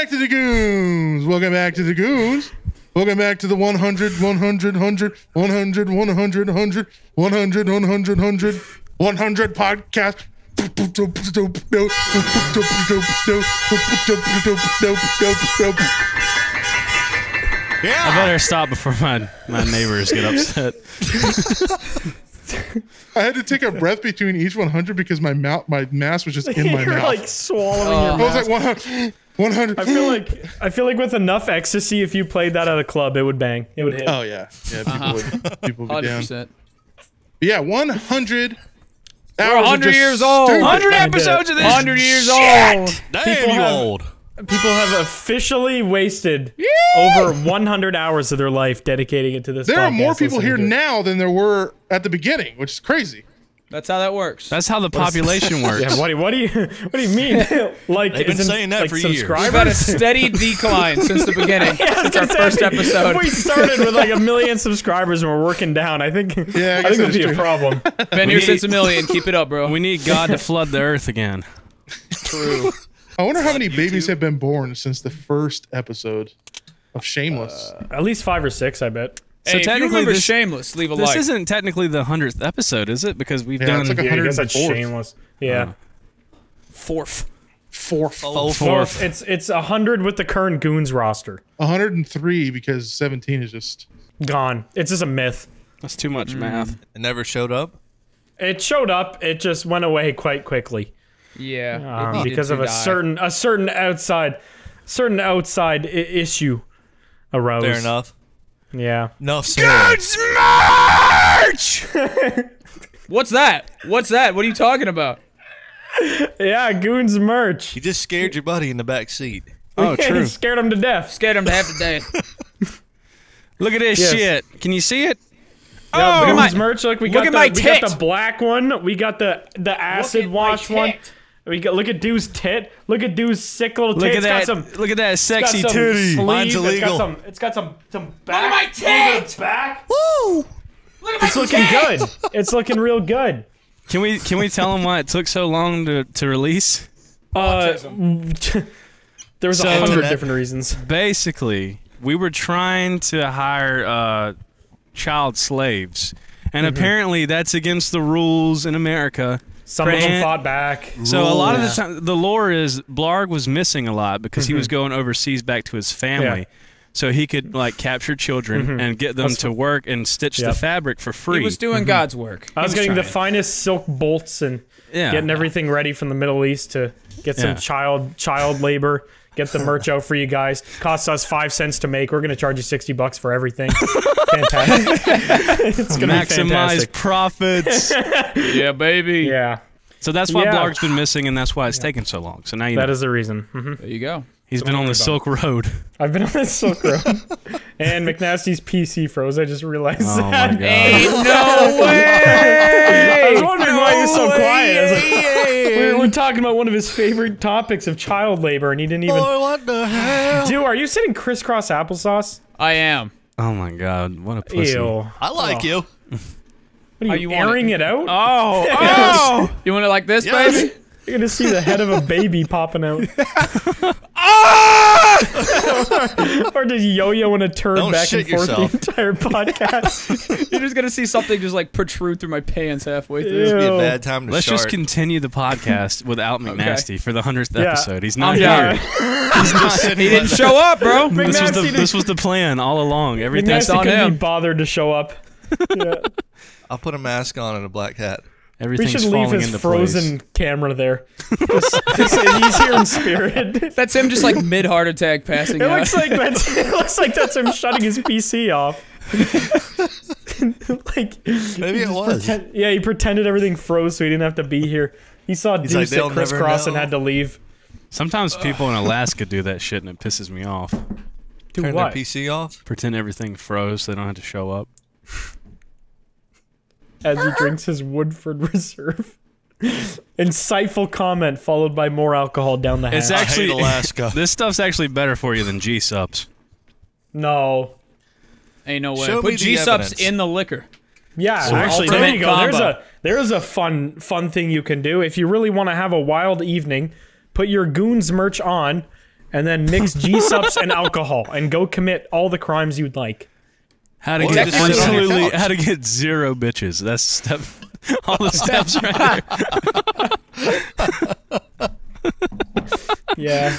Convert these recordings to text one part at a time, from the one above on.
back to the Goons. Welcome back to the Goons. Welcome back to the 100, 100, 100, 100, 100, 100, 100, 100, 100, 100 podcast. I better stop before my, my neighbors get upset. I had to take a breath between each 100 because my mouth, my mask was just in my You're mouth. like swallowing I your was mask. like 100, 100. I feel like I feel like with enough ecstasy, if you played that at a club, it would bang. It would hit. Oh yeah, yeah. People uh-huh. would, people would be 100%. Yeah, 100. We're hours of 100 years old. 100 episodes of this. 100 years old. Damn, People you have- old. People have officially wasted over 100 hours of their life dedicating it to this. There are more people here listening to it. now than there were at the beginning, which is crazy. That's how that works. That's how the population works. Yeah, what do, you, what do you what do you mean? like They've been saying that like for years. We've had a steady decline since the beginning, since our first episode. If we started with like a million subscribers and we're working down, I think Yeah, I I, think it'd that's be a problem. Been here since a million. Keep it up, bro. We need God to flood the earth again. True. I wonder how many babies have been born since the first episode of Shameless. Uh, at least five or six, I bet. Hey, if you technically remember this- Shameless, leave a This like. isn't technically the hundredth episode, is it? Because we've Yeah, done it's like a Yeah, I guess that's 104th. shameless. Yeah. Fourth. Fourth. oh, Well, it's it's it's a hundred with the current goons roster 103 because 17 is just. gone. It's just a myth. That's too much math. It never showed up. It showed up. It just went away quite quickly Yeah. um, because of a die. certain a certain outside certain outside I- issue arose. Fair enough. Yeah. Enough said. What's that? What's that? What are you talking about? Yeah, goons merch. You just scared your buddy in the back seat. Oh, true. Scared him to death. Scared him to half to death. Look at this Yes. shit. Can you see it? Yeah, look at goons my- merch. Look, we look got at the, my we got the black one. We got the the acid wash one. We got look at Dew's tit. Look at Dew's sick little tit. Look at It's that. got some look at that got sexy some titty. sleeve. Mine's It's got illegal. some. It's got some some back. at my Look tit! Back. Woo! Look at my It's looking good. It's looking real good. Can we can we tell them why it took so long to, to release? Uh, there was So- a hundred different reasons. Basically, we were trying to hire uh, child slaves, and apparently that's against the rules in America. Some of them fought back. So a lot of the time, the lore is Blarg was missing a lot because he was Mm-hmm. going overseas back to his family, so he could like capture children and get them. To work and stitch the fabric for free. He was doing God's work. I was He getting the finest silk bolts and yeah. getting everything ready from the Middle East to get some Yeah. child child labor. Get the merch out for you guys. Costs us five cents to make. We're gonna charge you sixty bucks for everything. Fantastic. it's gonna maximize fantastic. profits. Yeah, baby. Yeah, so that's why Yeah. Blarg's been missing, and that's why it's taken so long. So now you that know. is the reason. hmm There you go. he's been on the Silk Road. I've been on the Silk Road, and McNasty's PC froze. I just realized Oh my that. god. Ain't no I was way. wondering why he was so quiet. Was like, we were, we're talking about one of his favorite topics of child labor, and he didn't even. Oh, what the hell? Dude, are you sitting crisscross applesauce? I am. Oh my god, what a pussy. Ew. I like oh. you. What are you, you airing it? it, out? Oh, oh! You want it like this, Yes. baby? You're gonna see the head of a baby popping out. or just yo-yoing a turd Don't back and forth yourself. the entire podcast. You're just gonna see something just like protrude through my pants halfway through. This would be a bad time to Let's start. just continue the podcast without McNasty for the hundredth Yeah. episode. He's not I'm here. down. He didn't show up, bro. This was the this was the plan all along. Everything's McNasty on couldn't him. be bothered to show up. Yeah. I'll put a mask on and a black hat. We everything's should leave falling his into frozen place. camera there. Just- just- he's here in spirit. That's him just like mid heart attack passing It out. looks like that's it looks like that's him shutting his PC off. like Maybe it was. pretend- yeah, he pretended everything froze so he didn't have to be here. He saw He's Deuce like, at crisscross and had to leave. Sometimes people in Alaska do that shit and it pisses me off. Do Turn what? their PC off. Pretend everything froze so they don't have to show up. As he drinks his Woodford Reserve. Insightful comment followed by more alcohol down the It's hatch. actually hate Alaska. this stuff's actually better for you than G subs. no. Ain't no way. Show Put G subs evidence. in the liquor. Yeah, actually, there you go. There's a there's a fun fun thing you can do if you really want to have a wild evening. Put your goons merch on, and then mix G subs and alcohol, and go commit all the crimes you'd like. How to Or get just sit on your absolutely how to get zero bitches. That's step all the steps right there. Yeah,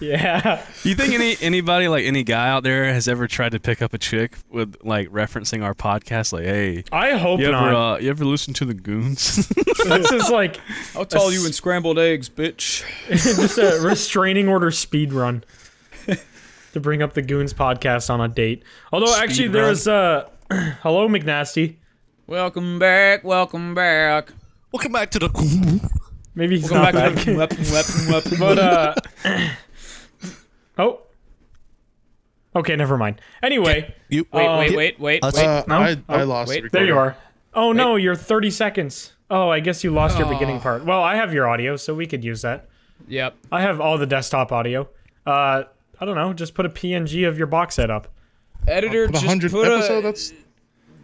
yeah. You think any anybody like any guy out there has ever tried to pick up a chick with like referencing our podcast? Like, hey, I hope you ever not. uh, you ever listen to the Goons? this is like I'll tell you in scrambled eggs, bitch. just a restraining order speed run to bring up the Goons podcast on a date. Although actually, Speed there's uh, hello McNasty. Welcome back, welcome back. Welcome back to the. Maybe he's Welcome not back back. to the weapon, weapon, weapon. but uh, oh, okay, never mind. Anyway, You wait, uh, wait, wait, wait, us- wait. Uh, No? I, I Oh, lost. wait, there you are. Oh no, you're 30 seconds. Oh, I guess you lost your beginning part. Well, I have your audio, so we could use that. Yep. I have all the desktop audio. Uh, I don't know. Just put a PNG of your box set up. Editor, The just hundredth put episode. a. That's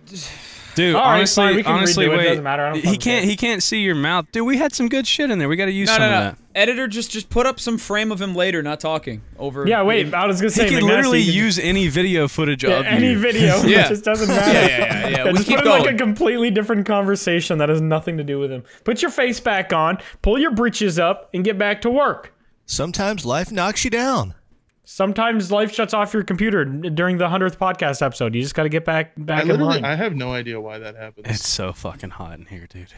Dude, All right, honestly, fine, we can honestly, redo it, wait. doesn't matter, I don't he can't. care. He can't see your mouth, dude. We had some good shit in there. We got to use No, some no, of that. Editor, just just put up some frame of him later, not talking over. Yeah, wait. I was gonna say He can literally you could- use any video footage yeah, of any you. video. Yeah. It just doesn't matter. Yeah, yeah, yeah, yeah. We just keep put in like a completely different conversation that has nothing to do with him. Put your face back on, pull your breeches up, and get back to work. Sometimes life knocks you down. Sometimes life shuts off your computer during the hundredth podcast episode. You just got to get back back I in line. I have no idea why that happens. It's so fucking hot in here, dude.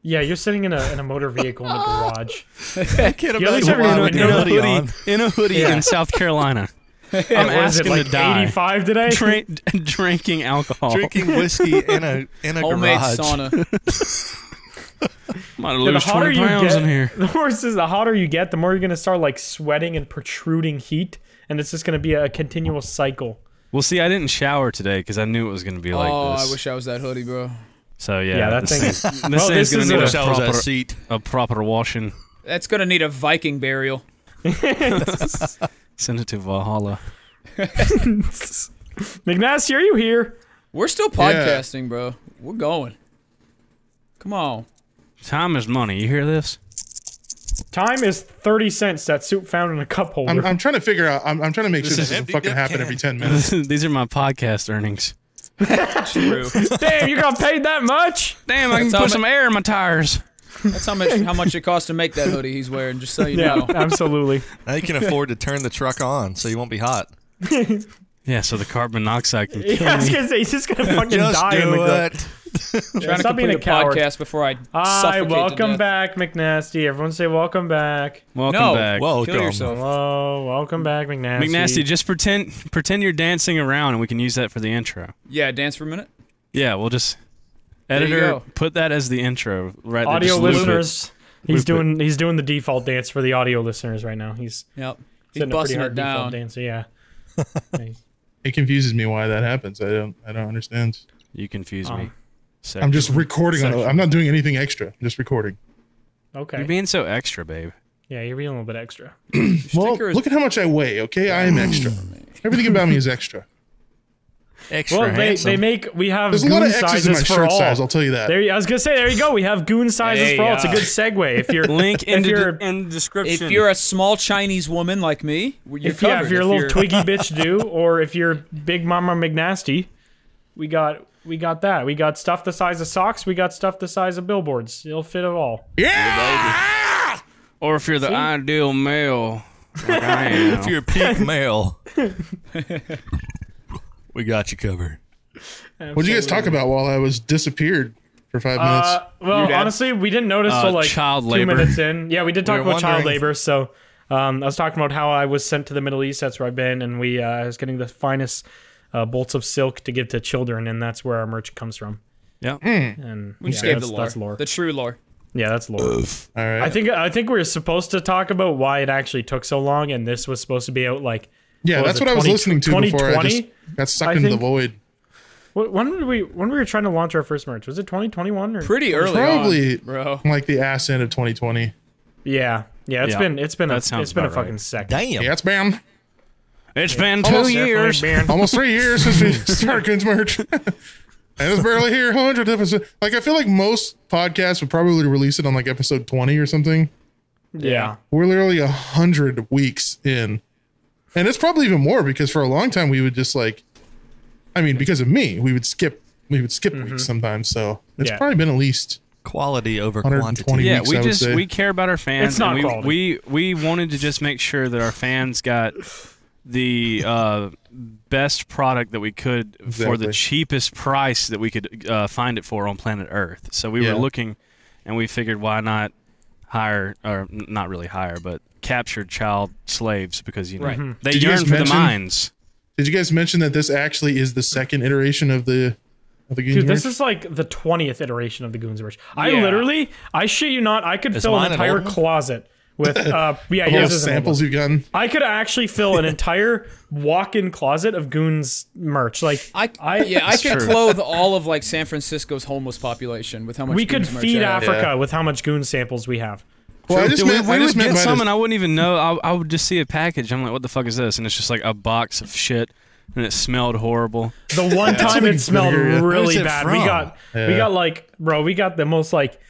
yeah, you're sitting in a in a motor vehicle in the garage. I can't You imagine why your- with in a hoodie hoodie, on. in a hoodie Yeah. in South Carolina. I'm What is it asking like to die. 85 today? Dra- drinking alcohol. Drinking whiskey in a in a homemade garage. sauna. Might have Yeah, the lose hotter 20 you pounds get, in here. the worse is the hotter you get, the more you're gonna start like sweating and protruding heat, and it's just gonna be a continual cycle. Well, see, I didn't shower today because I knew it was going to be like oh, this. oh, this. I wish I was that hoodie, bro. so yeah, Yeah, that this thing thing, is- this Well, thing's going to need a- a Wish I was that proper, seat. a proper washing. That's gonna need a Viking burial. Send it to Valhalla. McNasty, are you here? We're still podcasting, bro. We're going. Come on. Time is money. You hear this? Time is 30 cents that soup found in a cup holder. I'm, I'm trying to figure out. I'm, I'm trying to make sure this doesn't fucking happen can. every ten minutes. These are my podcast earnings. True. Damn, you got paid that much? Damn, I can That's put some air in my tires. That's how much how much it costs to make that hoodie he's wearing. Just so you Yeah, know. absolutely. Now you can afford to turn the truck on, so you won't be hot. Yeah, so the carbon monoxide can kill Yeah, I was me. gonna say he's just gonna fucking Just die in the do garage. it. Trying to stop being complete a a, coward. podcast before I Hi, suffocate to welcome death. back, McNasty. Everyone say welcome back. Welcome No. back. Welcome. Kill yourself. Hello, welcome back, McNasty. McNasty, just pretend pretend you're dancing around and we can use that for the intro. Yeah, dance for a minute. Yeah, we'll just you editor go. put that as the intro right there. audio Just loop it. listeners. He's Loop it. doing he's doing the default dance for the audio listeners right now. He's Yep. He's hitting a pretty busting hard it default down. dance. So yeah. It confuses me why that happens. I don't. I don't understand. You confuse Oh. me. I'm just recording. On, Section. I'm not doing anything extra. I'm just recording. Okay. You're being so extra, babe. yeah, you're being a little bit extra. Well, is- look at how much I weigh. Okay, I am extra. Everything about me is extra. Extra Well, they, handsome. they make we have There's a goon lot of X's in my sizes for shirt all. size. I'll tell you that. There, I was gonna say, there you go. We have goon sizes Hey, for all. It's a good segue. If you're Link if in the you're in description. If you're a small Chinese woman like me, you're if, yeah, if you're a little twiggy bitch do, or if you're Big Mama McNasty, we got we got that. We got stuff the size of socks. We got stuff the size of billboards. It'll fit it all. yeah. or if you're the ideal male, like I am. if you're a peak male, we got you covered. What did you guys talk about while I was disappeared for five minutes? Uh, well, honestly, we didn't notice Uh, till like child two minutes in. Yeah, we did talk We were about child labor. So um, I was talking about how I was sent to the Middle East. That's where I've been, and we uh, I was getting the finest uh, bolts of silk to give to children, and that's where our merch comes from. yeah. And We just yeah, gave the that's, lore. that's lore. The true lore. yeah, that's lore. All right. I think I think we were supposed to talk about why it actually took so long, and this was supposed to be out like yeah, what that's it, what I was listening to before I just 2020? got sucked I into the void. when did we when we were trying to launch our first merch? Was it 2021 or Pretty early Probably on, bro. like the ass end of 2020. Yeah, yeah. It's Yeah, been it's been a, that sounds it's been a about right. fucking second. Damn. Yeah, it's been It's been two Almost years. Been- almost three years since we started Goons merch. and it's barely here. 100 episodes. Like, I feel like most podcasts would probably release it on like episode 20 or something. Yeah. We're literally a hundred weeks in, and it's probably even more because for a long time we would just like, I mean, because of me, we would skip we would skip weeks sometimes. So it's Yeah. probably been at least Quality over quantity. Yeah, weeks, we just we care about our fans. It's not and we, quality. we we wanted to just make sure that our fans got the uh, best product that we could for the cheapest price that we could uh, find it for on planet Earth. So we Yeah. were looking, and we figured why not hire or not really hire, but captured child slaves because you know Right. they Did you yearn guys for the mention- mines. Did you guys mention that this actually is the second iteration of the of the Goons Dude, this is like the twentieth iteration of the Goons merch. I literally, I shit you not, I could Is fill an entire old one? closet with uh yeah, all yours the is an old samples you've gotten. I could actually fill an entire walk-in closet of Goons merch. Like I, I- yeah, I could true. clothe all of like San Francisco's homeless population with how much we could merch feed I. Africa Yeah. with how much Goon samples we have. Well, I just we meant, we I just would get some, and I wouldn't even know. I, I would just see a package. I'm like, what the fuck is this? And it's just like a box of shit, and it smelled horrible. The one time it smelled vinegar, really Where's it bad. We from? got we got like bro, we got the most like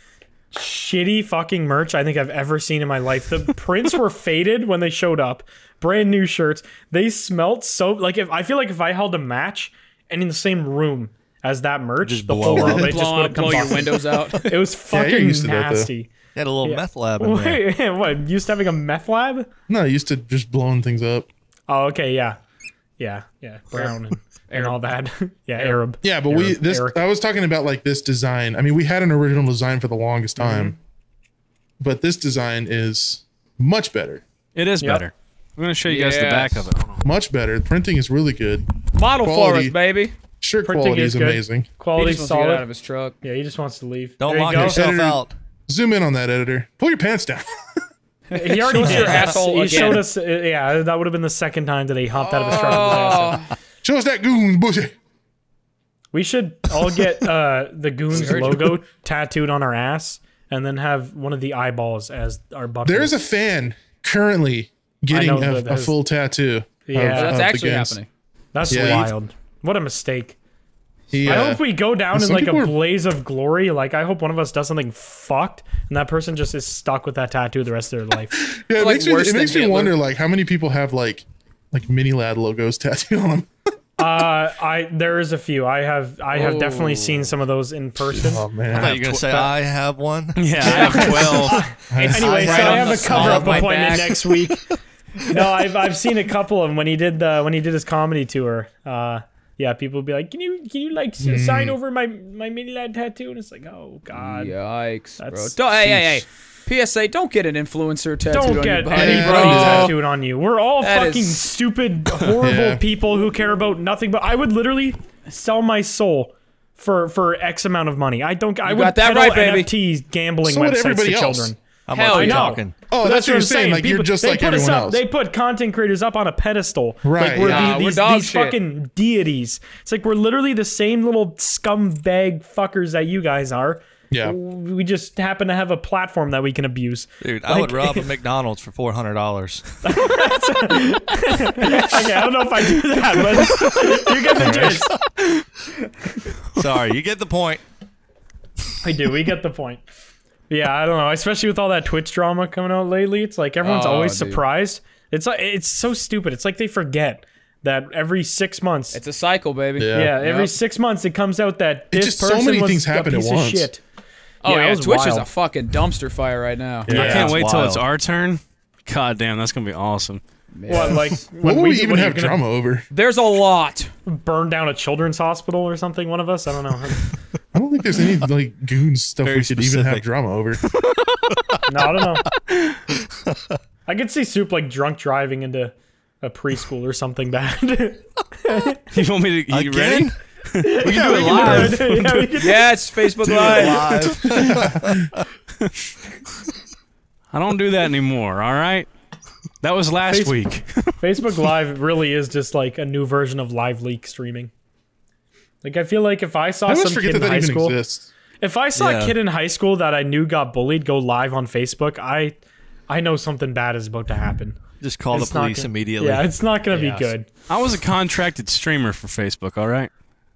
shitty fucking merch I think I've ever seen in my life. The prints were faded when they showed up. Brand new shirts. They smelt so like if I feel like if I held a match and in the same room as that merch, Just the blow whole up. world, it just blow, would blow your windows out. It was fucking used to that, nasty. They had a little Yeah. meth lab in there. Wait, what? Used to having a meth lab? no, used to just blowing things up. Oh, okay, yeah, yeah, yeah, brown and, and all that. yeah, Arab. Yeah, but we this Eric. I was talking about like this design. I mean, we had an original design for the longest time, but this design is much better. It is Yep. better. I'm gonna show you guys the back of it. Much better. The printing is really good. Model for Quality. us, baby. Shirt Printing quality is is amazing. Quality just wants to get out of his truck. Yeah, he just wants to leave. Don't There lock go. yourself Editor- out. Zoom in on that editor. Pull your pants down. He already Shows did. your asshole he again. showed us. uh, Yeah, that would have been the second time that he hopped out of his truck. With his ass out. Show us that goons bushy. We should all get uh, the Goons logo tattooed on our ass, and then have one of the eyeballs as our buckle. There is a fan currently getting a, a full tattoo. Yeah. of- That's that's of actually happening. That's Yeah. wild. What a mistake. He, I uh, hope we go down in like a are- blaze of glory. Like I hope one of us does something fucked, and that person just is stuck with that tattoo the rest of their life. yeah, it like makes me, it makes me Hitler. wonder like how many people have like like Mini Ladd logos tattooed on them. Uh, I there is a few. I have I have definitely Oh. seen some of those in person. Oh I thought man. you were gonna say I have one. Yeah, I have twelve. Anyway, so I have a cover up appointment back. next week. no, I've I've seen a couple of them when he did the when he did his comedy tour. Uh, yeah, people would be like, "Can you can you like s- Hmm. sign over my my Mini Ladd tattoo?" And it's like, "Oh God, Yikes, bro. Don't, hey, hey, hey. PSA, don't get an influencer tattooed don't on get your body, anybody bro. tattooed on you. We're all That fucking is- stupid, horrible Yeah. people who care about nothing. But I would literally sell my soul." For, for X amount of money, I don't. I would got that peddle right, baby. NFTs gambling So would websites everybody to else. children. How Hell much you yeah. talking? Oh, But that's, what you're I'm saying. Like you're People- just they like put us everyone up, else. They put content creators up on a pedestal. Right, Like we're yeah. the- We're these, dog these shit. fucking deities. It's like we're literally the same little scumbag fuckers that you guys are. Yeah. We just happen to have a platform that we can abuse. Dude, I would rob a McDonald's for four hundred dollars. Okay, I don't know if I do that, but you get the gist. Sorry, you get the point. I do. We get the point. Yeah, I don't know. Especially with all that Twitch drama coming out lately, it's like everyone's Oh, always dude. surprised. It's like it's so stupid. It's like they forget that every six months It's a cycle, baby. Yeah. Yeah, every Yep. six months it comes out that this just so many was things a happen at piece of once. shit. Oh Yeah, yeah, was Twitch is a fucking dumpster fire right now. Yeah. I can't it's wait till it's our turn. God damn, that's gonna be awesome. What like What when would we do- even what are have gonna drama over? There's a lot. Burn down a children's hospital or something. One of us. I don't know. I don't think there's any like goon stuff Very we could even have drama over. no, I don't know. I could see soup like drunk driving into a preschool or something bad. You want me to? You ready? Again? We can do it Yeah, live. we could- Yeah, it's Facebook Live. Live. I don't do that anymore. All right. That was last Face- week. Facebook Live really is just like a new version of LiveLeak streaming. Like I feel like if I saw I some kid that in that high school, exists. if I saw Yeah. a kid in high school that I knew got bullied go live on Facebook, I I know something bad is about to happen. Just call It's the police gonna- immediately. Yeah, it's not gonna Yes. be good. I was a contracted streamer for Facebook. All right.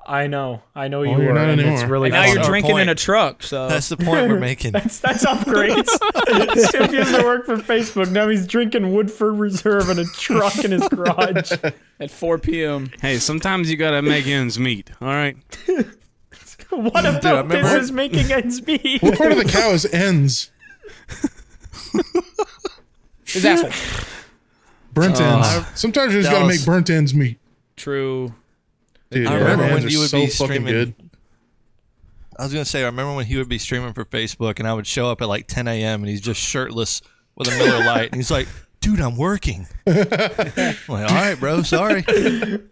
I know. I know you you're were. not and it's really And now fun. you're our drinking in a truck, so That's the point we're making. That's, that's upgrades. Skip used to work for Facebook. Now he's drinking Woodford Reserve in a truck in his garage. at 4 p.m. Hey, sometimes you gotta make ends meet. All right. What about remember- this is making ends meet? What part of the cow is ends? His asshole. Burnt uh, ends. Sometimes you just gotta was- make burnt ends meet. True. Dude, I burnt remember when you would so be streaming- good. I was gonna say, I remember when he would be streaming for Facebook, and I would show up at like 10 a.m. and he's just shirtless with a Miller Lite, and he's like, "Dude, I'm working." I'm like, all right, bro, sorry.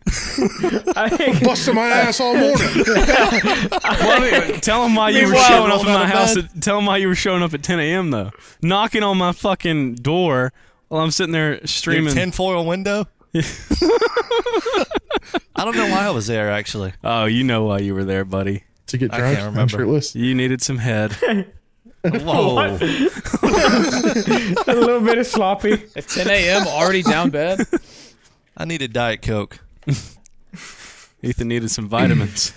I, Busting my ass all morning. Well, I mean, tell him why you were showing up at my house. At, tell him why you were showing up at 10 a.m. though, knocking on my fucking door while I'm sitting there Your streaming. tinfoil window. I don't know why I was there actually. oh, you know why you were there, buddy. to get I drunk. can't I'm remember. shirtless. You needed some head. Whoa! a little bit of sloppy. At 10 a.m. already down bed. I needed Diet Coke. Ethan needed some vitamins.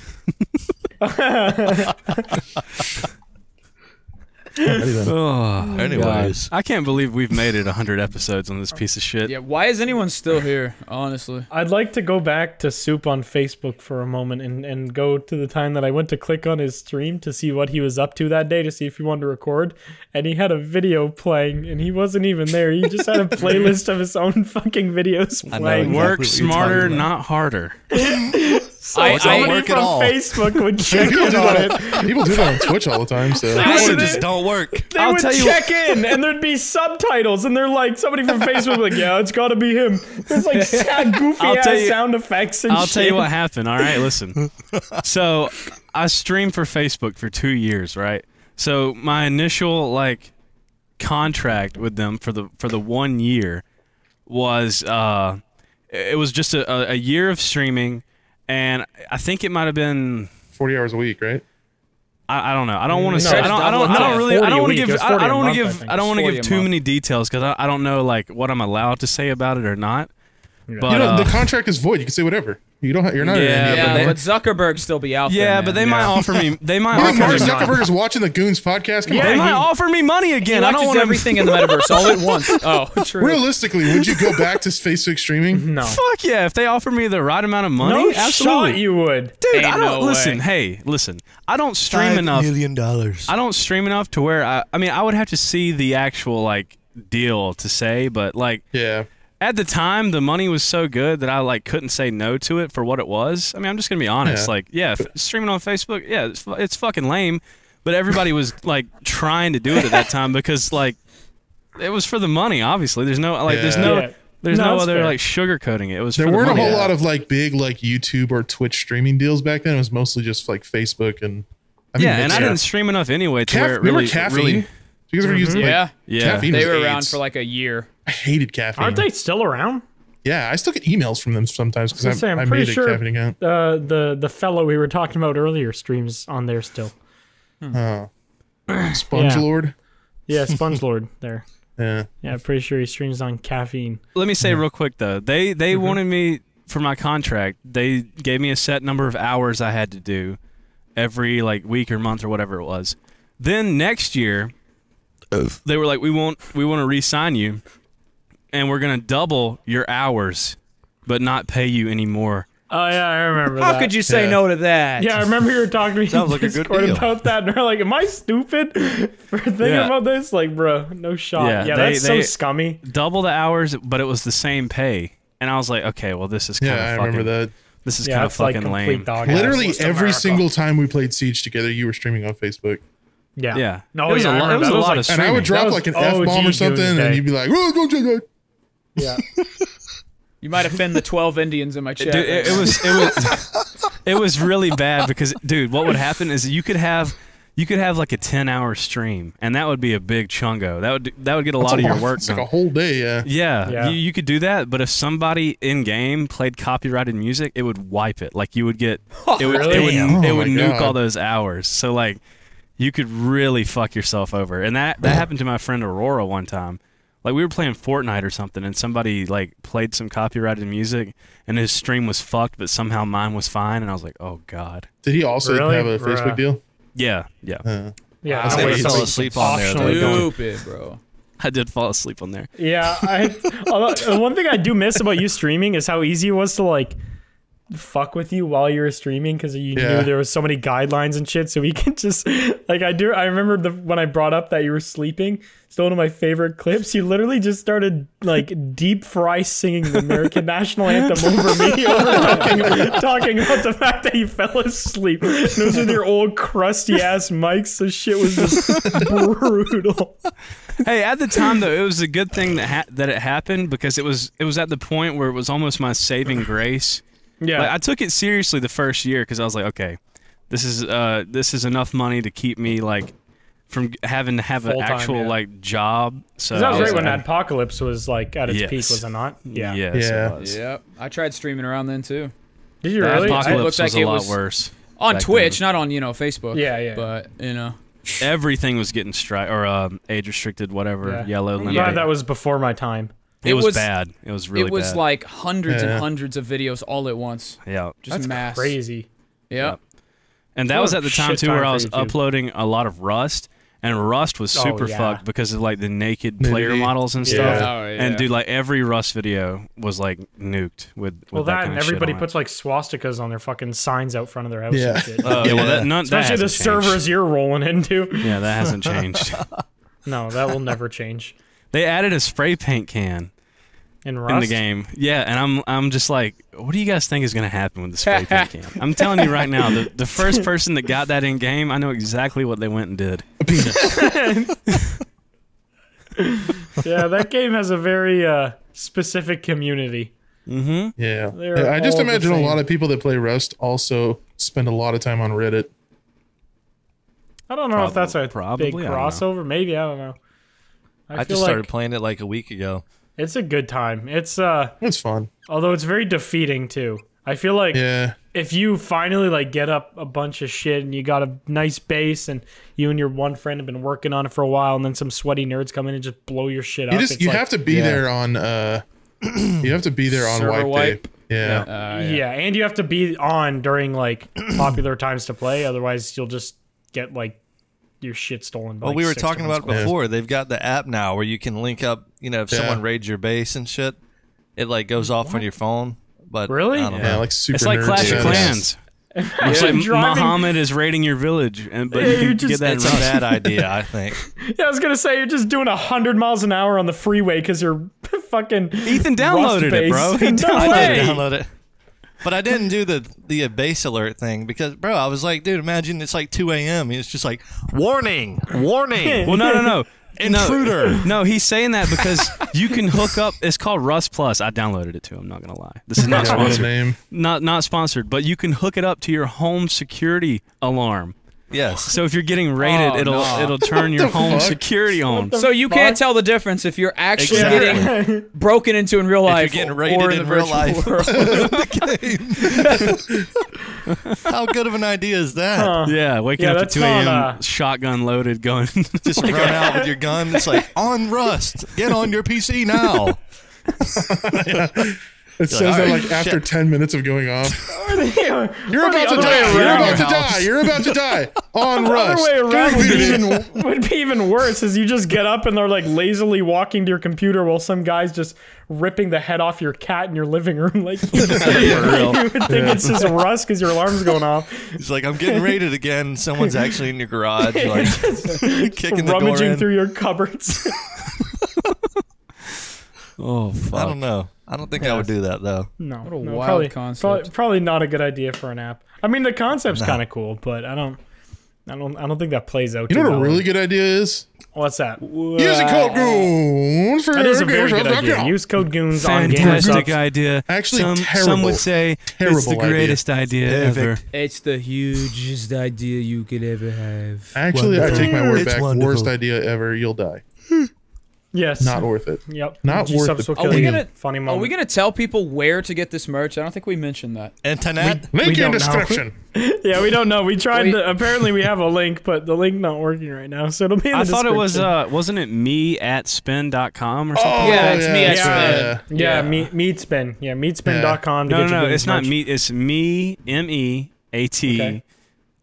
Oh, Anyways, God. I can't believe we've made it 100 episodes on this piece of shit. Yeah, why is anyone still here? Honestly, I'd like to go back to Soup on Facebook for a moment and, and go to the time that I went to click on his stream to see what he was up to that day to see if he wanted to record. And he had a video playing and he wasn't even there. He just had a playlist of his own fucking videos playing. exactly Work smarter, not harder. So I- I- somebody work at all. Facebook would check People in do on that. it. People do that on Twitch all the time. So They Or would- just don't work. They I'll would tell you check in, and there'd be subtitles, and they're like somebody from Facebook, like, yeah, it's got to be him. There's like sad, goofy I'll ass tell you- sound effects and I'll shit. tell you what happened. All right, listen. So I streamed for Facebook for two years, right? So my initial like contract with them for the for the one year was uh it was just a, a- a year of streaming and I think it might have been 40 hours a week, right? I, I don't know. I don't want to mm, No, say. I it's don't. I don't. I don't really. 40 I a don't want to week. give. I, 40 I a don't want to give. I don't want to give a too many details because I, I don't know like what I'm allowed to say about it or not. But You know, uh, the contract is void. You can say whatever. You don't. Have, you're not. Yeah, yeah, of it. but Zuckerberg still be out there. yeah, man. but they might offer me. They might offer Mark. Zuckerberg is watching the Goons podcast? Come They on. might offer me money again. He I don't want everything in the metaverse all at once. Oh, true. Realistically, would you go back to Facebook streaming? No. Fuck yeah! If they offer me the right amount of money, No absolutely. shot you would. Dude, Ain't I don't no listen. way. Hey, listen. I don't stream Five enough. million dollars. I don't stream enough to where I. I mean, I would have to see the actual like deal to say, but like Yeah. At the time the money was so good that I like couldn't say no to it for what it was. I mean, I'm just gonna be honest. Yeah. Like, yeah, f- streaming on Facebook, yeah, it's, fu- it's fucking lame. But everybody was like trying to do it at that time because like it was for the money. Obviously, there's no like, there's no, Yeah. there's No, no, other fair. like sugarcoating it. It was There for weren't a money. whole lot of like big like YouTube or Twitch streaming deals back then. It was mostly just like Facebook and. I mean, yeah, and I didn't stream enough anyway to Caff- where it remember really, caffeine? really. Do you guys ever use mm-hmm. like, Yeah, Yeah, caffeine? they was were around for like a year. I hated caffeine. Aren't they still around? Yeah, I still get emails from them sometimes because I was I, gonna say, I'm I pretty made sure- a caffeine account. Uh, the the fellow we were talking about earlier streams on there still. Oh. Sponge Yeah. Lord. Yeah, Sponge Lord there. Yeah. Yeah, pretty sure he streams on caffeine. Let me say real quick though, they they wanted me for my contract. They gave me a set number of hours I had to do every like week or month or whatever it was. Then next year, they were like, "We won't, we want to re-sign you, and we're gonna double your hours, but not pay you anymore." Oh yeah, I remember How that. could you say Yeah. no to that? Yeah, I remember you were talking to me Sounds in like a good deal. about that, and they're like, "Am I stupid for thinking Yeah. about this?" Like, bro, no shot. Yeah, Yeah, they- that's they- so scummy. Double the hours, but it was the same pay. And I was like, "Okay, well, this is kind Yeah, I of fucking, remember that. this is Yeah, kind of it's like fucking lame." Literally every America. single time we played Siege together, you were streaming on Facebook. Yeah. Yeah, No, it was yeah, a I lot. It was a that. It was lot like- of And I would drop like an F bomb or something, and you'd be like, oh, don't do that. Yeah. You might offend the 12 Indians in my chat. Dude, it, it was it was it was really bad because dude, what would happen is you could have you could have like a ten hour stream, and that would be a big chungo. That would that would get a lot of your work It's like done. a whole day. Yeah. yeah, Yeah. You, you could do that, but if somebody in game played copyrighted music, it would wipe it. Like you would get oh, it would it would, Damn. it Oh would nuke God. all those hours. So like you could really fuck yourself over, and that that happened to my friend Aurora one time. Like we were playing Fortnite or something, and somebody like played some copyrighted music, and his stream was fucked, but somehow mine was fine, and I was like, oh god. Did he also Really? have a Bruh. Facebook deal? Yeah, yeah. Uh, Yeah, I no say he fell asleep on there, though. Stupid, bro. I did fall asleep on there. Yeah, I. although, one thing I do miss about you streaming is how easy it was to like fuck with you while you were streaming because you Yeah. knew there was so many guidelines and shit. So we could just like I do. I remember the when I brought up that you were sleeping. Still one of my favorite clips. You literally just started like deep fry singing the American national anthem over me, over talking, talking about the fact that you fell asleep. And it was with your old crusty ass mics. The shit was just brutal. Hey, at the time though, it was a good thing that ha- that it happened because it was it was at the point where it was almost my saving grace. Yeah. Like, I took it seriously the first year because I was like, okay, this is uh this is enough money to keep me like from having to have an Full-time, actual yeah. like job. So 'Cause that was I right when like, Adpocalypse was like at its Yes. peak, was it not? Yeah. Yes, Yeah. it was. Yep. I tried streaming around then too. Did you The really? Adpocalypse- Adpocalypse looked like a it lot was- worse. On Back Twitch, not on, you know, Facebook. Yeah, yeah. But, you know. Everything was getting strike or um, age restricted, whatever, Yeah. yellow. I'm that was before my time. It, It was, was- bad. It was really it was bad. like hundreds Yeah. and hundreds of videos all at once. yeah. Just That's mass. crazy. Yep. And that What was at the time too time where I was YouTube. uploading a lot of Rust, and Rust was Oh, super yeah. fucked because of like the naked player Nudity. models and Yeah. stuff. Oh, yeah. And dude, like every Rust video was like nuked with, with Well, that, that kind and of shit everybody on it. puts like swastikas on their fucking signs out front of their house Yeah. and shit. Oh, yeah, well, that, none, that Especially the changed. servers you're rolling into. Yeah, that hasn't changed. No, that will never change. They added a spray paint can In Rust, in the game. Yeah, and I'm I'm just like, what do you guys think is gonna happen with the spray paint can? I'm telling you right now, the, the first person that got that in game, I know exactly what they went and did. yeah, that game has a very uh, specific community. Mm-hmm. yeah. Yeah, I just imagine a lot of people that play Rust also spend a lot of time on Reddit. I don't know if that's a Probably, big I crossover. Maybe I don't know. I, I, feel just started like playing it like a week ago. it's a good time. It's uh, It's fun. although it's very defeating too. I feel like Yeah. if you finally like get up a bunch of shit and you got a nice base and you and your one friend have been working on it for a while and then some sweaty nerds come in and just blow your shit You up. just it's you like, have to be Yeah. there on uh you have to be there on Server wipe, wipe. day. Yeah. Uh, yeah. and you have to be on during like popular times to play. Otherwise, you'll just get like your shit stolen. By, Well, like, we were talking about it before. They've got the app now where you can link up. You know, if Yeah. someone raids your base and shit, it like goes off on your phone. But Really? I don't Yeah, know. like super It's like Clash of status. Clans. It's like driving- Muhammad is raiding your village, and but Yeah, you can just- get that in It's a bad idea, I think. Yeah, I was gonna say you're just doing hundred miles an hour on the freeway because you're fucking Ethan downloaded it, bro. He Rust-based. No I way. did download it. But I didn't do the the base alert thing because, bro, I was like, dude, imagine it's like 2 a.m. and it's just like, warning, warning. Well, no, no, no. Intruder. No, no, he's saying that because you can hook up. It's called Rust Plus. I downloaded it too. I'm not gonna lie. This is not Yeah, what a sponsored. name. Not not sponsored. But you can hook it up to your home security alarm. Yes. So if you're getting raided, Oh, it'll no. it'll turn your home fuck? security on. So you can't tell the difference if you're actually Exactly. getting broken into in real life. If you're life getting or raided in, in the real life. How good of an idea is that? Huh. Yeah, waking Yeah, up at 2 a.m. uh, shotgun loaded, going. Just run out with your gun. It's like on Rust. Get on your PC now. It says all that like after shit. 10 minutes of going off. You're about to die. You're about to die. You're about to die. On The Rust. other way around would be, even, would be even worse. Is you just get up and they're like lazily walking to your computer while some guy's just ripping the head off your cat in your living room. Like you would think it's just rust because your alarm's going off. He's like, I'm getting raided again. Someone's actually in your garage, like kicking the door rummaging in. through your cupboards. Oh I don't know. I don't think I would do that though. no, What a no, wild probably, concept. Probably, probably not a good idea for an app. I mean, the concept's kind of cool, but I don't. I don't. I don't think that plays out. You too know what a really good idea is? What's that? Using code goons for That is a very good idea. Use code goons on Fantastic GameStop. idea. Actually, some, some would say it's the greatest idea, ever. It's the hugest idea you could ever have. Actually, I take my word It's back. wonderful. Worst idea ever. You'll die. Yes. Not worth it. Yep. not G worth subs the will Are we gonna- Funny Are we gonna tell people where to get this merch? I don't think we mentioned that. Internet. Link in don't know. description. yeah, we don't know. We tried. Wait. To, apparently, we have a link, but the link not working right now. So it'll be. In the I thought it was uh wasn't it me at spin.com or something? Oh, Yeah, it's me at yeah, Spin. yeah. yeah, yeah. meat meatspin. Yeah, meatspin.com. To No, get no, your no, it's not merch. me. It's me M E A T Okay.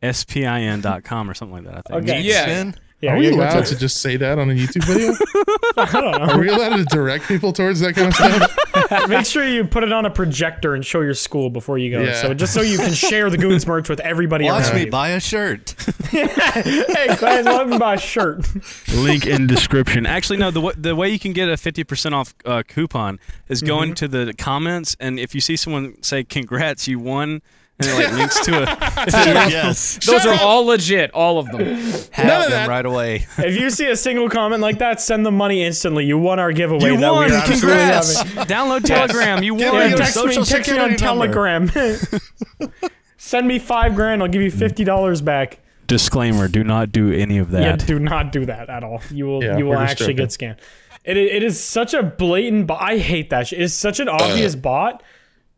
S P I N dot com or something like that. I think. Okay. Yeah. Spin? Yeah, Are we allowed to- to just say that on a YouTube video? I don't know. Are we allowed to direct people towards that kind of stuff? Make sure you put it on a projector and show your school before you go. Yeah. So just so you can share the Goons merch with everybody Watch around me you. buy a shirt. hey, Glenn, let me buy a shirt. Link in description. Actually, no. The w- the way you can get a fifty percent off uh, coupon is going to the comments, and if you see someone say "Congrats, you won," and it like links to a. It's a link- yes. Those are all legit, all of them. Have None of them that. right away. If you see a single comment like that, send them money instantly. You won our giveaway. You that won! We Congrats! Download Telegram. You won. me Yeah, your text me, text me on. Telegram. Send me five grand. I'll give you fifty dollars back. Disclaimer: Do not do any of that. Yeah, do not do that at all. You will Yeah, you will actually joking. get scammed. It, it is such a blatant bot. I hate that shit. It's such an obvious bot,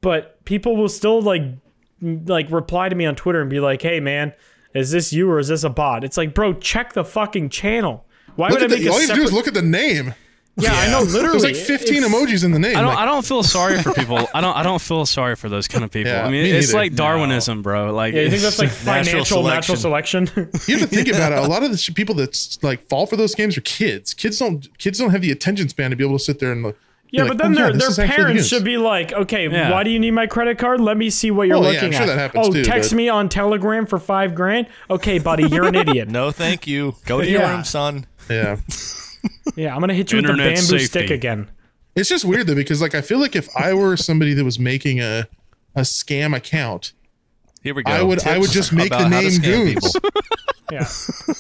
but people will still like m- like reply to me on Twitter and be like, "Hey man, is this you or is this a bot?" It's like, bro, check the fucking channel. Why Look would I make the, a all you have do is look at the name. yeah, I know. Literally, There's like 15 it's- emojis in the name. I don't. like, I don't feel sorry for people. I don't. I don't feel sorry for those kind of people. Yeah, I mean, me it's neither. like Darwinism, bro. Like, Yeah, you think that's like financial natural selection. selection? you have to think about it. A lot of the people that like fall for those games are kids. Kids don't. Kids don't have the attention span to be able to sit there and. Look, Yeah, be but like, then "Oh, their, this their is actually the parents should be like, okay, Yeah. why do you need my credit card? Let me see what you're Well, yeah, looking I'm sure at. that happens oh, too, text but- me on Telegram for five grand. Okay, buddy, you're an idiot. No, thank you. Go to your room, son. Yeah. Yeah, I'm gonna hit you with the bamboo safety. stick again. It's just weird though because like I feel like if I were somebody that was making a a scam account, Here we go. I would- I would just make the about how to name Goons. Yeah,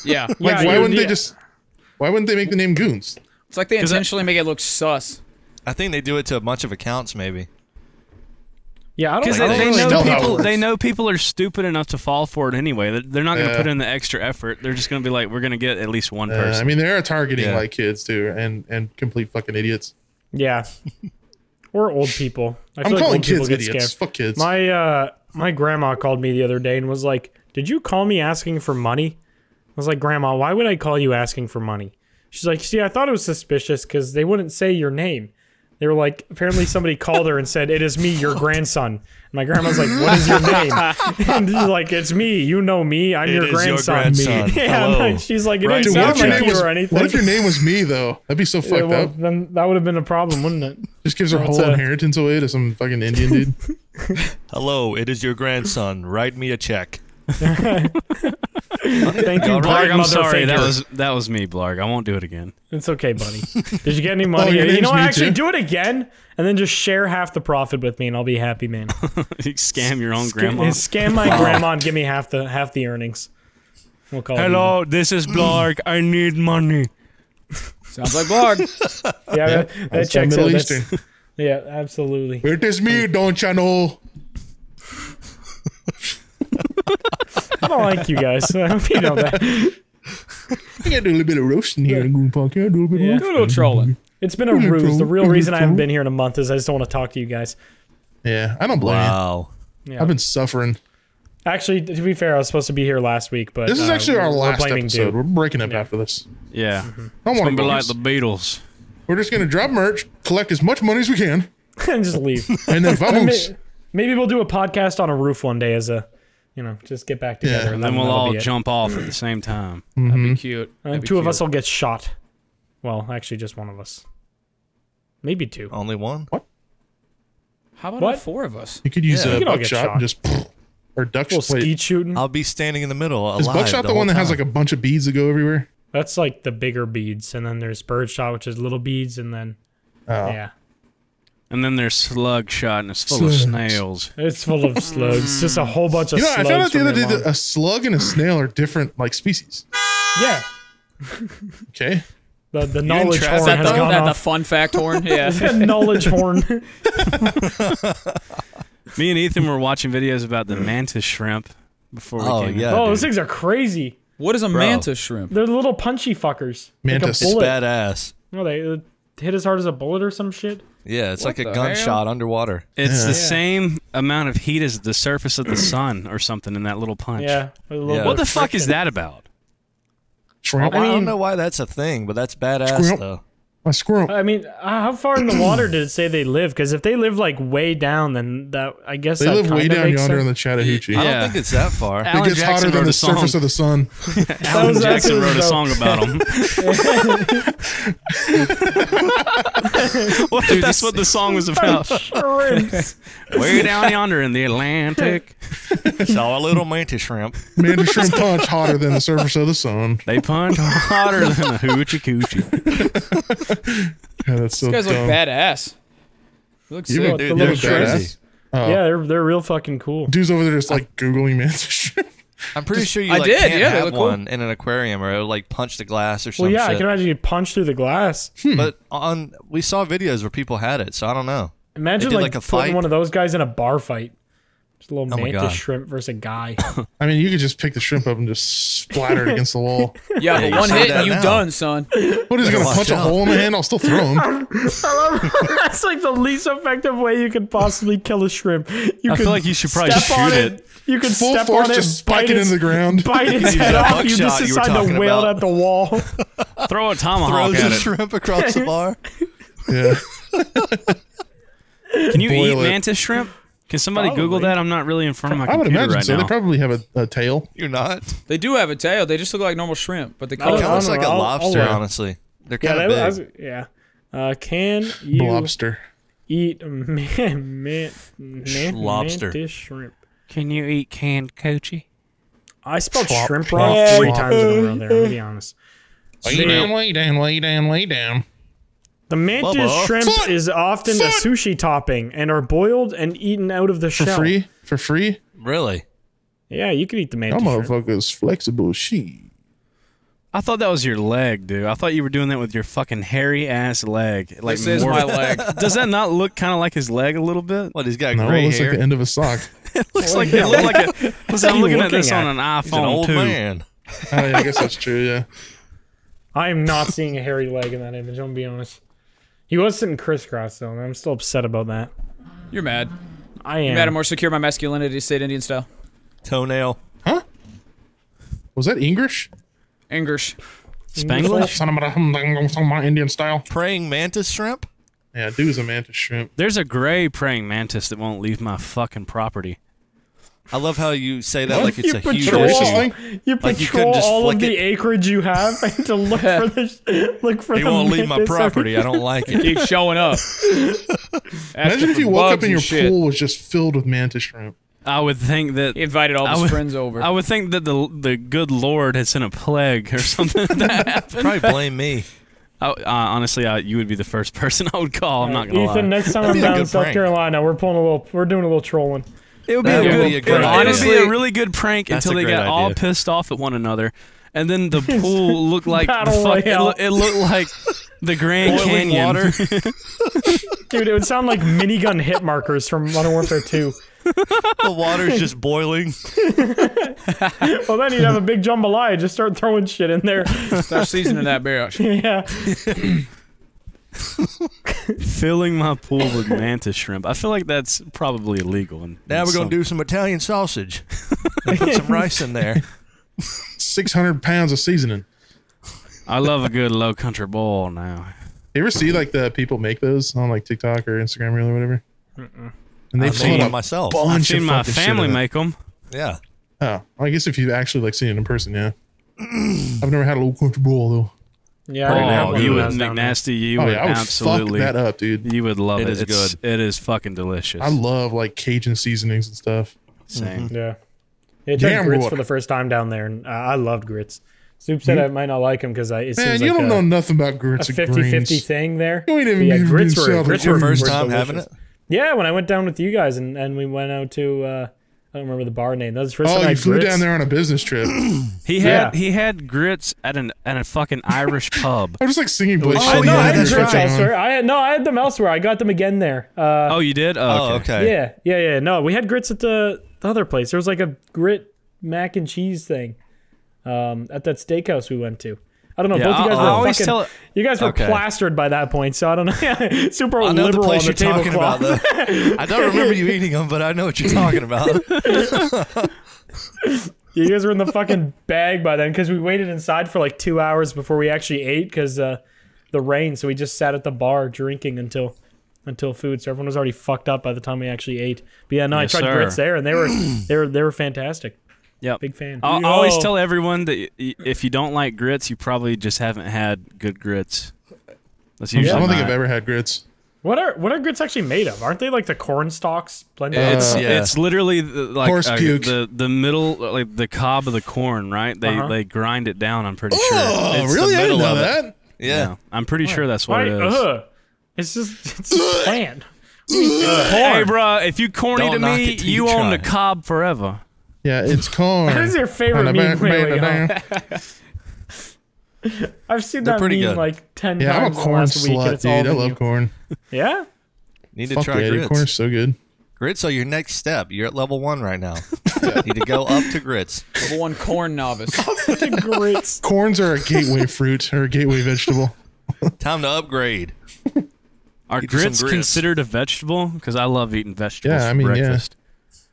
Yeah. like Yeah, why wouldn't yeah. they just why wouldn't they make the name Goons? It's like they intentionally make it look sus. I think they do it to a bunch of accounts, maybe. yeah. I don't, Because they, they really know how people. They know people are stupid enough to fall for it anyway. They're, they're not going to Yeah. put in the extra effort. They're just going to be like, we're going to get at least one Uh, person. I mean, they are targeting Yeah. like kids too, and and complete fucking idiots. Yeah, or old people. I I'm feel like calling old kids idiots. scammed. Fuck kids. My uh, my grandma called me the other day and was like, "Did you call me asking for money?" I was like, "Grandma, why would I call you asking for money?" She's like, "See, I thought it was suspicious because they wouldn't say your name. They were like, apparently somebody called her and said, "It is me, your grandson." And my grandma's like, "What is your name?" and she's like, "It's me. You know me. I'm It your is your grandson." grandson. yeah, Hello. like, she's like, "It Right. didn't Dude, what sound if your like name you was or anything." What if your name was me though? That'd be so Yeah, fucked well, up. then that would have been a problem, wouldn't it? Just gives her That's whole a- inheritance away to some fucking Indian dude. Hello, it is your grandson. Write me a check. Thank you, Blarg, Blarg, I'm sorry. That was that was me, Blarg. I won't do it again. It's okay, buddy. Did you get any oh, money? your you know, what? actually, too. do it again, and then just share half the profit with me, and I'll be happy, man. you scam your own Sc- grandma. Scam my grandma and give me half the half the earnings. We'll call Hello, this is Blarg. I need money. Sounds like Blarg. it. even. Yeah, that, that That's checks Middle out. That's- Yeah, absolutely. It is me, don't you know? I don't like you guys. I hope you know that. I gotta do a little bit of roasting here in Goon Podcast. Do a little bit of Yeah. roasting. Do a little trolling. It's been a ruse. The real reason I haven't been here in a month is I just don't want to talk to you guys. Yeah, I don't blame Wow. you. Yeah. I've been suffering. Actually, to be fair, I was supposed to be here last week, but This is uh, actually our we're last episode. Dude. We're breaking up Yeah. after this. Yeah, I don't want gonna be like the Beatles. We're just gonna drop merch, collect as much money as we can, and just leave. and then vamos. May- Maybe we'll do a podcast on a roof one day as a, you know, just get back together. Yeah. and Then we'll all be it. jump off at the same time. That'd Mm-hmm. be cute. And That'd be two of us will get shot. Well, actually, just one of us. Maybe two. Only one? What? How about What? all four of us? You could use Yeah. a We get buckshot shot. and just or duck Little wait, skeet shooting. I'll be standing in the middle. Alive Is buckshot the, whole one that has like a bunch of beads that go everywhere? That's like the bigger beads, and then there's birdshot, which is little beads, and then Oh. yeah, And then there's slug shot, and it's full of snails. it's full of slugs. It's just a whole bunch of You know, I found out the other day that a slug and a snail are different like species. yeah, Okay. the the knowledge trap- horn that, has the, gone that the fun fact horn? Yeah. The knowledge horn. Me and Ethan were watching videos about the mantis shrimp before we Oh, came. in. yeah. oh, dude. those things are crazy. What is a Bro. mantis shrimp? They're little punchy fuckers. Mantis. Like a badass. No, they uh, hit as hard as a bullet or some shit. Yeah, it's like a the gunshot underwater. It's the Yeah. same amount of heat as the surface of the sun or something in that little punch. Yeah. a little Yeah. bit What the of fuck is that about? Shrimp. I, mean- don't know why that's a thing, but that's badass Squirrel. though. My squirrel. I mean, how far in the water did it say they live? Because if they live like way down, then that I guess They live way down makes yonder in the Chattahoochee. I don't think it's that far. It Alan gets Jackson hotter than the song. surface of the sun. Alan was Jackson wrote a song about them. what if that's what the song was about? Shrimps. Way down yonder in the Atlantic, Saw a little mantis shrimp. Mantis shrimp punch hotter than the surface of the sun. they punch hotter than the hoochie coochie. Yeah, that's so You guys look badass. You look You sick. look, the you little look shrimps? badass. Oh. Yeah, they're they're real fucking cool. Dude's over there just like googling mantis shrimp. I'm pretty sure you I did, can't yeah, have look cool. one in an aquarium or it'll like punch the glass or something. Well, something. yeah, I can imagine you punch through the glass. Hmm. But on we saw videos where people had it, so I don't know. Imagine did, like, like, a putting fight? one of those guys in a bar fight. Just a little Oh mantis shrimp versus a guy. I mean, you could just pick the shrimp up and just splatter it against the wall. Yeah, but one hit and you now. done, son. What is he gonna Watch punch a hole in the hand? I'll still throw him. That's like the least effective way you could possibly kill a shrimp. You I could feel like you should probably step shoot it. You could Full step force, on it, just bite spike it its- into the ground. bite its Use head that off. You just buckshot you were decide to talking wail at the wall. Throw a tomahawk Throws at a it. shrimp across the bar. Yeah. Can you eat Boil it. mantis shrimp? Can somebody Google that? I'm not really in front of my I would imagine right so. now. They probably have a, a tail. You're not. They do have a tail. They just look like normal shrimp, but they I call don't It it. know. looks like a I'll- I'll lobster, learn. honestly. They're Yeah, kind that of was, big. yeah. Uh, can you Lobster. eat man, man, man, Lobster. mantis shrimp? Can you eat canned coachie? I spelled Plop, shrimp plop, wrong three plop. times in a row there. I'm gonna be honest. Lay down, lay down, lay down, lay down. The mantis Bubba. shrimp Foot! is often a sushi topping and are boiled and eaten out of the For shell. free? For free? Really? Yeah, you could eat the That mantis shrimp. motherfucker's flexible. She. I thought that was your leg, dude. I thought you were doing that with your fucking hairy ass leg. Like This is more- my leg. Does that not look kind of like his leg a little bit? What? He's got No, it gray looks hair. like the end of a sock. It looks like it looked like a. Listen, I'm you looking at looking this at? on an He's an iPhone old too. man. oh, yeah, I guess that's true, yeah. I am not seeing a hairy leg in that image. I'm gonna be honest. He was sitting crisscross though, and I'm still upset about that. You're mad. I am. You're mad. I'm more secure my masculinity, state Indian style. Toenail. Huh? Was that English? English. Spanglish. Son of a- my Indian style. Praying mantis shrimp? Yeah, dude's a mantis shrimp. There's a gray praying mantis that won't leave my fucking property. I love how you say that like it's you a huge patrol, racist issue. thing? you Like, you patrol couldn't just all of flick the it. acreage you have and to look for the look for He the won't leave my property. I don't like it. Keep showing up. Imagine if you woke up and your pool was just filled with mantis shrimp. I would think that. He invited all his would- friends over. I would think that the the good Lord had sent a plague or something. that happened. Probably blame me. I, uh, honestly, I, you would be the first person I would call. I'm not gonna Ethan, lie. next time I'm down in South prank. Carolina, we're pulling a little, we're doing a little trolling. It would be a would good, be a it would be Honestly- a really good prank until they got great all pissed off at one another, and then the pool looked like the fuck, it, Royale. loo- it looked like the Grand Boiling Canyon. water. Dude, it would sound like minigun hit markers from Modern Warfare 2. the water's just boiling. Well, then you'd have a big jambalaya. Just start throwing shit in there. Start seasoning that bitch. yeah. Filling my pool with mantis shrimp. I feel like that's probably illegal. In, Now in we're gonna some- do some Italian sausage. And put some rice in there. 600 pounds of seasoning. I love a good low country boil now. You ever see like the people make those on like TikTok or Instagram Reel or whatever? And they I've put seen a it myself. I've seen of my family make them. Yeah. Oh, I guess if you've actually like seen it in person, yeah. I've never had a low country bowl though. Yeah. I didn't have Oh, one you would was down. McNasty. You oh would yeah, I would absolutely. fuck that up, dude. You would love It it. is It's- good. It is fucking delicious. I love like Cajun seasonings and stuff. Same. Yeah. Yeah, I tried Damn, grits boy. for the first time down there, and uh, I loved grits. Soup said I might not like them because it Man, seems you like don't a, know nothing about a grits and 50 greens. 50 thing there. You ain't even But yeah, giving grits were, grits for were First were time having delicious. it. Yeah, when I went down with you guys and, and we went out to, uh, I don't remember the bar name. That was the first Oh, time I you had flew grits. down there on a business trip. He had Yeah. he had grits at an at a fucking Irish pub. I'm just like singing Blake Oh, Shelton. no, yeah, I had that's grits right. elsewhere. I had, no, I had them elsewhere. I got them again there. Uh, Oh, you did? Oh, Oh, okay. okay. Yeah, yeah, yeah. No, we had grits at the, the other place. There was like a grit mac and cheese thing um, at that steakhouse we went to. I don't know. Yeah, both you guys were fucking. tell- you guys were Okay. plastered by that point, so I don't know. Super I know the liberal on place the you're talking about. Though. I don't remember you eating them, but I know what you're talking about. You guys were in the fucking bag by then because we waited inside for like two hours before we actually ate because uh, the rain. So we just sat at the bar drinking until until food. So everyone was already fucked up by the time we actually ate. But yeah, no, Yes, I tried sir. grits there, and they were they were they were fantastic. Yep. Big fan. I I always tell everyone that y- y- if you don't like grits, you probably just haven't had good grits. That's usually I don't think I've ever had grits. What are what are grits actually made of? Aren't they like the corn stalks blended? It's Uh, yeah. it's literally the, like Horse uh, puke. the the middle like the cob of the corn, right? They Uh-huh. they grind it down. I'm pretty sure. Oh, It's the really? I didn't know of it. that. Yeah. I'm pretty sure that's what Why? it is. Ugh. It's just it's just plant. Hey, bro, if you corny Don't to me, you you own the cob forever. Yeah, it's corn. What is your favorite On meme? ba- Wait, wait, ba- hold ba- on. I've seen They're that pretty meme good. like ten Yeah, I'm a times in the corn last week, and slut, it's dude. all I love you. corn. Yeah. Need to Fuck try yeah, dude. grits. Corn is so good. Grits are your next step. You're at level one right now. Need to go up to grits. Level one corn novice. up to grits. Corns are a gateway fruit or a gateway vegetable. Time to upgrade. Are Get you some grits, grits. considered a vegetable? Because I love eating vegetables Yeah, I for mean, yeah. breakfast.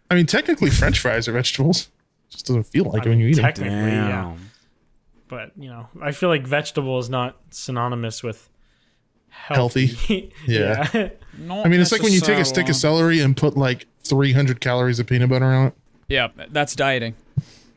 I mean, technically, French fries are vegetables. It Just doesn't feel like it when you eat them. Technically, yeah. Damn. But you know, I feel like vegetable is not synonymous with Healthy. healthy. Yeah. yeah. I mean, it's like when you take a stick of celery and put like 300 calories of peanut butter on it. Yeah, that's dieting.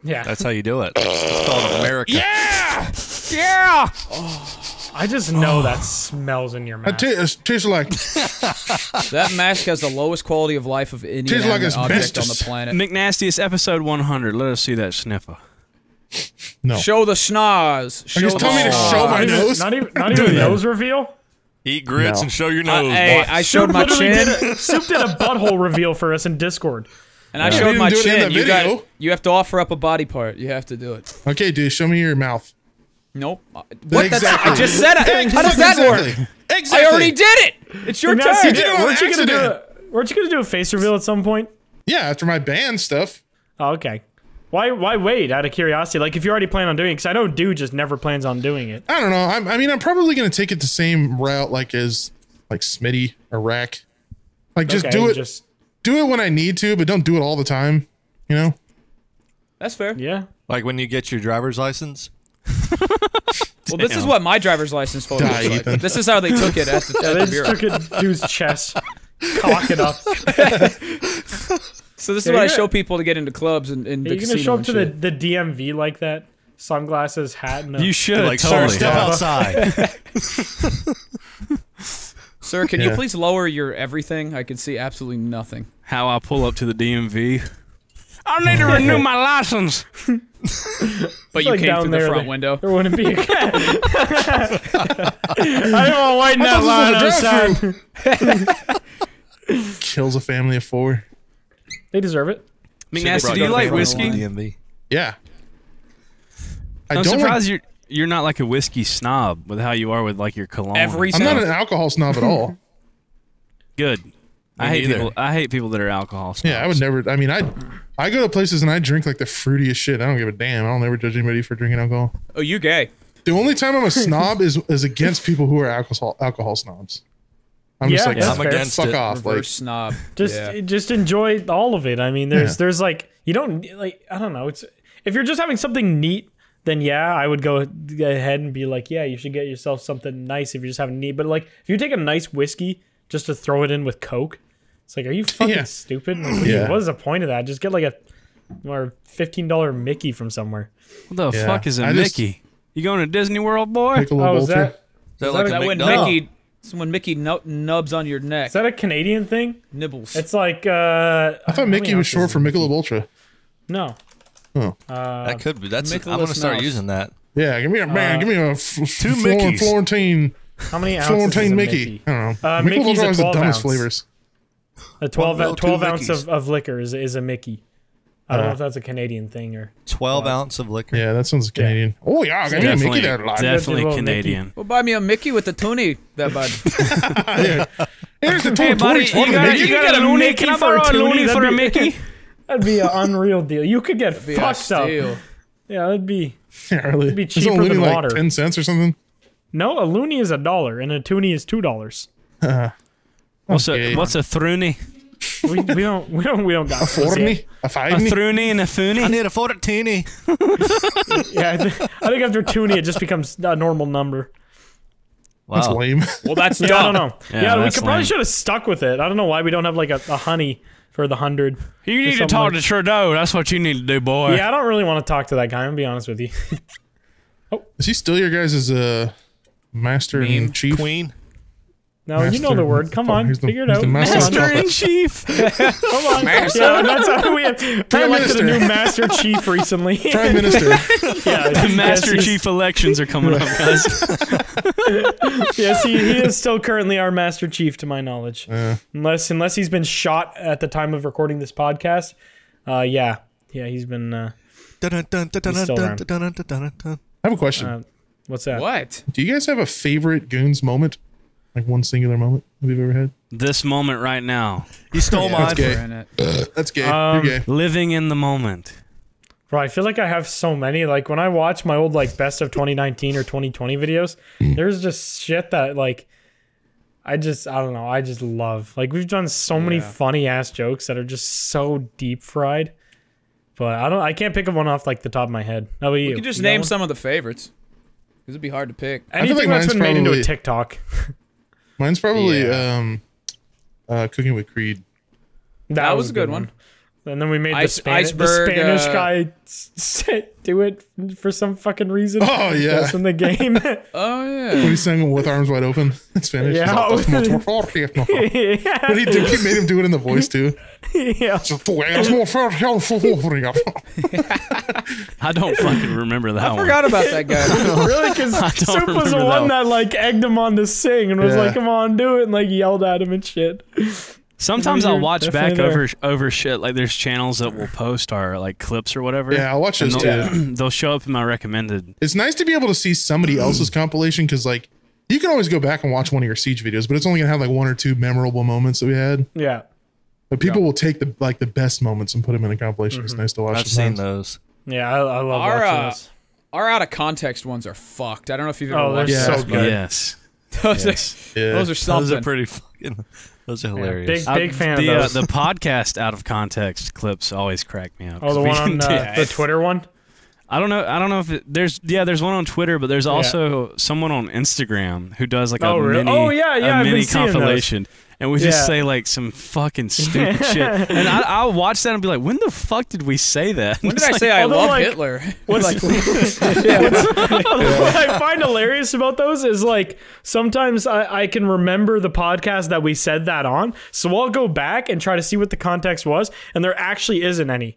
yeah. That's how you do it. It's called America. Yeah. Oh. I just know that smells in your It, mouth. it tastes like That mask has the lowest quality of life of any Tastes like inanimate object on the planet. McNastiest episode 100. Let us see that sniffer. no. Show the schnoz. Show just the tell me to show my not even, nose. Not even, not even nose reveal. Eat grits No. and show your Uh, nose. hey. I showed my chin, did a, Soup did a butthole reveal for us in Discord. and I You showed my do it in chin. You got. You have to offer up a body part. You have to do it. Okay, dude, show me your mouth. Nope. Uh, What? That's, Exactly. I just said it. How does that exactly. work? Exactly. I already did it. It's your Now, turn. see, did it weren't you gonna do a, Weren't you gonna do a face reveal at some point? Yeah, after my band stuff. Oh, okay. Why? Why wait? Out of curiosity, like if you already plan on doing it, because I know dude just never plans on doing it. I don't know. I'm, I mean, I'm probably gonna take it the same route like as like Smitty or Rack. Like just Okay, do it, Just do it when I need to, but don't do it all the time. You know? That's fair. yeah. like when you get your driver's license. Well, this is what my driver's license photo Die, looks like. Ethan. This is how they took it at the, at They the just bureau. took it dude's chest, cock it up. So this is what I show people to get into clubs and, and Are the you casino gonna show up to the, shit. the DMV like that? Sunglasses, hat, and a, You should Like, totally. sir, step Yeah. outside. Sir, can you please lower your everything? I can see absolutely nothing. How I pull up to the DMV. I need to renew my license. But you like came down through the there, front they- window. There wouldn't be a cat. I don't want to wait in that line thought outside. Kills a family of four. They deserve it. McNasty, do you like whiskey? DMV. Yeah. I I'm don't like- surprised you're you're not like a whiskey snob with how you are with like your cologne. Every I'm not an alcohol snob at all. good. I hate neither. people. I hate people that are alcohol snobs. Yeah, I would never. I mean, I I go to places and I drink like the fruitiest shit. I don't give a damn. I don't ever judge anybody for drinking alcohol. Oh, you gay? The only time I'm a snob is is against people who are alcohol alcohol snobs. I'm just Yeah, like, that's I'm fair. against fuck it. off. Like, Reverse snob. Just yeah. just enjoy all of it. I mean, there's Yeah. there's like you don't like I don't know. It's if you're just having something neat, then yeah, I would go ahead and be like, yeah, you should get yourself something nice if you're just having neat. But like if you take a nice whiskey just to throw it in with Coke, it's like, are you fucking Yeah. stupid? Like, what, do Yeah. what is the point of that? Just get like a or fifteen dollar Mickey from somewhere. What the Yeah. fuck is a I just- Mickey? You going to Disney World, boy? Michelob Oh, is Ultra. that Is that Is like that a a- That when Mickey, it's when Mickey nu- nubs on your neck. is that a Canadian thing? Nibbles. It's like uh I thought Mickey was short for Michelob Ultra. No. Oh. Uh, That could be. That's. I'm gonna start Mouse. using that. Yeah, give me a man. Uh, give me a f- f- two Flor- Mickeys. Florentine how many ounces Florentine is a Mickey. Mickey? I don't know. Uh, Michelob Mickey's Ultra has the dumbest ounce. flavors. A 12, One, no, 12 ounce of, of liquor is, is a Mickey. I don't Uh, know if that's a Canadian thing or. Twelve ounce of liquor. Yeah, that sounds Canadian. Oh yeah, give me a Mickey Definitely, there. lad. definitely Little Canadian. well, buy me a Mickey with the toonie, that bud. Here's the Hey, two buddy, you got, Mickey. you You got a a loony? Can I for a borrow a toonie? loony for a be- Mickey? That'd be an unreal deal. You could get Be fucked up. Yeah, that'd be Yeah, really. be Isn't a cheaper loony than like water. ten cents or something. No, a loony is a dollar and a toonie is two dollars. What's Okay. a what's a throonie? We, we don't we don't we don't got A fortney, a A five. throonie and a I foonie. need a fortini. Yeah, I, th- I think after toonie it just becomes a normal number. That's lame. Well, that's Yeah, I don't know. Yeah, Yeah, we could probably should have stuck with it. I don't know why we don't have like a, a honey for the hundred. You need to talk like- to Trudeau. That's what you need to do, boy. Yeah, I don't really want to talk to that guy. I'm gonna be honest with you. oh, Is he still your guys' uh, master and chief? Queen. No, you know the word. Come on, the- figure it out. master Come of on. chocolate. Master in chief. Come on. Yeah, that's how we have. We elected a new Master Chief recently. Prime Minister. yeah, The Master yes, Chief elections are coming up, guys. Yes, he, he is still currently our Master Chief, to my knowledge. Uh, Unless unless he's been shot at the time of recording this podcast. Uh, yeah, yeah, he's been. Uh, I have a question. uh, what's that? What? Do you guys have a favorite Goons moment? Like one singular moment that you've ever had? This moment right now, You stole mine. That's gay. We're in it. That's gay. Um, You're gay. living in the moment. Bro, I feel like I have so many. Like when I watch my old like best of 2019 or 2020 videos, there's just shit that like I just I don't know. I just love. Like we've done so many Yeah. funny ass jokes that are just so deep fried. But I don't. I can't pick of one off like the top of my head. How about you? You could just You name some of the favorites. Because it'd be hard to pick. Anything like that's mine's been made into a TikTok. Mine's probably Yeah. um, uh, cooking with Creed. That was a good one. And then we made Ice- the, Spanish, the Spanish uh, guy s- s- do it for some fucking reason. Oh yeah, in the game. Oh, when yeah. he sang with arms wide open in Spanish. Yeah. Like, "That's more fuerte." yeah. But he, did, he made him do it in the voice too. yeah. Just, "Tú eres more fuerte." I don't fucking remember that I one. forgot about that guy. Really? Because I Soup was the remember that one one. that like egged him on to sing and was Yeah. like, "Come on, do it," and like yelled at him and shit. Sometimes I'll watch back definitely over over shit. Like there's channels that will post our like clips or whatever. yeah, I'll watch and those they'll, too. they'll show up in my recommended. It's nice to be able to see somebody else's compilation because like you can always go back and watch one of your siege videos, but it's only gonna have like one or two memorable moments that we had. Yeah. But people will take the like the best moments and put them in a compilation. It's nice to watch. I've seen those. Yeah, I, I love Our, watching uh, this. Our out of context ones are fucked. I don't know if you've ever Oh, they're watched Yeah. so those. good. Yes. Those, Yes. are, Yeah. those are something. Those are pretty fucking. Those are hilarious. big- I- fan of the, uh, those. the podcast out of context clips always crack me up. Oh, the 'cause we one on uh, Yeah, the Twitter one. I don't know. I don't know if it, there's yeah. There's one on Twitter, but there's also someone on Instagram who does like a Oh, really? mini, Oh, yeah, yeah, a I've been mini seeing those. Compilation, and we just Yeah. say like some fucking stupid shit. And I, I'll watch that and be like, when the fuck did we say that? When did I like, say I love like- Hitler? What's, like? what I find hilarious about those is like sometimes I, I can remember the podcast that we said that on, so I'll go back and try to see what the context was, and there actually isn't any.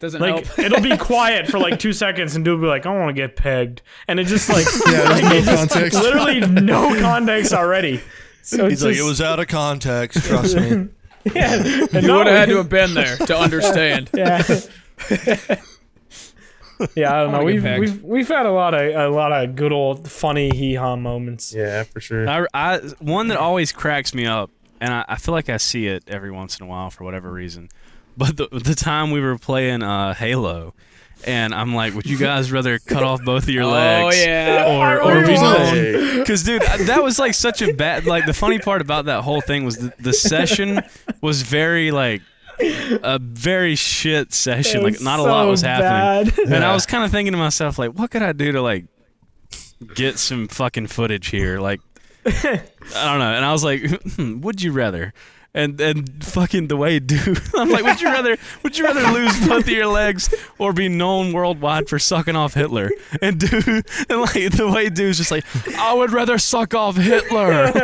Doesn't Like help. it'll be quiet for like two seconds, and dude will be like, "I want to get pegged," and it just like Yeah, like, no just- context. literally no context already. So He's it's like, it was out of context. Trust me. yeah, and You would have had to have been there to understand. Yeah. yeah, I don't know. We've, pegged. we've we've had a lot of a lot of good old funny hee haw moments. Yeah, for sure. I, I one that always cracks me up, and I, I feel like I see it every once in a while for whatever reason. But the the time we were playing uh, Halo, and I'm like, would you guys rather cut off both of your legs? Oh, legs? yeah. Or, or be known? Because dude, that was like such a bad. Like the funny part about that whole thing was the, the session was very like a very shit session. Like not a lot was happening. bad. And I was kind of thinking to myself, like, what could I do to like get some fucking footage here? Like, I don't know. And I was like, hmm, would you rather? And and fucking the way dude, I'm like, would you rather would you rather lose both of your legs or be known worldwide for sucking off Hitler? And dude, and like the way dude's just like, I would rather suck off Hitler.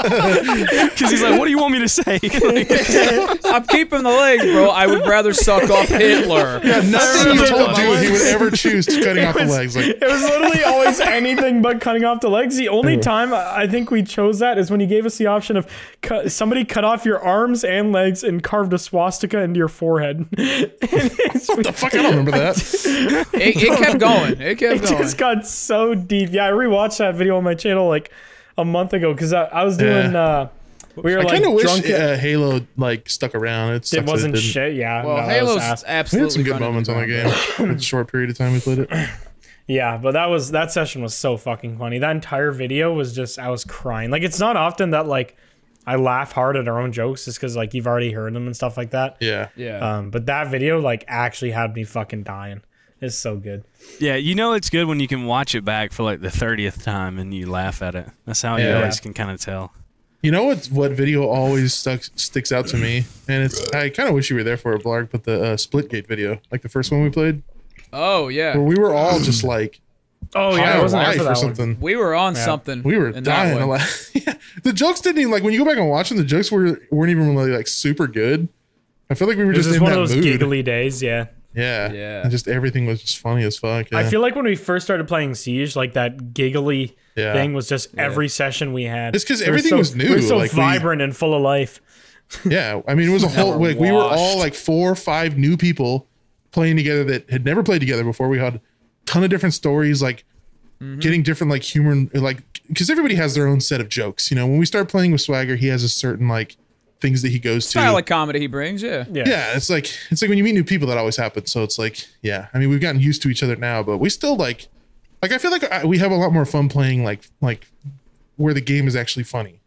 Because he's like, what do you want me to say? Like, I'm keeping the legs, bro. I would rather suck off Hitler. Yeah, Nothing you told that. dude he would ever choose to cutting off the legs. Like, It was literally always anything but cutting off the legs. The only time I I think we chose that is when he gave us the option of cut, somebody cut off your arms and legs and carved a swastika into your forehead. what the fuck? I don't remember that. It, it kept going. It kept It going. just got so deep. Yeah, I rewatched that video on my channel like a month ago because I, I was doing Yeah. uh, We were I like kind of wish drunk. uh, Halo like stuck around. It, it wasn't didn't. shit. Yeah. Well, no, Halo's ass. We absolutely had some good moments on that the game. in the short period of time we played it. Yeah, but that was that session was so fucking funny. That entire video was just I was crying. Like it's not often that like I laugh hard at our own jokes just because like you've already heard them and stuff like that. Yeah. Yeah. Um, but that video like actually had me fucking dying. It's so good. Yeah, you know it's good when you can watch it back for like the thirtieth time and you laugh at it. That's how you Yeah. always can kind of tell. You know what? What video always stuck sticks out to me, and it's I kind of wish you were there for it, Blarg. But the uh, Splitgate video, like the first one we played, oh yeah. where we were all just like Oh yeah, I wasn't there life for or that one. something. We were on something. We were in that dying one. yeah. The jokes didn't even like when you go back and watch them. The jokes were weren't even really like super good. I feel like we were It was just, just in one that of those mood. giggly days. Yeah. Yeah, Yeah. And just everything was just funny as fuck. I feel like when we first started playing Siege, like that giggly Yeah. thing was just every session we had. It's 'cause because were everything so- was new, We were so like, we- vibrant and full of life. Yeah, I mean, it was a whole were like we were all like four or five new people playing together that had never played together before. We had a ton of different stories, like Mm-hmm. getting different like humor, like because everybody has their own set of jokes. You know, when we start playing with Swagger, he has a certain like things that he goes to. Style of comedy he brings. Yeah. Yeah. yeah, it's like it's like when you meet new people that always happens. So it's like, yeah, I mean, we've gotten used to each other now, but we still like, like I feel like I, we have a lot more fun playing like like where the game is actually funny.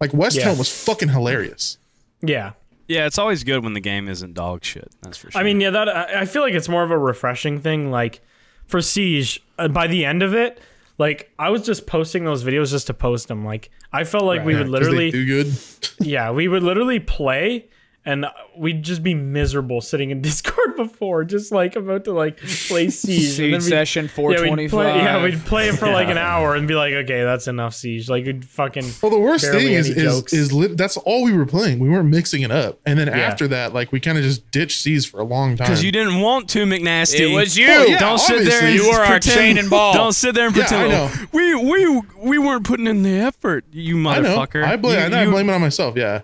Like West Yeah. Helm was fucking hilarious. Yeah. Yeah, it's always good when the game isn't dog shit. That's for sure. I mean, yeah, that I I feel like it's more of a refreshing thing. Like for Siege, uh, by the end of it, like I was just posting those videos just to post them. Like I felt like we would would 'cause they literally, do good. yeah, we would literally play. And we'd just be miserable sitting in Discord before, just like about to like play Siege. Siege then we'd- session yeah, four we'd twenty play, five. yeah, we'd play it for like an hour and be like, okay, that's enough Siege. Like we'd fucking. Well, the worst thing is is, is lit, that's all we were playing. We weren't mixing it up, and then after that, like we kind of just ditched Siege for a long time. because you didn't want to, McNasty. It was you. Well, yeah, Don't sit there. And. You were our pretend- chain and ball. Don't sit there and Yeah, pretend. I know. "Oh, We we we weren't putting in the effort. You I know. motherfucker. I blame. You- I know. I blame it on myself. Yeah,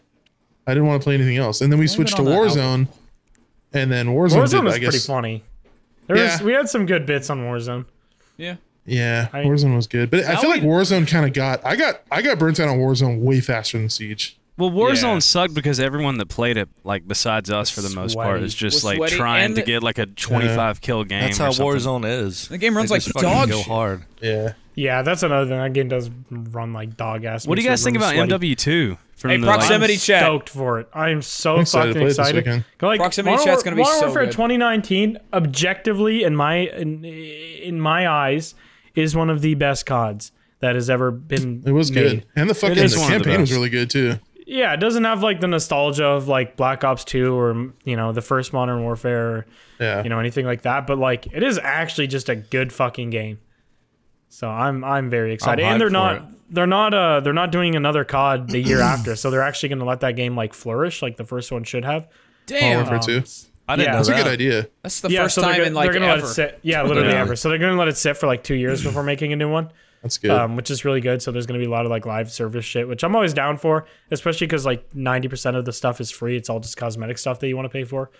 I didn't want to play anything else, and then we switched to on the Warzone, and then Warzone, Warzone did, was I pretty funny. There Yeah. was, we had some good bits on Warzone. Yeah. Yeah, I- Warzone was good, but I Now feel like Warzone kind of got. I got. I got burnt out on Warzone way faster than Siege. Well, Warzone Yeah. sucked because everyone that played it, like besides us for the most part, Sweaty. is just Was like sweaty trying and to get like a 25 kill game. That's how something. Warzone is. The game runs They like just fucking dog go hard. Yeah, Yeah, that's another thing. That game does run like dog ass. What do you guys think about sweaty. MW2? From Hey, the, proximity I'm chat. Stoked for it. I am so I'm excited fucking play excited. Like, Proximity Modern chat's gonna be Modern so Warfare good. 2019, objectively, in my in, in my eyes, is one of the best CODs that has ever been. it was made. good, and the fucking the one of the campaign was really good too. Yeah, it doesn't have like the nostalgia of like Black Ops 2 or you know the first Modern Warfare, or, Yeah, you know anything like that. But like, it is actually just a good fucking game. So I'm I'm very excited, hyped and they're not it. they're not uh they're not doing another COD the year after. So they're actually going to let that game like flourish like the first one should have. Damn. Um, two. I didn't Yeah. know That's a good idea. That's the yeah, first so time gonna, in like they're gonna let ever. it sit. Yeah, literally Yeah. ever. So they're gonna let it sit for like two years before making a new one, That's good. um, which is really good. So there's gonna be a lot of like live service shit, which I'm always down for, especially because like 90% of the stuff is free. It's all just cosmetic stuff that you want to pay for,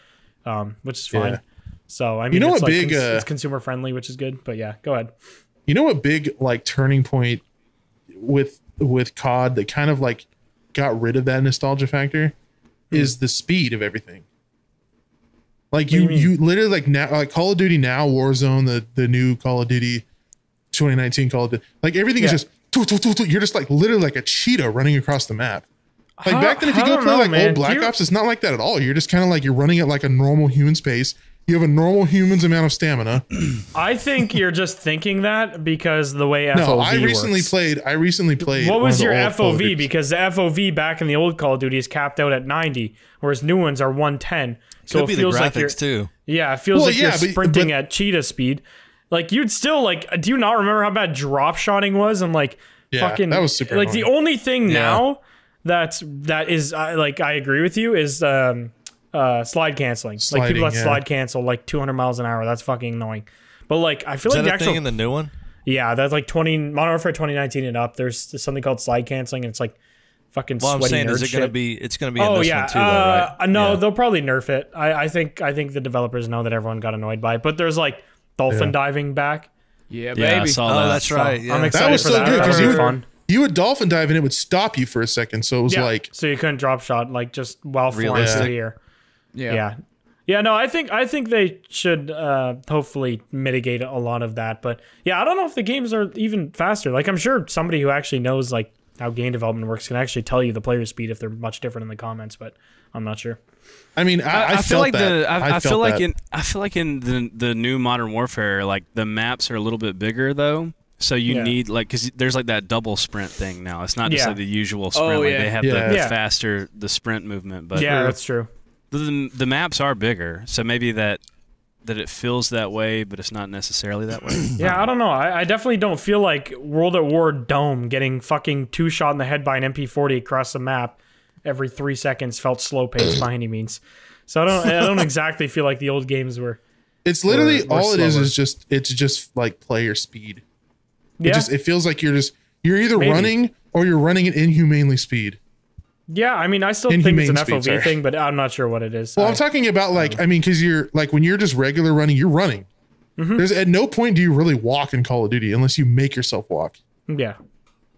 um, which is fine. Yeah. So I mean, you know it's what like big, cons- uh, it's consumer friendly, which is good. But yeah, go ahead. You know what big like turning point with with COD that kind of like got rid of that nostalgia factor Hmm. is the speed of everything. Like you, you you, literally like now like Call of Duty now, Warzone, the the new Call of Duty 2019 Call of Duty, like everything is just you're just like literally like a cheetah running across the map. Like How- back then, if you go play know, like man. old Black Ops, it's not like that at all. You're just kind of like you're running at like a normal human space. You have a normal human's amount of stamina. I think you're just thinking that because the way FOV No, I recently works. played. I recently played. What was your old Call of FOV? Duties. Because the FOV back in the old Call of Duty is capped out at 90, whereas new ones are 110. So Could it be the feels like you're too. yeah, it feels Well, like yeah, you're but- sprinting but- at cheetah speed. Like you'd still like. Do you not remember how bad drop shotting was and like Yeah, fucking that was super like the only thing now that's that is uh, like I agree with you is um uh slide canceling. like people Sliding, that yeah. slide cancel like 200 miles an hour. That's fucking annoying. But like I feel Is like that the a actual thing in the new one? yeah, that's like 20 Modern Warfare 2019 and up. There's something called slide canceling, and it's like fucking Well, I'm saying, nerd is it going to be? It's going to be in Oh this yeah, one too, though, uh, right? no, Yeah. they'll probably nerf it. I, I think I think the developers know that everyone got annoyed by it. But there's like dolphin Yeah. diving back. Yeah, Yeah, I baby. saw Oh, that. that's right. Yeah. I'm excited was for so that. good, That'll 'cause be you- fun. you would dolphin dive and it would stop you for a second. So it was Yeah. like so you couldn't drop shot like just while flying through the air. Yeah. Yeah. Yeah, no, I think I think they should uh, hopefully mitigate a lot of that. But yeah, I don't know if the games are even faster. Like I'm sure somebody who actually knows like how game development works can actually tell you the player speed if they're much different in the comments, but I'm not sure. I mean, I, I, I, feel like that. the I, I, felt feel like that. in I feel like in the the new Modern Warfare, like the maps are a little bit bigger though. So you Yeah. need like because there's like that double sprint thing now. It's not just Yeah. like the usual sprint. Oh, like yeah. they have Yeah. the, the Yeah. faster the sprint movement. But yeah, that's true. The the maps are bigger, so maybe that that it feels that way, but it's not necessarily that way. Yeah, I don't know. I, I definitely don't feel like World at War Dome getting fucking two shot in the head by an MP40 across the map every three seconds felt slow paced by any means. So I don't I don't exactly feel like the old games were. It's literally Or- or all it is is just it's just like player speed. It Yeah, just it feels like you're just you're either Maybe. running or you're running at inhumanely speed. Yeah. I mean, I still think it's an Inhumane speed, FOV sorry. thing, but I'm not sure what it is. Well, I- I'm talking about like I mean because you're like when you're just regular running, you're running. There's at no point do you really walk in Call of Duty unless you make yourself walk. yeah.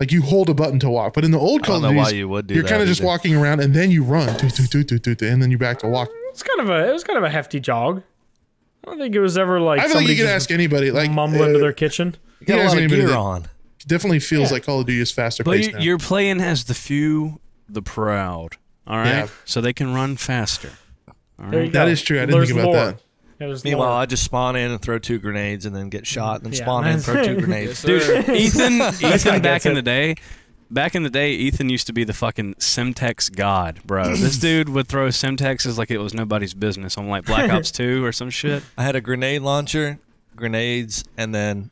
Like you hold a button to walk, but in the old Call of Duty, you would do you're kind of just walking around and then you run, do, do, do, do, do, do, and then you back to walk. It's kind of a it was kind of a hefty jog. I don't think it was ever like I feel like somebody you could ask anybody, like mumbling uh, to their kitchen. You got a Yeah, lot of anybody gear that- on. definitely feels Yeah. like Call of Duty is faster but paced you, now. you're playing as the few, the proud. All right, Yeah. so they can run faster. All There you right. go. That is true. I didn't There's think about lore. that. Meanwhile, lore. I just spawn in and throw two grenades and then get shot, and then Yeah, spawn in, and throw two grenades. Dude, Ethan, Ethan back in it. the day, back in the day, Ethan used to be the fucking Semtex god, bro. this dude would throw Semtexes like it was nobody's business on like Black Ops 2 or some shit. I had a grenade launcher, grenades, and then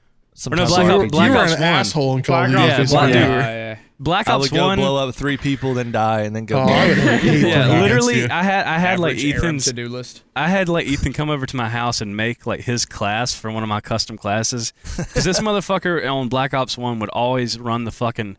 Or no, Black I Ops- would- Black you were Ops an 1. asshole in Call Black of Duty. Ops Yeah, Black- yeah. yeah. Black I would go 1 blow up three people, then die, and then go. Oh, back. I would hate playing Yeah, literally. I had I had like Average Arab Ethan's to-do list. I had like Ethan come over to my house and make like his class for one of my custom classes because this motherfucker on Black Ops One would always run the fucking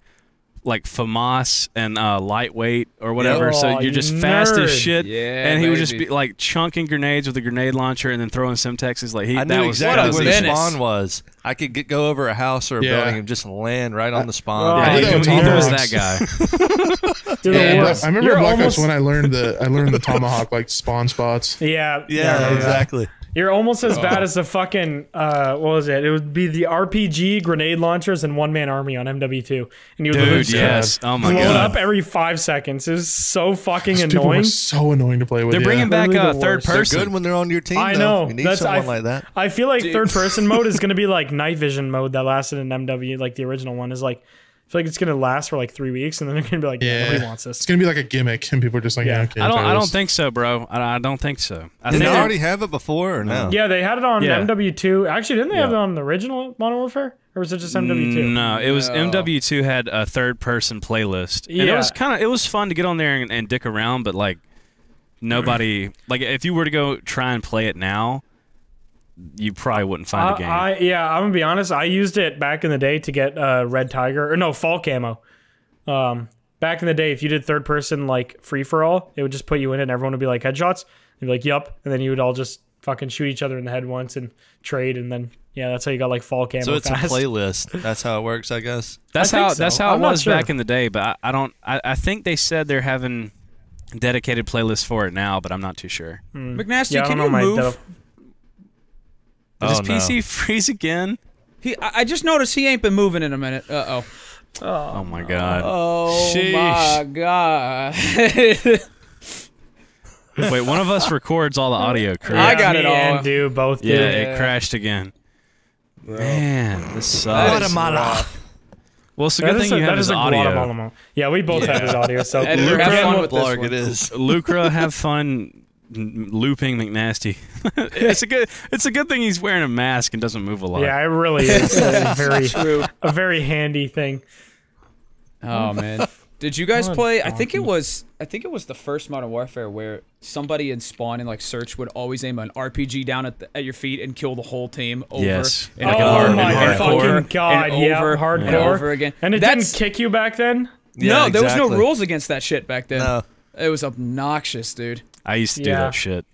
like FAMAS and uh, lightweight or whatever. so Oh, you're you just fast as shit. Yeah, and he would just be like chunking grenades with a grenade launcher and then throwing Semtexes. Like he I that knew was exactly that was where the easy. spawn was. I could get, go over a house or a Yeah. building and just land right on the Oh, spawn. Yeah, I did that Ethan, with Ethan was that guy. You're Yeah, worst. I remember Black almost, Ops when I learned the I learned the tomahawk like spawn spots. Yeah, yeah, exactly. You're almost as bad as the fucking uh, what was it? It would be the RPG grenade launchers and one man army on MW2, and you would literally Dude, yes. Oh my blow it god. up every five seconds. It was so fucking Those people annoying. were so annoying to play with. They're yeah. bringing back Literally uh, the third worst. They're person. good when they're on your team. I though. know. You need That's someone I, like that. I feel like Dude. third person mode is going to be like night vision mode that lasted in MW, like the original one. Is like I feel like it's going to last for like three weeks, and then they're going to be like, yeah, Yeah. nobody wants this. It's gonna be like a gimmick, and people are just like, Yeah. yeah, okay. I don't. I don't think so, bro. I, I don't think so. I Did think they already have it before or no? Yeah, they had it on Yeah. MW2. Actually, didn't they have it on the original Modern Warfare, or was it just MW2? Mm, no, it was No. MW2 had a third person playlist. And it was kind of it was fun to get on there and, and dick around, but like nobody like if you were to go try and play it now, you probably wouldn't find a game. I yeah, I'm gonna be honest. I used it back in the day to get uh, red tiger or no fall camo. Um, back in the day, if you did third person like free for all, it would just put you in it, and everyone would be like headshots. You'd be like, "Yup," and then you would all just fucking shoot each other in the head once and trade, and then yeah, that's how you got like fall camo. So it's a playlist. That's how it works, I guess. that's I how so. that's how I'm it was sure. back in the day, but I, I don't. I, I think they said they're having dedicated playlists for it now, but I'm not too sure. McNasty, Yeah, can you my move? Did his Oh, no. PC freeze again? He, I I just noticed he ain't been moving in a minute. Uh oh. Oh my god! Oh Sheesh. my god. Wait, one of us records all the audio, correct? I got me it all. And do both. do. Yeah, Yeah. it crashed again. Man, this sucks. That is rough. Well, it's a good is thing a, you have his audio. Yeah, we both have his audio. So Editor, have fun with this Blarg one. it is. Lucra, have fun n- looping McNasty. it's a good. It's a good thing he's wearing a mask and doesn't move a lot. yeah, it really is a very a very handy thing. Oh man. Did you guys play? I think it was. I think it was the first Modern Warfare where somebody in spawn and like search would always aim an RPG down at, the, at your feet and kill the whole team over. Yes. and Like oh in hard- my and hardcore. fucking god! and yeah, over hardcore. and over again. And it That's- didn't kick you back then. no, Yeah, there was no rules against that shit back then. No. It was obnoxious, dude. I used to do that shit.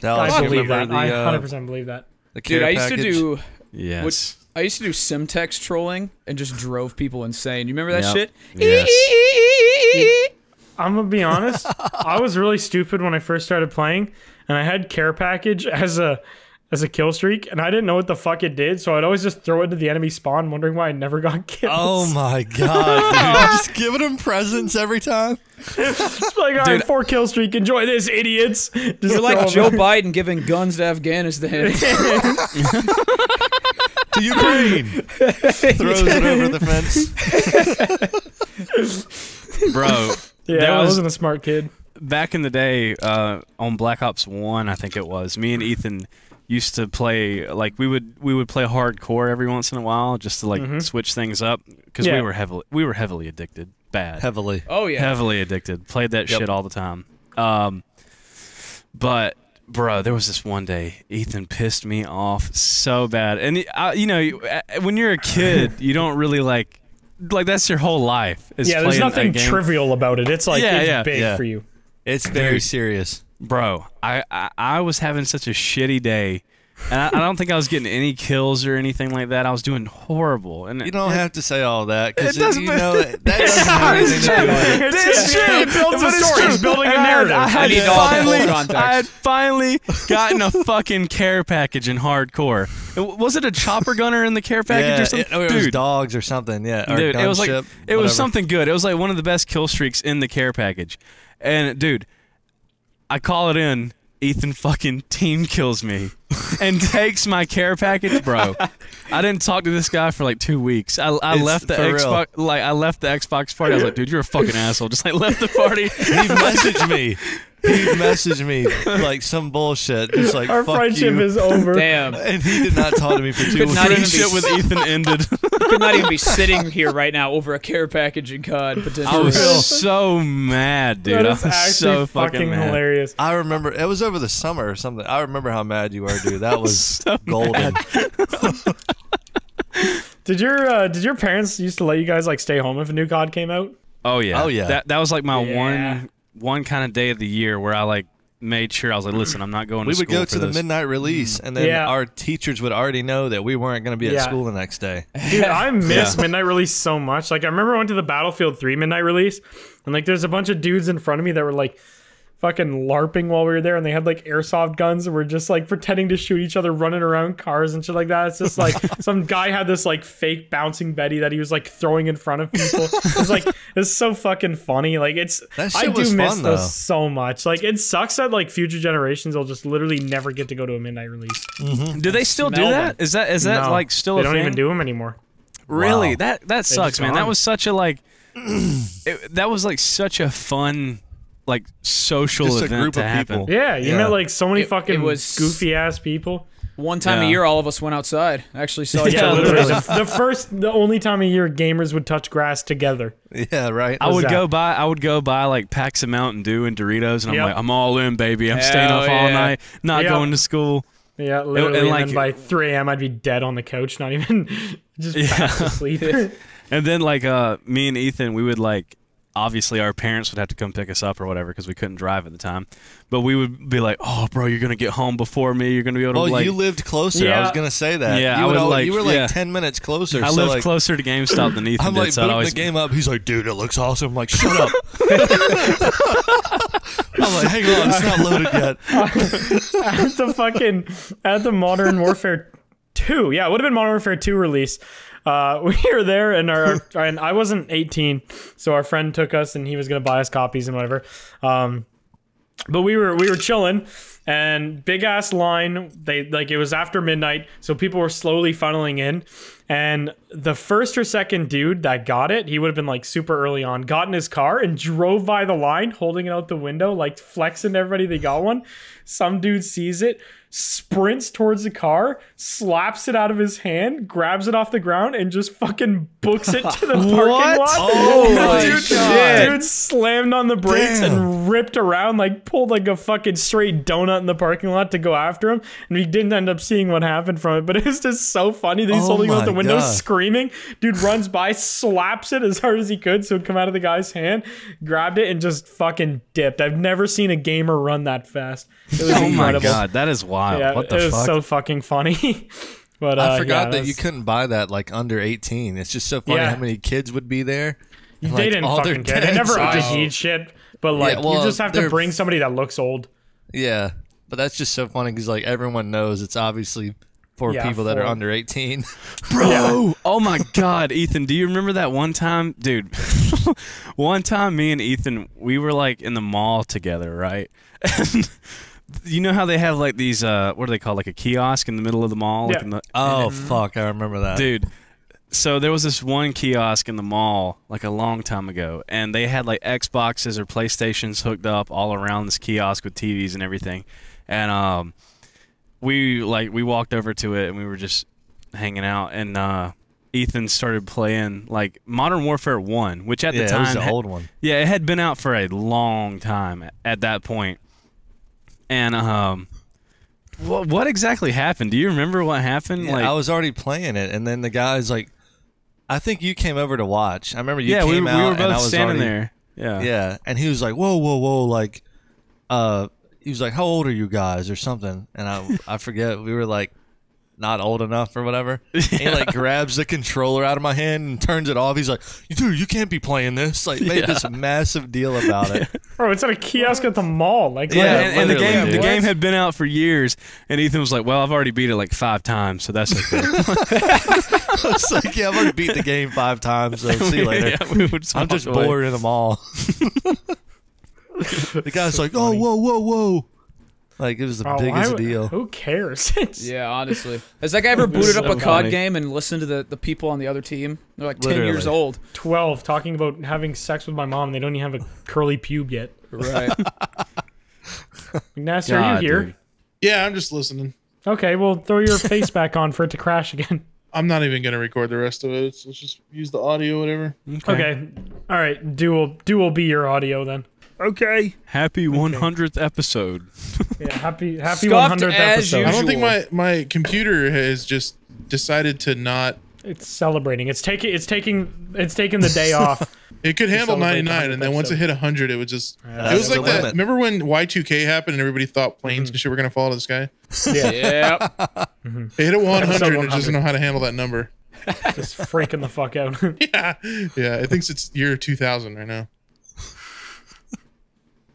Dallas, I believe that. The, uh, 100% believe that. the Dude, I used package? to do. Yes. I used to do Semtex trolling and just drove people insane. You remember that Yep. shit? Yes. I'm gonna be honest. I was really stupid when I first started playing, and I had care package as a as a kill streak, and I didn't know what the fuck it did, so I'd always just throw it into the enemy spawn, wondering why I never got kills. Oh my god, dude! Just giving them presents every time. like all right, Dude. four kill streak. Enjoy this, idiots. Just You're throw like 'em Joe in. Biden giving guns to Afghanistan. To Ukraine. Throws it over the fence. bro. Yeah, There I was- wasn't a smart kid. back in the day uh, on Black Ops One, I think it was. Me and Ethan used to play like we would we would play hardcore every once in a while just to like switch things up because Yeah. we were heavily we were heavily addicted, bad, Heavily. oh yeah. heavily addicted. Played that Yep. shit all the time. Um, but bro, there was this one day Ethan pissed me off so bad, and uh, you know uh, when you're a kid, you don't really like like that's your whole life. is Yeah, there's nothing trivial about it. It's like Yeah, it's yeah, big yeah. for you. It's very serious. Bro I, I i was having such a shitty day and I, I don't think i was getting any kills or anything like that i was doing horrible and You don't have to say all that because It you know that that doesn't have anything to do with it. It's, true. It builds a story. true. It's building a And I narrative. I had, need all the full finally. I had finally gotten a fucking care package in hardcore. It- Was it a chopper gunner in the care package Yeah, or something? or it was dogs or something. Yeah, or dude, it was like it was something good. It was like one of the best kill streaks in the care package. And dude, I call it in. Ethan fucking team kills me and takes my care package, bro. I didn't talk to this guy for like two weeks. I, I left the real. Xbox like I left the Xbox party. I was like, dude, you're a fucking asshole. Just like left the party. He messaged me. He messaged me like some bullshit. Just like Our fuck friendship you. is over. Damn. and he did not talk to me for two Could not even weeks. be- Friendship with Ethan ended. Could not even be sitting here right now over a care package in COD potentially. I was so mad, dude. that I is was actually so fucking, fucking mad. hilarious. I remember it was over the summer or something. I remember how mad you were, dude. That was So golden. Did your uh, did your parents used to let you guys like stay home if a new COD came out? Oh yeah. Oh, yeah. That that was like my Yeah. one one kind of day of the year where I like made sure I was like, listen, I'm not going. We to would school go for to the this. midnight release, and then Yeah. our teachers would already know that we weren't going to be at Yeah. school the next day. Dude, I miss Yeah. midnight release so much. Like I remember I went to the Battlefield 3 midnight release, and like there's a bunch of dudes in front of me that were like fucking larping while we were there, and they had like airsoft guns and were just like pretending to shoot each other, running around cars and shit like that. It's just like some guy had this like fake bouncing Betty that he was like throwing in front of people. It's like it's so fucking funny. Like it's That I do was miss fun, those though. so much. Like it sucks that like future generations will just literally never get to go to a midnight release. Mm-hmm. Do they still do Smell that? Is that is that No, like still they a don't thing? even do them anymore. Really? Wow. That that sucks, just man. That was such a like. it, that was like such a fun, like social Just a event group to of happen. people. Yeah, you Yeah. met like so many It- fucking it was- goofy ass people. One time Yeah. a year, all of us went outside. Actually saw each Yeah, other. the, the first, the only time a year gamers would touch grass together. Yeah, right. I would that? go buy. I would go buy like packs of Mountain Dew and Doritos, and I'm like, I'm all in, baby. I'm staying Hell up all night, not Yep. going to school. Yeah, literally. and, And, like- then by 3 a.m., I'd be dead on the couch, not even just Yeah. fast asleep. And then like uh, me and Ethan, we would like. Obviously, our parents would have to come pick us up or whatever because we couldn't drive at the time. But we would be like, "Oh, bro, you're gonna get home before me. You're gonna be able to Oh, like." you lived closer. I was gonna say that. Yeah, you I was al- like- you were like yeah. ten minutes closer. I so live like, closer to GameStop than Ethan I'm did, like so I'd always the game up. He's like, dude, it looks awesome. I'm like, shut up. I'm like, hang on, it's not loaded yet. at the fucking, at the Modern Warfare 2. Yeah, it would have been Modern Warfare 2 release. Uh, we were there and our and I wasn't 18, so our friend took us and he was gonna buy us copies and whatever. Um, but we were we were chilling and big ass line they like it was after midnight so people were slowly funneling in and the first or second dude that got it he would have been like super early on got in his car and drove by the line holding it out the window like flexing everybody they got one some dude sees it sprints towards the car slaps it out of his hand grabs it off the ground and just fucking books it to the parking What? lot Oh my dude, God. dude slammed on the brakes Damn. and ripped around, like pulled like a fucking straight donut in the parking lot to go after him. And we didn't end up seeing what happened from it, but it was just so funny that he's Oh holding out the window God. screaming. Dude runs by, slaps it as hard as he could so it'd come out of the guy's hand, grabbed it, and just fucking dipped. I've never seen a gamer run that fast. It was Oh my god, that is wild. Yeah, what it the was fuck? so fucking funny. But uh, I forgot yeah, that that's- you couldn't buy that like under 18. It's just so funny Yeah. how many kids would be there. And, they like, didn't all fucking care. They never are just- ID'd shit. But like, well, you just have to they're- bring somebody that looks old. Yeah, but that's just so funny because like everyone knows it's obviously for Yeah, people that are under 18. Bro, oh my God, Ethan, do you remember that one time, dude? one time, me and Ethan, we were like in the mall together, right? And you know how they have like these, uh, what do they call, like a kiosk in the middle of the mall, like Yeah. in the, oh fuck, I remember that. dude. So there was this one kiosk in the mall like a long time ago, and they had like Xboxes or PlayStations hooked up all around this kiosk with TVs and everything, and um, we like we walked over to it and we were just hanging out, and uh, Ethan started playing like Modern Warfare One, which at yeah, the time it was the ha- old one. yeah, it had been out for a long time at- at that point. And um what what exactly happened? Do you remember what happened? Yeah, like I was already playing it, and then the guy's like, I think you came over to watch. I remember you Yeah, we, came we out, were and I both was standing already- there. Yeah. Yeah, and he was like, "Whoa, whoa, whoa!" Like, uh, he was like, "How old are you guys?" or something, and I I forget. We were like, not old enough or whatever. And he like grabs the controller out of my hand and turns it off. He's like, "Dude, you can't be playing this!" Like, made this massive deal about it. Bro, it's at a kiosk at the mall. Like, Yeah, what- and, and the literally, game the game had been out for years, and Ethan was like, "Well, I've already beat it like five times, so that's okay." it's like, yeah, I've already beat the game five times. So see you later. Yeah, we would just I'm just away. bored in the mall. the guy's like, "Oh, whoa, whoa, whoa!" Like it was the Bro, biggest why- deal. Who cares? Yeah, honestly. Has that guy ever booted up so a COD game and listened to the, the people on the other team? They're like 10 years old. 12 talking about having sex with my mom. They don't even have a curly pube yet. Right. Ignacio, are you here? dude. Yeah, I'm just listening. Okay, well, throw your face back on for it to crash again. I'm not even gonna record the rest of it. Let's, let's just use the audio, whatever. Okay. All right. Dual dual be your audio then. Okay. Happy 100th episode. Yeah. Happy happy Scuffed 100th as episode. I don't think my my computer has just decided to not. It's celebrating. It's taking it's taking it's taking the day off. It could handle 99, and then once it hit 100, it would just. it was like that. limit. Remember when Y2K happened and everybody thought mm-hmm. planes and shit were gonna fall out of the sky? Yeah. yep. Mm-hmm. It hit a 100 Episode and it doesn't know how to handle that number. Just freaking the fuck out. yeah, yeah. It thinks it's year 2000 right now.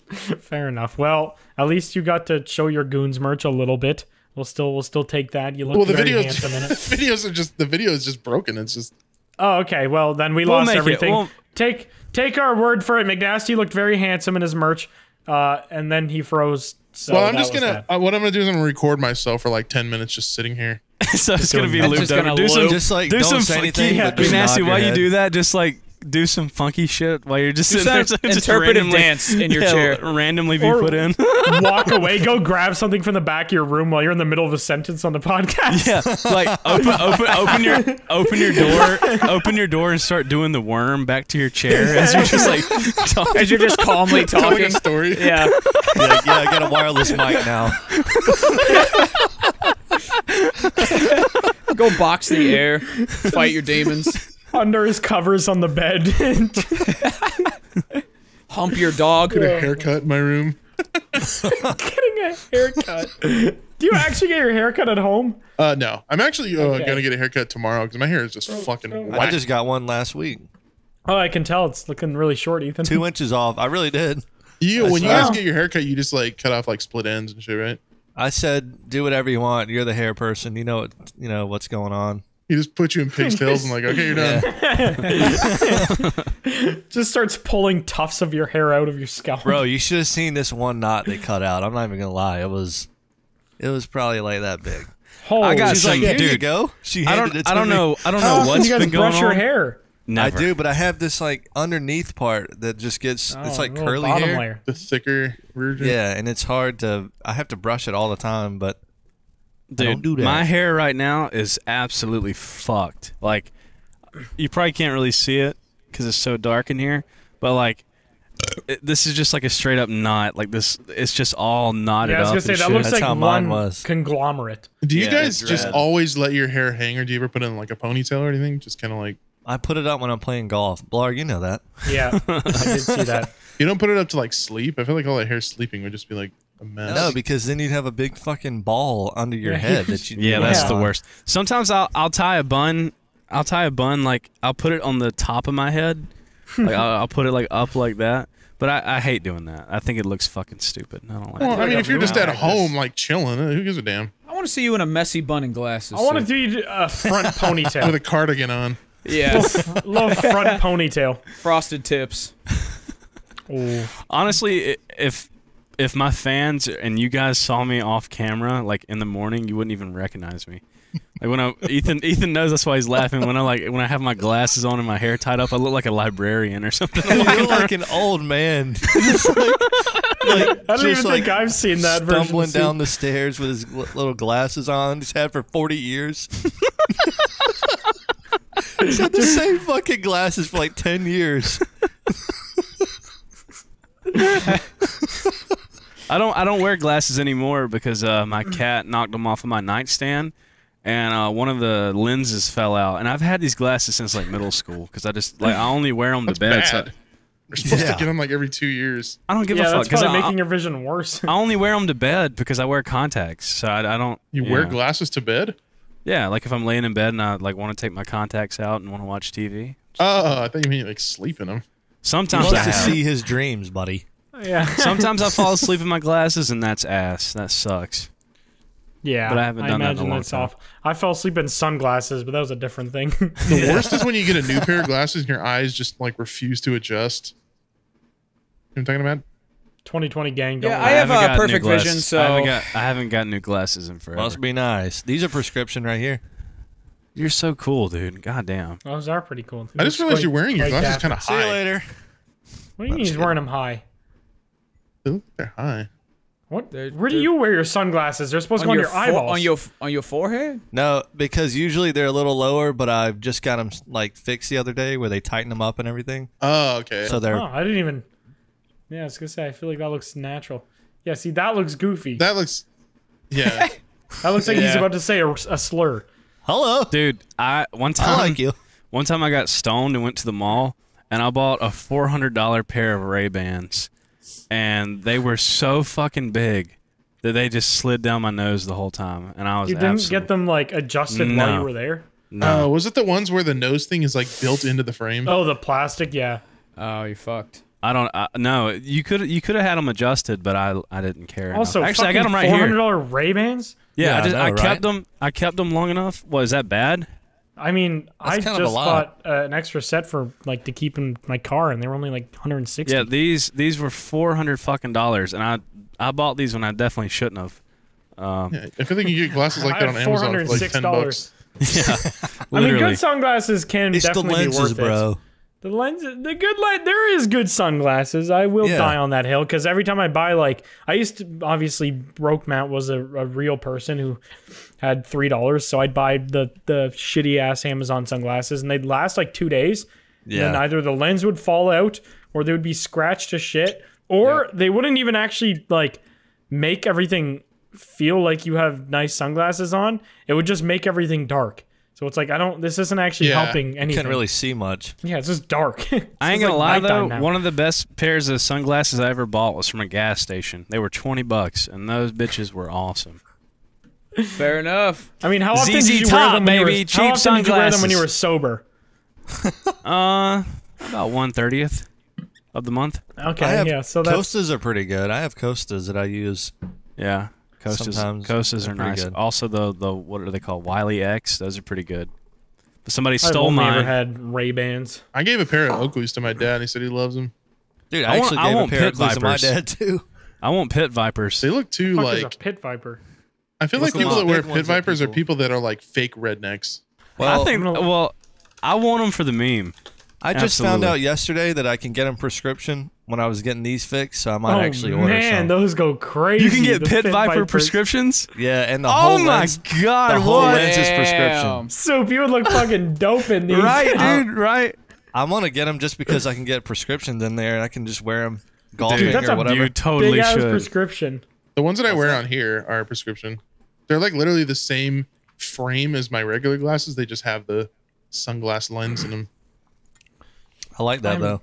Fair enough. Well, at least you got to show your goons merch a little bit. We'll still we'll still take that. You look Well, the very videos, handsome in it. videos are just the video is just broken. It's just Oh, okay. Well, then we We'll lost everything. We'll- Take take our word for it. McNasty looked very handsome in his merch, uh, and then he froze. So well. I'm just gonna. Uh, what I'm gonna do is I'm gonna record myself for like 10 minutes just sitting here. so it's gonna be That's looped just over. gonna Do some. Just like do don't some say funky- anything, yeah, but just nasty nod your while you do that. Just like do some funky shit while you're just Do sitting some there. just interpretive randomly- dance in your yeah, chair. randomly be Or- put in. Walk away. Go grab something from the back of your room while you're in the middle of a sentence on the podcast. yeah, like open, open, open your, open your door, open your door, and start doing the worm back to your chair as you're just like talking. As you're just calmly talking. a story. Yeah. Yeah, yeah, I got a wireless mic now. Go box the air. Fight your demons. Under his covers on the bed. Hump your dog. Get a haircut in my room. Getting a haircut. Do you actually get your haircut at home? Uh, no, I'm actually uh, Okay. gonna get a haircut tomorrow because my hair is just fucking. oh. whack. I just got one last week. Oh, I can tell it's looking really short, Ethan. Two inches off. I really did. you when you guys get your haircut, you just like cut off like split ends and shit, right? I said, do whatever you want. You're the hair person. You know what you know what's going on. He just put you in pigtails and like, okay, you're done. Just starts pulling tufts of your hair out of your scalp. Bro, you should have seen this one knot they cut out. I'm not even gonna lie. It was it was probably like that big. Holy I got She's some- like, shit. here you go. She I don't, it to I don't me. know, I don't know often what's you guys been going brush your on. hair? Never. I do, but I have this like underneath part that just gets Oh, it's like curly hair. layer. The thicker version. Yeah, and it's hard to. I have to brush it all the time, but Dude, don't do that. my hair right now is absolutely fucked. Like, you probably can't really see it because it's so dark in here. But like, it, this is just like a straight up knot. Like this, it's just all knotted Yeah, I was gonna say that shit. looks That's like how mine one was. conglomerate. Do you Yeah, guys just red. always let your hair hang, or do you ever put it in like a ponytail or anything? Just kind of like I put it up when I'm playing golf. Blarg, you know that. Yeah, I did see that. you don't put it up to like sleep. I feel like all that hair sleeping would just be like a mess. No, because then you'd have a big fucking ball under your head that you. Yeah, that's Yeah. the worst. Sometimes I'll I'll tie a bun. I'll tie a bun like I'll put it on the top of my head. Like I'll, I'll put it like up like that. But I, I hate doing that. I think it looks fucking stupid. I don't like Well, it. I mean, if you're just at home, like chilling, uh, who gives a damn? I want to see you in a messy bun and glasses. I want to Sid. do a front ponytail With a cardigan on. Yeah, Little front ponytail. frosted tips. Ooh. Honestly, i- if if my fans and you guys saw me off camera, like in the morning, you wouldn't even recognize me. Like when I Ethan Ethan knows that's why he's laughing. When I like when I have my glasses on and my hair tied up, I look like a librarian or something. You look like an old man, just like, like I don't just even like think I've seen that version. stumbling down the stairs with his little glasses on. He's had for forty years. He's had the same fucking glasses for like ten years. I don't I don't wear glasses anymore because uh, my cat knocked them off of my nightstand, and uh, one of the lenses fell out. And I've had these glasses since like middle school because I just like I only wear them to bed. So bad. We're supposed Yeah. to get them like every two years. I don't give yeah, a fuck because probably I, making your vision worse. I only wear them to bed because I wear contacts. So I, I don't. You wear yeah. glasses to bed? Yeah, like if I'm laying in bed and I like want to take my contacts out and want to watch TV. Oh, I thought you mean like sleep in them. Sometimes He I wants to have. see his dreams, buddy. Yeah. Sometimes I fall asleep in my glasses and that's ass. That sucks. Yeah, But I haven't done that in a imagine long that's time. off. I fell asleep in sunglasses, but that was a different thing. The worst is when you get a new pair of glasses and your eyes just like refuse to adjust. You know what I'm talking about? 2020 gang. Don't Yeah, lie. I have, haven't uh, got new perfect vision, so- I haven't got I haven't got new glasses in forever. Must be nice. These are prescription right here. You're so cool, dude. God damn. Those are pretty cool. I just realized you're wearing your quite glasses kind of high. See you later. What do you mean he's wearing them high? They look- They're high. What? They're- Where do you wear your sunglasses? They're supposed to go on your, fo- eyeballs. on your on your forehead. No, because usually they're a little lower, but I've just got them like fixed the other day where they tighten them up and everything. Oh, okay. So they're Oh, I didn't even. Yeah, I was gonna say. I feel like that looks natural. Yeah, see, that looks goofy. That, that looks. Yeah. That looks like he's about to say a, a slur. hello. Dude, I one time I like you. one time I got stoned and went to the mall and I bought a four hundred dollar pair of Ray Bans, and they were so fucking big that they just slid down my nose the whole time, and I was You didn't absolute- get them like adjusted while you were there. No, Oh, was it the ones where the nose thing is like built into the frame? Oh, the plastic. Yeah. Oh, you fucked. I don't. I, no, you could you could have had them adjusted, but I I didn't care. enough. Also, actually, I got them right Four hundred here. dollar Ray Bans. Yeah, Yeah, I, I just, know, I right? kept them. I kept them long enough. Was that bad? I mean, I That's kind of a just lot. bought uh, an extra set for like to keep in my car, and they were only like 160. Yeah, these these were four hundred fucking dollars, and I I bought these when I definitely shouldn't have. Um, Yeah, I feel like you get glasses like I that on have Amazon for like ten $406. bucks. yeah, I mean, literally. good sunglasses can It's the definitely be lenses, worth it. bro. The lenses, the good light. There is good sunglasses. I will Yeah. die on that hill because every time I buy, like, I used to obviously Broke Mount was a, a real person who had three dollars, so I'd buy the the shitty ass Amazon sunglasses, and they'd last like two days. And Yeah. either the lens would fall out, or they would be scratched to shit, or they wouldn't even actually like make everything feel like you have nice sunglasses on. It would just make everything dark. So it's like I don't. This isn't actually Yeah. helping anything. You can't really see much. Yeah, it's just dark. It's I ain't gonna like lie though. now. One of the best pairs of sunglasses I ever bought was from a gas station. They were twenty bucks, and those bitches were awesome. Fair enough. I mean, how often ZZ did you Top, wear them when you were, baby. how Cheap often did you wear them when you were sober? Uh, about one thirtieth of the month. Okay, I have yeah. So that's Costas are pretty good. I have Costas that I use. Yeah, Costas. Sometimes Costas they're nice. good. Also, the the what are they called? Wiley X. Those are pretty good. But somebody I've stole only ever had Ray Bans. I gave a pair of Oakleys to my dad. and He said he loves them. Dude, I I, want- actually I gave a want pair of pit Glees to my vipers. dad too. I want pit vipers. They look too Fuck is a like. pit viper. I feel Look like people that wear pit vipers are people- people that are like fake rednecks. Well, I think. I'm Well, I want them for the meme. I just found out yesterday that I can get them prescription when I was getting these fixed, so I might oh actually order man, some. those go crazy. You can get the Pit, Viper Vipers. prescriptions. yeah, and the whole Oh whole my lens, god! the whole what? lens is prescription. Damn. Soup, you would look fucking dope in these. Right, dude. Right. I'm gonna get them just because I can get prescriptions in there and I can just wear them golfing Dude, that's or a whatever. You totally Big ass should. prescription. The ones that I wear on here are prescription. They're like literally the same frame as my regular glasses. They just have the sunglass lens in them. I like that I'm- though.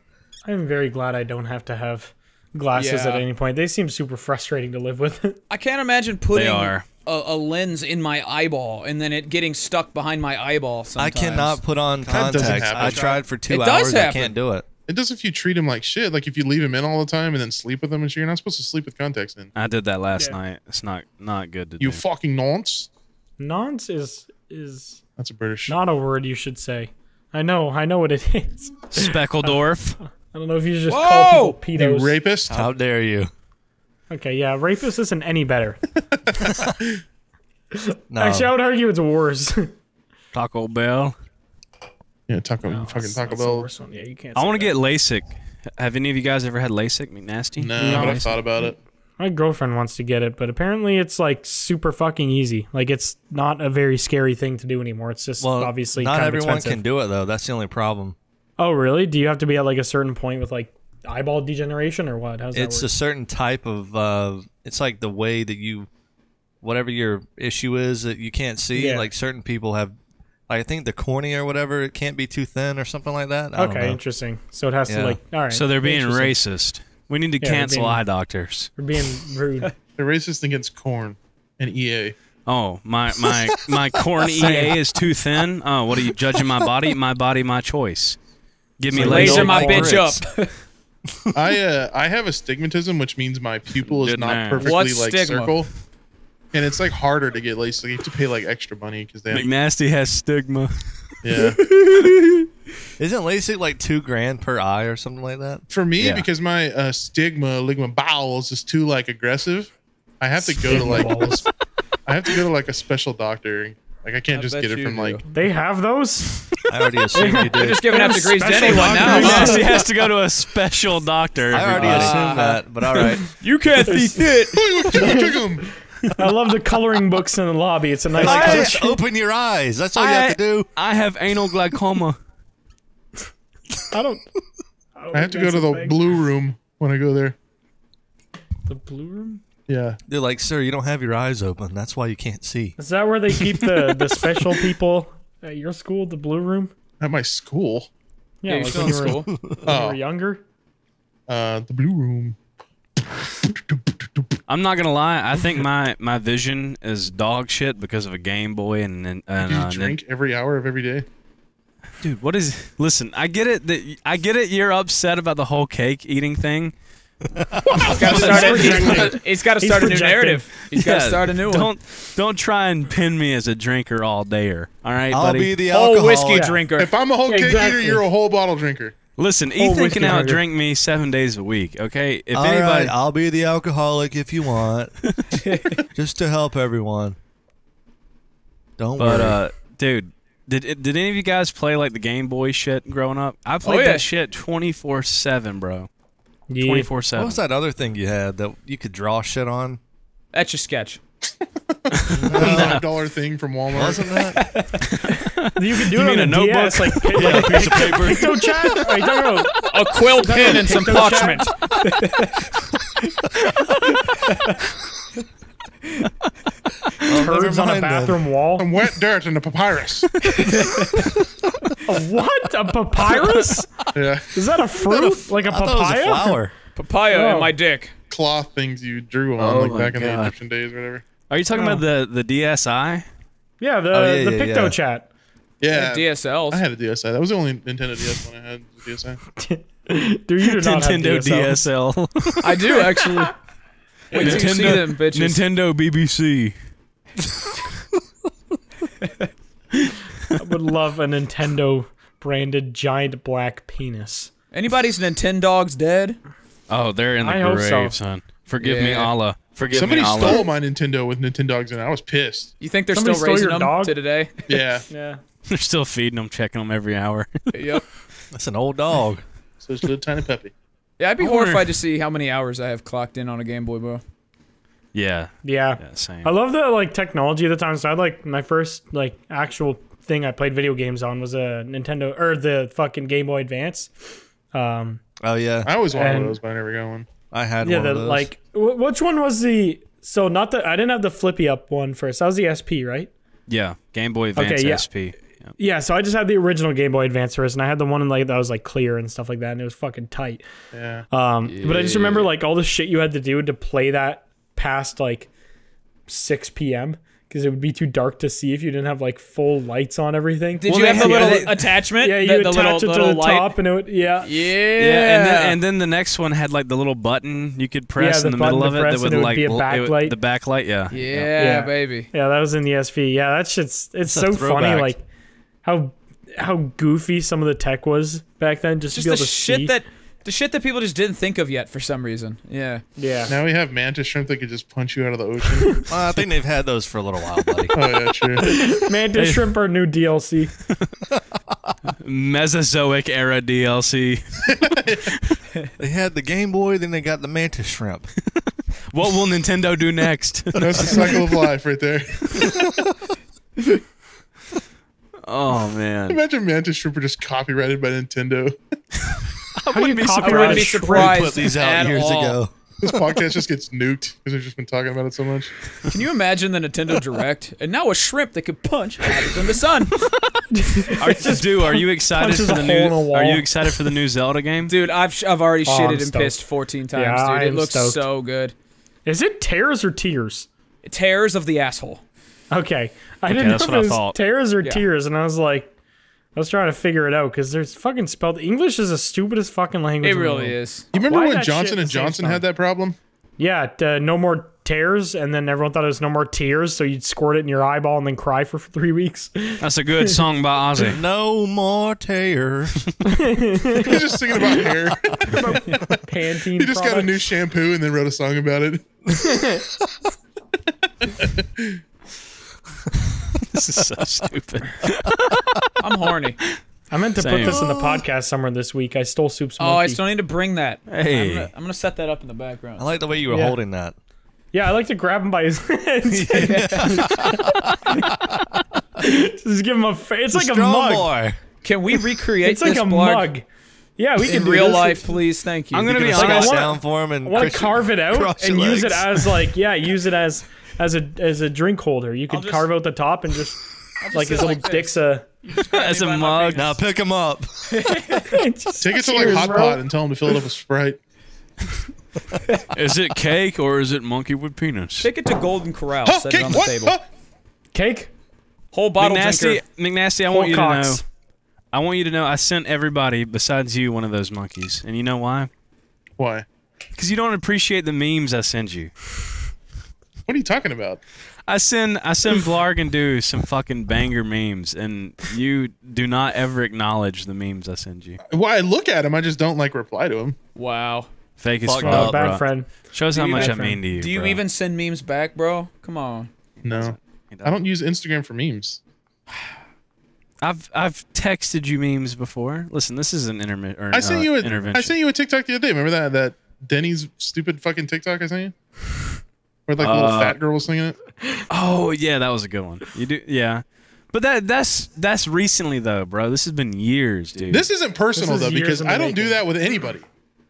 I'm very glad I don't have to have glasses Yeah. at any point. They seem super frustrating to live with. I can't imagine putting are. A, a lens in my eyeball and then it getting stuck behind my eyeball. I cannot put on That doesn't contacts. I tried for two It does hours. I can't do it. It does if you treat him like shit. Like if you leave him in all the time and then sleep with him and shit. You're not supposed to sleep with contacts in. I did that last Yeah. night. It's not not good to You do. You fucking nonce. Nonce is is That's a British. not a word you should say. I know, I know what it is. Speckledorf. I don't know if you just Whoa! call people You pedos. rapist. How dare you? okay, yeah, rapist isn't any better. No. Actually, I would argue it's worse. Taco Bell. Yeah, Taco. No, fucking that's- Taco that's the Bell. worst one. Yeah, you can't. I want to get LASIK. Have any of you guys ever had LASIK? McNasty? No, No, but I I've thought about it. My girlfriend wants to get it, but apparently it's like super fucking easy. Like it's not a very scary thing to do anymore. It's just well, obviously not kind everyone expensive. can do it though. That's the only problem. Oh, really? Do you have to be at like a certain point with like eyeball degeneration or what? How's It's work? a certain type of. Uh, it's like the way that you, whatever your issue is that you can't see. Yeah. Like certain people have. I think the cornea or whatever it can't be too thin or something like that. I don't okay, know. interesting. So it has Yeah. to like all right. So they're being racist. We need to Yeah, cancel being- eye doctors. We're being rude. They're racist against corn and EA. Oh, my my my corn EA is too thin. Oh, what are you judging my body? My body, my choice. Give me So Laser my Like bitch up. I uh, I have astigmatism, which means my pupil is Good not man. perfectly What's like stigma? circle, and it's like harder to get LASIK. You have to pay like extra money because they have, McNasty has stigma. yeah. Isn't LASIK like two grand per eye or something like that? For me, Yeah. because my uh, stigma ligma bowels is too like aggressive, I have to go to like I have to go to like a special doctor. Like I can't I just get it from do. like They have those. I already assumed you You're did. just giving out They have degrees to anyone now. doctors. huh? McNasty has to go to a special doctor. I already everybody. assumed that, but all right. You can't see fit. I love the coloring books in the lobby. It's a nice Like, just open your eyes. That's all you have to do. I have anal glaucoma. I don't. I, don't I have to go to the thing. blue room when I go there. The blue room. Yeah. They're like, sir, you don't have your eyes open. That's why you can't see. Is that where they keep the the special people at your school? The blue room. At my school. Yeah, Yeah, you're like when in you were, school. when you Oh, were younger. uh, the blue room. I'm not gonna lie. I think my my vision is dog shit because of a Game Boy and and, and Do you uh, drink every hour of every day? Dude, what is? Listen, I get it. That I get it. You're upset about the whole cake eating thing. Gotta start a- he's- he's got to He's start a new narrative. He's got to start a new one. Don't don't try and pin me as a drinker all dayer. All right, I'll buddy. be the Whole alcoholic. whiskey drinker. If I'm a whole cake Exactly. eater, you're a whole bottle drinker. Listen, Whole Ethan whiskey can hugger. outdrink me seven days a week. Okay, if All anybody, right, I'll be the alcoholic if you want, just to help everyone. Don't but worry. uh, dude, did did any of you guys play like the Game Boy shit growing up? I played Oh, yeah. that shit twenty four seven, bro. Twenty four seven. what was that other thing you had that you could draw shit on? That's your sketch. Five dollar thing from Walmart. Wasn't that? You can do You it mean on a the notebook? DS, like, pic- like piece of paper. Picto chat. Are you talking about A quill pen and some parchment. Oh, turds on a mind then. bathroom wall? Some wet dirt and a papyrus. A what? A papyrus? yeah, Is that a fruit? Like a I thought it was a papaya? flower. Papaya Oh. in my dick. cloth things you drew on Oh like my back in the Egyptian days or whatever. Are you talking Oh. about the the DSi? Yeah, the Oh, yeah, the yeah, Picto yeah. chat. Yeah, DSLs. I had a DSi. That was the only Nintendo DS one I had. was a DSi. Do you do not have Nintendo DSL? DSL. I do actually. Wait till you see Nintendo- them bitches. Nintendo BBC. I would love a Nintendo branded giant black penis. Anybody's Nintendog's dead? Oh, they're in the I grave, so. son. Forgive me, Allah. Forgive Somebody me, Allah. stole my Nintendo with Nintendogs in it. I was pissed. You think they're Somebody still stole raising your them dog? to today? Yeah, Yeah. They're still feeding them, checking them every hour. yep. That's an old dog. so it's a little tiny puppy. Yeah, I'd be I wonder- horrified to see how many hours I have clocked in on a Game Boy, bro. yeah, Yeah. yeah, same. I love the like technology at the time. So I had like my first like actual thing I played video games on was a Nintendo or the fucking Game Boy Advance. Um, Oh yeah, I always wanted one of those, but I never got one. I had yeah, one the of those. like wh- which one was the so not the I didn't have the flippy up one first. That was the SP, right? Yeah, Game Boy Advance Okay, yeah. SP. Yeah, so I just had the original Game Boy Advance first, and I had the one in like that was like clear and stuff like that, and it was fucking tight. Yeah. Um, but I just remember like all the shit you had to do to play that past like 6 p.m. because it would be too dark to see if you didn't have like full lights on everything. Did Well, you have the had- little they- attachment? yeah, you the, the attach little, it to little the light? top, and it would yeah. Yeah. Yeah, and then, and then the next one had like the little button you could press Yeah, in the the middle of it that would it would like be a l- it would- the backlight, yeah. yeah, Yeah. baby. Yeah, that was in the SP. Yeah, that shit's it's a so funny like how how goofy some of the tech was back then just, Just to be the able to shit see. that the shit that people just didn't think of yet for some reason. Yeah. yeah. Now we have mantis shrimp that could just punch you out of the ocean. Well, I think they've had those for a little while, buddy. oh yeah, true. Mantis shrimp are new DLC. Mesozoic era DLC. They had the Game Boy, then they got the mantis shrimp. what will Nintendo do next? That's the cycle of life right there. Oh man. Imagine mantis shrimp are just copyrighted by Nintendo. How do you be I wouldn't be shrimp? surprised. Put these out years all. ago. This podcast just gets nuked because we've just been talking about it so much. Can you imagine the Nintendo Direct? And now a shrimp that could punch out in the sun. Are, dude, are you excited for the hole in a new? Are you excited for the new Zelda game? Dude, I've I've already Oh, I'm shitted and stoked. pissed 14 times, Yeah, dude. I It looks stoked. so good. Is it tears or tears? Tears of the asshole. Okay. I didn't that's know what I if it was tears or Yeah. tears, and I was like, I was trying to figure it out because there's fucking spelled English is the stupidest fucking language. It really is. You remember Why when Johnson and Johnson had that problem? Yeah, uh, no more tears, and then everyone thought it was no more tears, so you'd squirt it in your eyeball and then cry for three weeks. That's a good song by Ozzy. No more tears. He's just singing about hair. Pantene. He just got a new shampoo and then wrote a song about it. This is so stupid. I'm horny. I meant to Same. put this in the podcast somewhere this week. I stole Soup's monkey. Oh, I still need to bring that. Hey. I'm gonna, I'm gonna set that up in the background. I like the way you were Yeah. holding that. Yeah, I like to grab him by his hands. Just give him a face. It's like a mug. boy. Can we recreate It's like this a Blarg mug. Yeah, we can in do real this. life, please? Thank you. I'm gonna You're be gonna honest. I wanna- down for him and I want to carve it out and your use it as like yeah, use it as as a as a drink holder. You could just- carve out the top and just like his sit little like dick's a. As a mug. Now pick him up. Take it to like Cheers, Hot bro. Pot and tell him to fill it up with Sprite. Is it cake or is it monkey with penis? Take it to Golden Corral. Huh, set cake, it on the what? table. Huh? Cake. Whole bottle McNasty, drinker. McNasty, I want you to know. I want you to know. I sent everybody besides you one of those monkeys, and you know why? Why? Because you don't appreciate the memes I send you. What are you talking about? I send I send Blarg and do some fucking banger memes, and you do not ever acknowledge the memes I send you. Well, I look at him, I just don't like reply to him. Wow. Fake as Fucked fuck, up, Oh, bad bro. friend. Shows how you much I even- mean to you. Do you bro. even send memes back, bro? Come on. No, I don't use Instagram for memes. I've I've texted you memes before. Listen, this is an intermi- or, I sent uh, you a intervention. I sent you a TikTok the other day. Remember that that Denny's stupid fucking TikTok I sent you? Where like the little Uh, fat girl was singing it. Oh yeah, that was a good one. You do yeah. But that that's that's recently though, bro. This has been years, dude. This isn't personal This is though because I don't do that with anybody.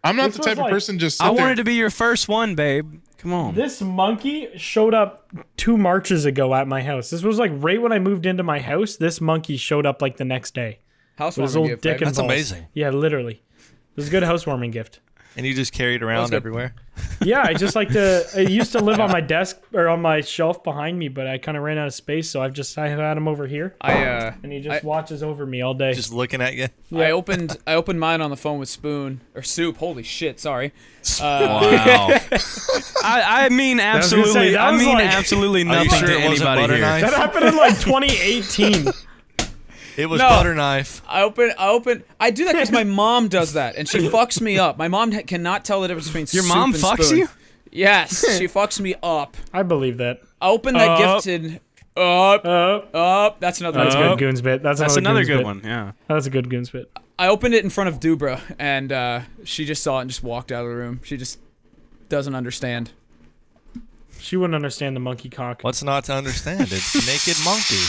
I'm not This the was type of person just. Sit I there- wanted to be your first one, babe. Come on. This monkey showed up two marches ago at my house. This was like right when I moved into my house. This monkey showed up like the next day. With his Housewarming little gift. dick baby. and That's balls. amazing. Yeah, literally. It was a good housewarming gift. And you just carry it around everywhere. Yeah, I just like to. It used to live on my desk or on my shelf behind me, but I kind of ran out of space, so I've just I have had him over here, I uh, and he just I- watches over me all day. Just looking at you. Yeah. I opened I opened mine on the phone with Spoon or Soup. Holy shit! Sorry. Wow. I, I mean was gonna absolutely. say, I mean like- absolutely Are nothing sure to anybody here. knife? that happened in like 2018. It was No. butter knife. I open I open I do that because my mom does that and she fucks me up. My mom ha- cannot tell the difference between Your soup mom and fucks spoon. you? Yes, she fucks me up. I believe that. I open that Up. gifted up Oh, up. That's another. that's a Oh. good goons bit. That's, That's another goons good bit. one. Yeah. That's a good goons bit. I opened it in front of Dubra and uh, she just saw it and just walked out of the room. She just doesn't understand. She wouldn't understand the monkey cock. What's not to understand? It's naked monkey.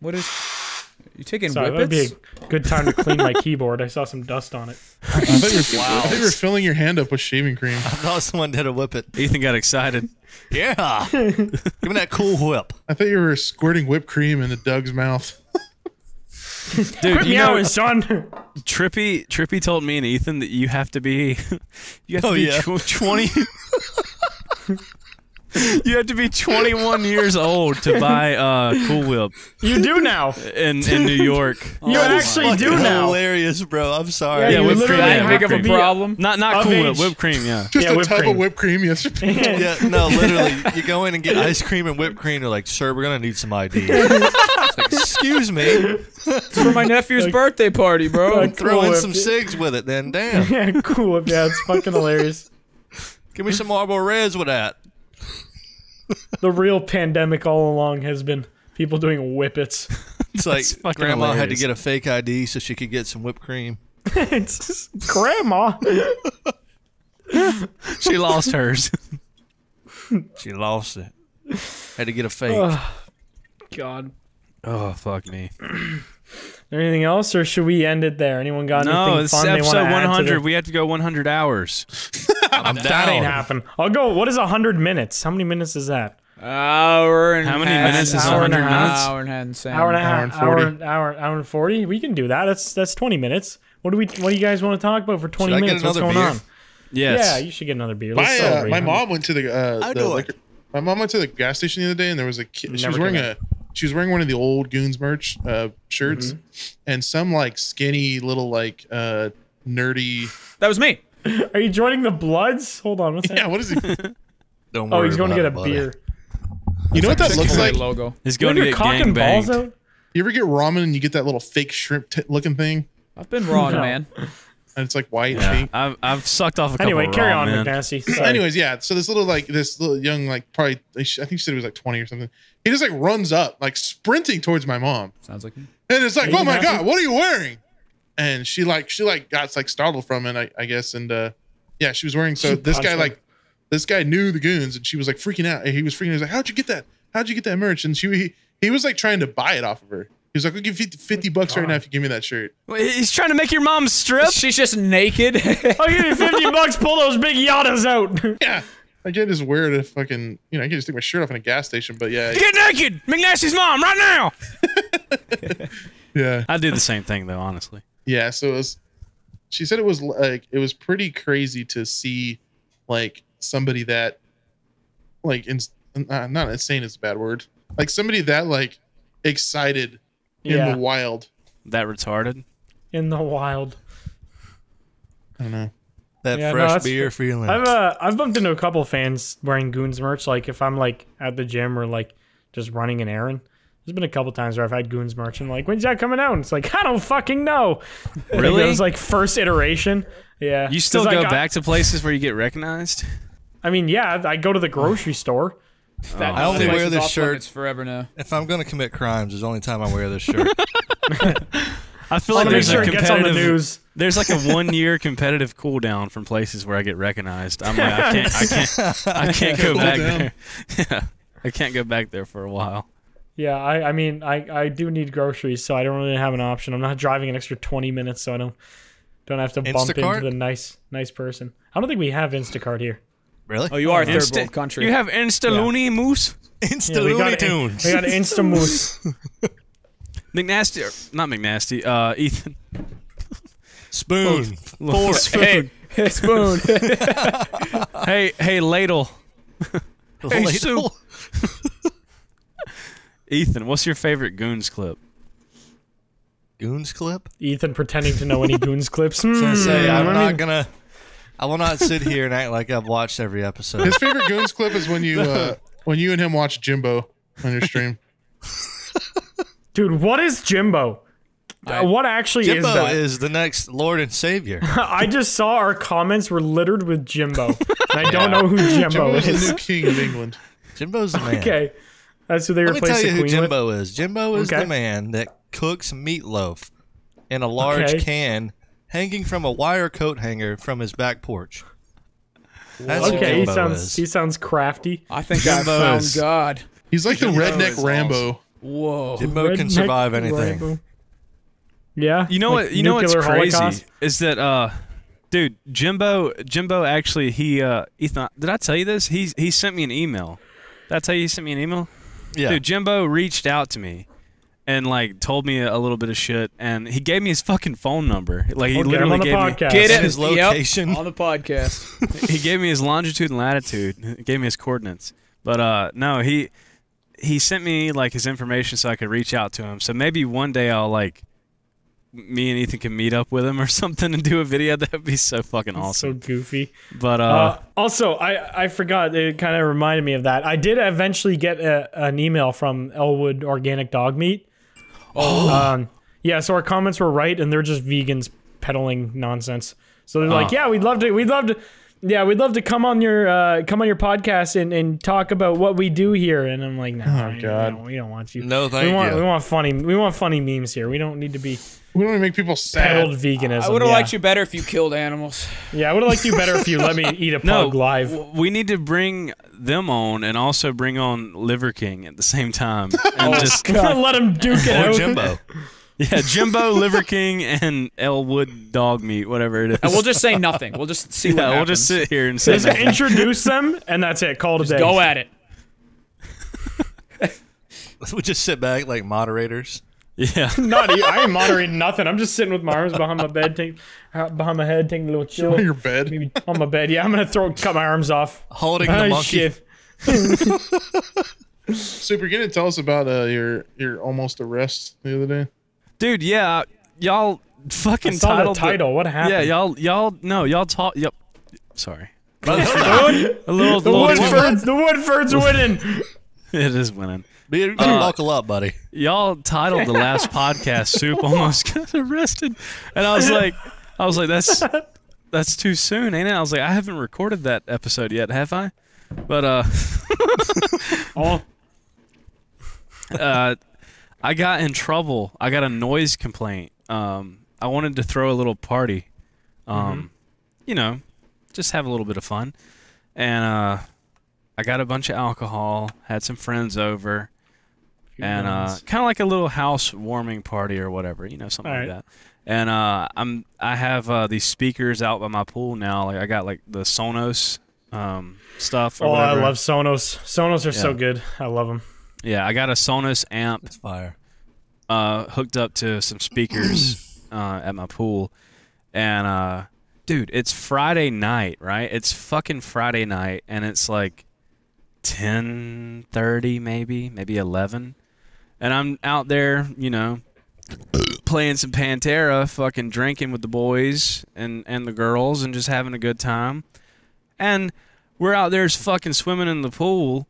What is? You taking Sorry, that'd be a good time to clean my keyboard. I saw some dust on it. I thought, you were, I thought you were filling your hand up with shaving cream. I thought someone did a whip it. Ethan got excited. Yeah. Give me that cool whip. I thought you were squirting whipped cream into Doug's mouth. Dude, Quit you know, meowing, son. Trippy Trippy told me and Ethan that you have to be you have to Oh, be yeah. tw- 20 You have to be 21 years old to buy uh Cool Whip You do now. in in New York. You That is actually do now. hilarious, bro. I'm sorry. Yeah, Yeah, you whipped literally cream, That yeah, big have of a to be problem? Not not Of Cool Whip, whipped cream, yeah. Just Yeah, a whipped tub cream. of whipped cream. Yes. Yeah, no, literally, you go in and get ice cream and whipped cream. They're like, "Sir, we're gonna need some ID." Like, Excuse me. It's for my nephew's birthday party, bro. Like- Throw in Cool some Whip. cigs with it, then. Damn. Yeah, cool. Yeah, it's fucking hilarious. Give me some Marlboro Reds with that. The real pandemic all along has been people doing whippets. It's like That's fucking grandma had to get a fake ID so she could get some whipped cream. it's just grandma. She lost hers. She lost it. Had to get a fake. God. oh, fuck me. Anything else, or should we end it there? Anyone got No, anything this fun is they want to episode add to 100. We have to go 100 hours. I'm That ain't down. happen. I'll go. What is hundred minutes? How many minutes is that? Hour and How many half, minutes is Hour and a 100 half? minutes? Hour and a half. Sam. Hour and a hour and 40. hour, hour and forty. We can do that. That's that's twenty minutes. What do we? What do you guys want to talk about for twenty Should I get minutes? What's going beer? on? Yes. Yeah, you should get another beer. Let's My uh, my mom went to the uh, I the do it. liquor- my mom went to the gas station the other day and there was a kid. She Never was wearing came a she was wearing one of the old Goons merch uh, shirts Mm-hmm. and some like skinny little like uh, nerdy. That was me. Are you joining the Bloods? Hold on. What's that? Yeah, what is it? Don't worry. oh, he's going to get a it, buddy. beer. You know what that looks like? logo. He's You going have to your get cock and balls out? You ever get ramen and you get that little fake shrimp t- looking thing I've been wrong, No. man. And it's like white Yeah, pink? I've, I've sucked off a couple Anyway, of carry raw, on, man. McNasty. Anyways, yeah. So this little like this little young like probably I think she said he was like twenty or something. He just like runs up like sprinting towards my mom, Sounds like me. and it's like, Are oh my happy? god, what are you wearing? And she like she like got like startled from it, I, I guess, and uh yeah, she was wearing. So She this guy him. like this guy knew the goons, and she was like freaking out. He was freaking. out. He was like, how'd you get that? How'd you get that merch? And she he, he was like trying to buy it off of her. He was like, I'll give you 50, 50 bucks right now if you give me that shirt. Wait, He's trying to make your mom strip. She's just naked. I'll give you 50 bucks. Pull those big yadas out. Yeah. I can't just wear it a fucking, you know, I can just take my shirt off in a gas station, but yeah, Get naked, McNasty's mom, right now. yeah. I do the same thing though, honestly. Yeah, so it was. She said it was like it was pretty crazy to see, like somebody that, like, in, uh, not insane is a bad word. Like somebody that like excited in Yeah. the wild. That retarded. In the wild. I don't know. That Yeah, fresh that's beer feeling. I've uh, I've bumped into a couple fans wearing Goons merch. Like if I'm like at the gym or like just running an errand. There's been a couple times where I've had Goons merch and like, when's that coming out? And it's like, I don't fucking know. Really? it was like first iteration. Yeah. You still go like, I- back to places where you get recognized? I mean, yeah, I go to the grocery store. That oh. I only wear is this shirt- forever now. if I'm going to commit crimes, is the only time I wear this shirt. I feel like want to there's sure a it gets on the news. There's like a one year competitive cooldown from places where I get recognized. I'm like, I can't, I can't, I can't go Cool back down. there. Yeah, I can't go back there for a while. Yeah, I, I mean, I, I do need groceries, so I don't really have an option. I'm not driving an extra 20 minutes, so I don't don't have to bump Instacart? into the nice nice person. I don't think we have Instacart here. Really? Oh, you are a third Insta- world country. You have Insta Looney Moose? Insta Yeah, we Looney got Tunes. we got Insta Moose. McNasty, or, not McNasty, uh, Ethan. Spoon. Little spoon. hey, spoon. hey, hey, ladle. Hey, Ladle. Ethan, what's your favorite Goons clip? Goons clip? Ethan pretending to know any Goons clips. I was gonna say, Hmm, I'm not gonna. I will not sit here and act like I've watched every episode. His favorite goons clip is when you uh when you and him watch Jimbo on your stream. Dude, what is Jimbo? I- Uh, what actually is Jimbo that? is the next Lord and Savior. I just saw our comments were littered with Jimbo. and I don't know who Jimbo, Jimbo is the new king of England. Jimbo's the man. Okay. That's who they Let me tell replaced you the who queen with. Jimbo is. Jimbo is Okay. the man that cooks meatloaf in a large Okay. can hanging from a wire coat hanger from his back porch. That's who Okay, he Jimbo sounds is. he sounds crafty. I think I Jimbo found is- God. He's like the Jimbo redneck is Rambo. Whoa. Jimbo can Redneck survive anything. Rambo. Yeah. You know like what? You know what's nuclear crazy holocaust? is that uh, dude, Jimbo, Jimbo actually he uh Ethan, did I tell you this? He he sent me an email. Did I tell you he sent me an email? Yeah. Dude, Jimbo reached out to me and like told me a little bit of shit and he gave me his fucking phone number. Like he We'll literally on the gave me podcast. Get it? His Yep, location. on the podcast. he gave me his longitude and latitude. He gave me his coordinates. But uh no, he he sent me like his information so I could reach out to him. So maybe one day I'll like me and Ethan can meet up with him or something and do a video. That would be so fucking So awesome. So goofy. But uh, Uh, also, I, I forgot. It kind of reminded me of that. I did eventually get a, an email from Elwood Organic Dog Meat. Oh. Um, yeah. So our comments were right, and they're just vegans peddling nonsense. So they're like, Oh. "Yeah, we'd love to. We'd love to. Yeah, we'd love to come on your uh, come on your podcast and, and talk about what we do here." And I'm like, "No, Oh, we God. don't, we don't want you. No, we thank want you. we want funny we want funny memes here. We don't need to be We don't want to make people peddled sad. veganism. I would have yeah. liked you better if you killed animals. Yeah, I would have liked you better if you let me eat a no, pug live. we need to bring them on and also bring on Liver King at the same time. And just let him duke it Or out. Jimbo. Yeah, Jimbo, Liver King, and Elwood Dog Meat, whatever it is. And we'll just say nothing. We'll just see what yeah, we'll just sit here and say Just nothing. introduce them, and that's it. Call it a day. Go at it. We just sit back like moderators. Yeah. Not I ain't moderating nothing. I'm just sitting with my arms behind my bed, take, behind my head, taking a little chill. On your bed. Maybe on my bed. Yeah, I'm gonna throw cut my arms off. Holding the Oh, monkey. shit. Super, you gonna tell us about uh, your your almost arrest the other day? Dude, yeah, y'all fucking I saw the titled title. What happened? Yeah, y'all, y'all, no, y'all talk. Yep. Sorry. a little, The little. Woodfords, the Woodfords winning. It is winning. But you gotta buckle up, buddy. Y'all titled the last podcast "Soup almost got arrested," and I was like, I was like, that's that's too soon, ain't it? I was like, I haven't recorded that episode yet, have I? But uh, Oh, uh, I got in trouble. I got a noise complaint. Um, I wanted to throw a little party. Um, you know, just have a little bit of fun. And uh, I got a bunch of alcohol, had some friends over, and uh, kind of like a little house warming party or whatever, you know, something like that. And uh, I'm I have uh, these speakers out by my pool now. Like I got like the Sonos um, stuff. Or oh, I love Sonos. Sonos are so good. I love them. Yeah, I got a Sonos amp It's fire. uh, hooked up to some speakers uh, at my pool, and uh, dude, it's Friday night, right? It's fucking Friday night, and it's like ten thirty, maybe, maybe eleven, and I'm out there, you know, playing some Pantera, fucking drinking with the boys and and the girls, and just having a good time, and we're out there fucking swimming in the pool.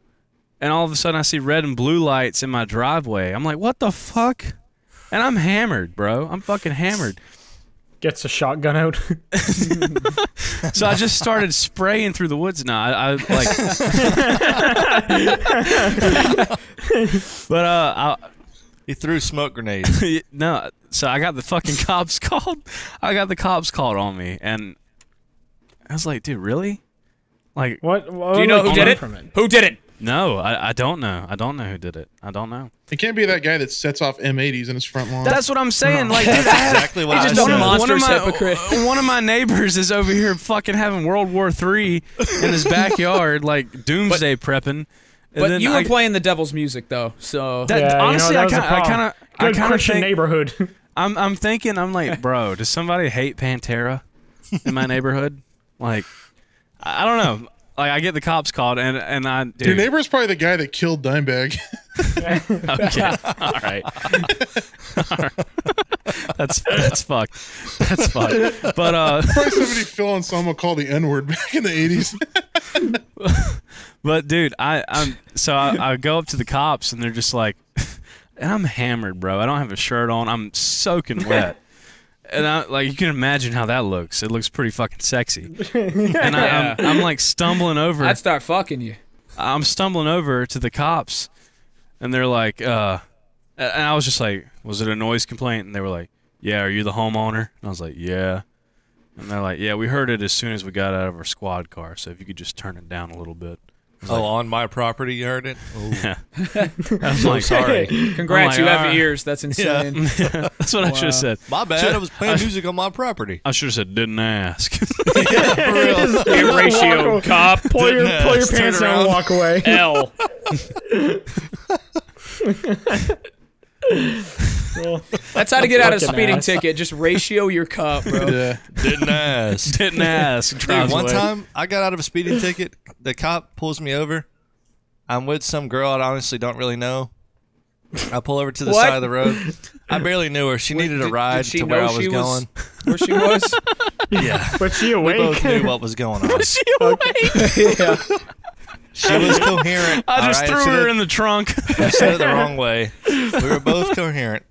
And all of a sudden, I see red and blue lights in my driveway. I'm like, what the fuck? And I'm hammered, bro. I'm fucking hammered. Gets a shotgun out. So I just started spraying through the woods now. I, I like, but uh, I, He threw smoke grenades. no. So I got the fucking cops called. I got the cops called on me, and I was like, dude, really? Like, What? what Do you know like, who did it? It? Who did it? No, I, I don't know. I don't know who did it. I don't know. It can't be that guy that sets off M80s in his front lawn. That's what I'm saying. Like, dude, I have- exactly what I just a said. monster. one of my hypocrite. one of my neighbors is over here fucking having World War Three in his backyard, like doomsday prepping. And But then you were I- playing the devil's music though, so That, Yeah, you know, honestly, that I kind of, I kind of, I Good kind Christian think. neighborhood. I'm, I'm thinking, I'm like, bro, does somebody hate Pantera in my neighborhood? Like, I I don't know. Like, I get the cops called, and and I, dude, Your neighbor's probably the guy that killed Dimebag. Okay. All right. All right. That's that's fucked. That's fucked. But uh, probably somebody Phil Anselmo called the N word back in the 80s. but dude, I I'm so I, I go up to the cops and they're just like, and I'm hammered, bro. I don't have a shirt on. I'm soaking wet. And I like you can imagine how that looks. It looks pretty fucking sexy. And I, I'm, I'm like stumbling over. I'd start fucking you. I'm stumbling over to the cops, and they're like, uh, and I was just like, was it a noise complaint? And they were like, yeah, are you the homeowner? And I was like, yeah. And they're like, yeah, we heard it as soon as we got out of our squad car. So if you could just turn it down a little bit. Oh, on my property, you heard it. Oh, I was like, sorry. Congrats, I'm you have alright. ears. That's insane. That's what I should have said. my bad. I was playing music on my property. I should have said didn't ask. yeah, for real. Ratio cop Pull your, pull your pants down and walk away. L. Well, That's how to get out of a speeding ass. ticket. Just ratio your cup, bro. Yeah. Didn't ask. didn't ask. Dude, one time I got out of a speeding ticket. The cop pulls me over. I'm with some girl I honestly don't really know. I pull over to the What? side of the road. I barely knew her. She Wait, needed a ride did she to where I was was- going. Where she was? Yeah. but she awake? We awake. both knew what was going on. Was she awake? yeah. She was coherent. I just all right? threw her it- in the trunk. I said it the wrong way. We were both coherent.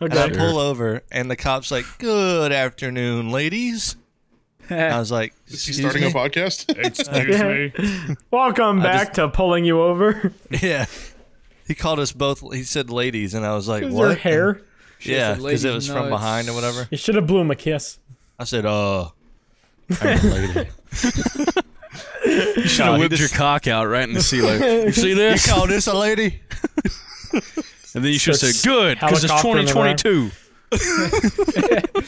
And I okay. pull over, and the cop's like, "Good afternoon, ladies." I was like, Is he "Excuse starting me?" a podcast? Excuse me. Welcome back to pulling you over. Yeah. He called us both. He said "ladies," and I was like, Is "What?" her hair? Yeah, because it ladies was from behind or whatever. You should have blew him a kiss. I said, "Uh, I'm a lady." You should have he whipped just- your cock out right in the sea. Like, you see this? you this? call this a lady? And then you should Starts say, good, because it's 2022.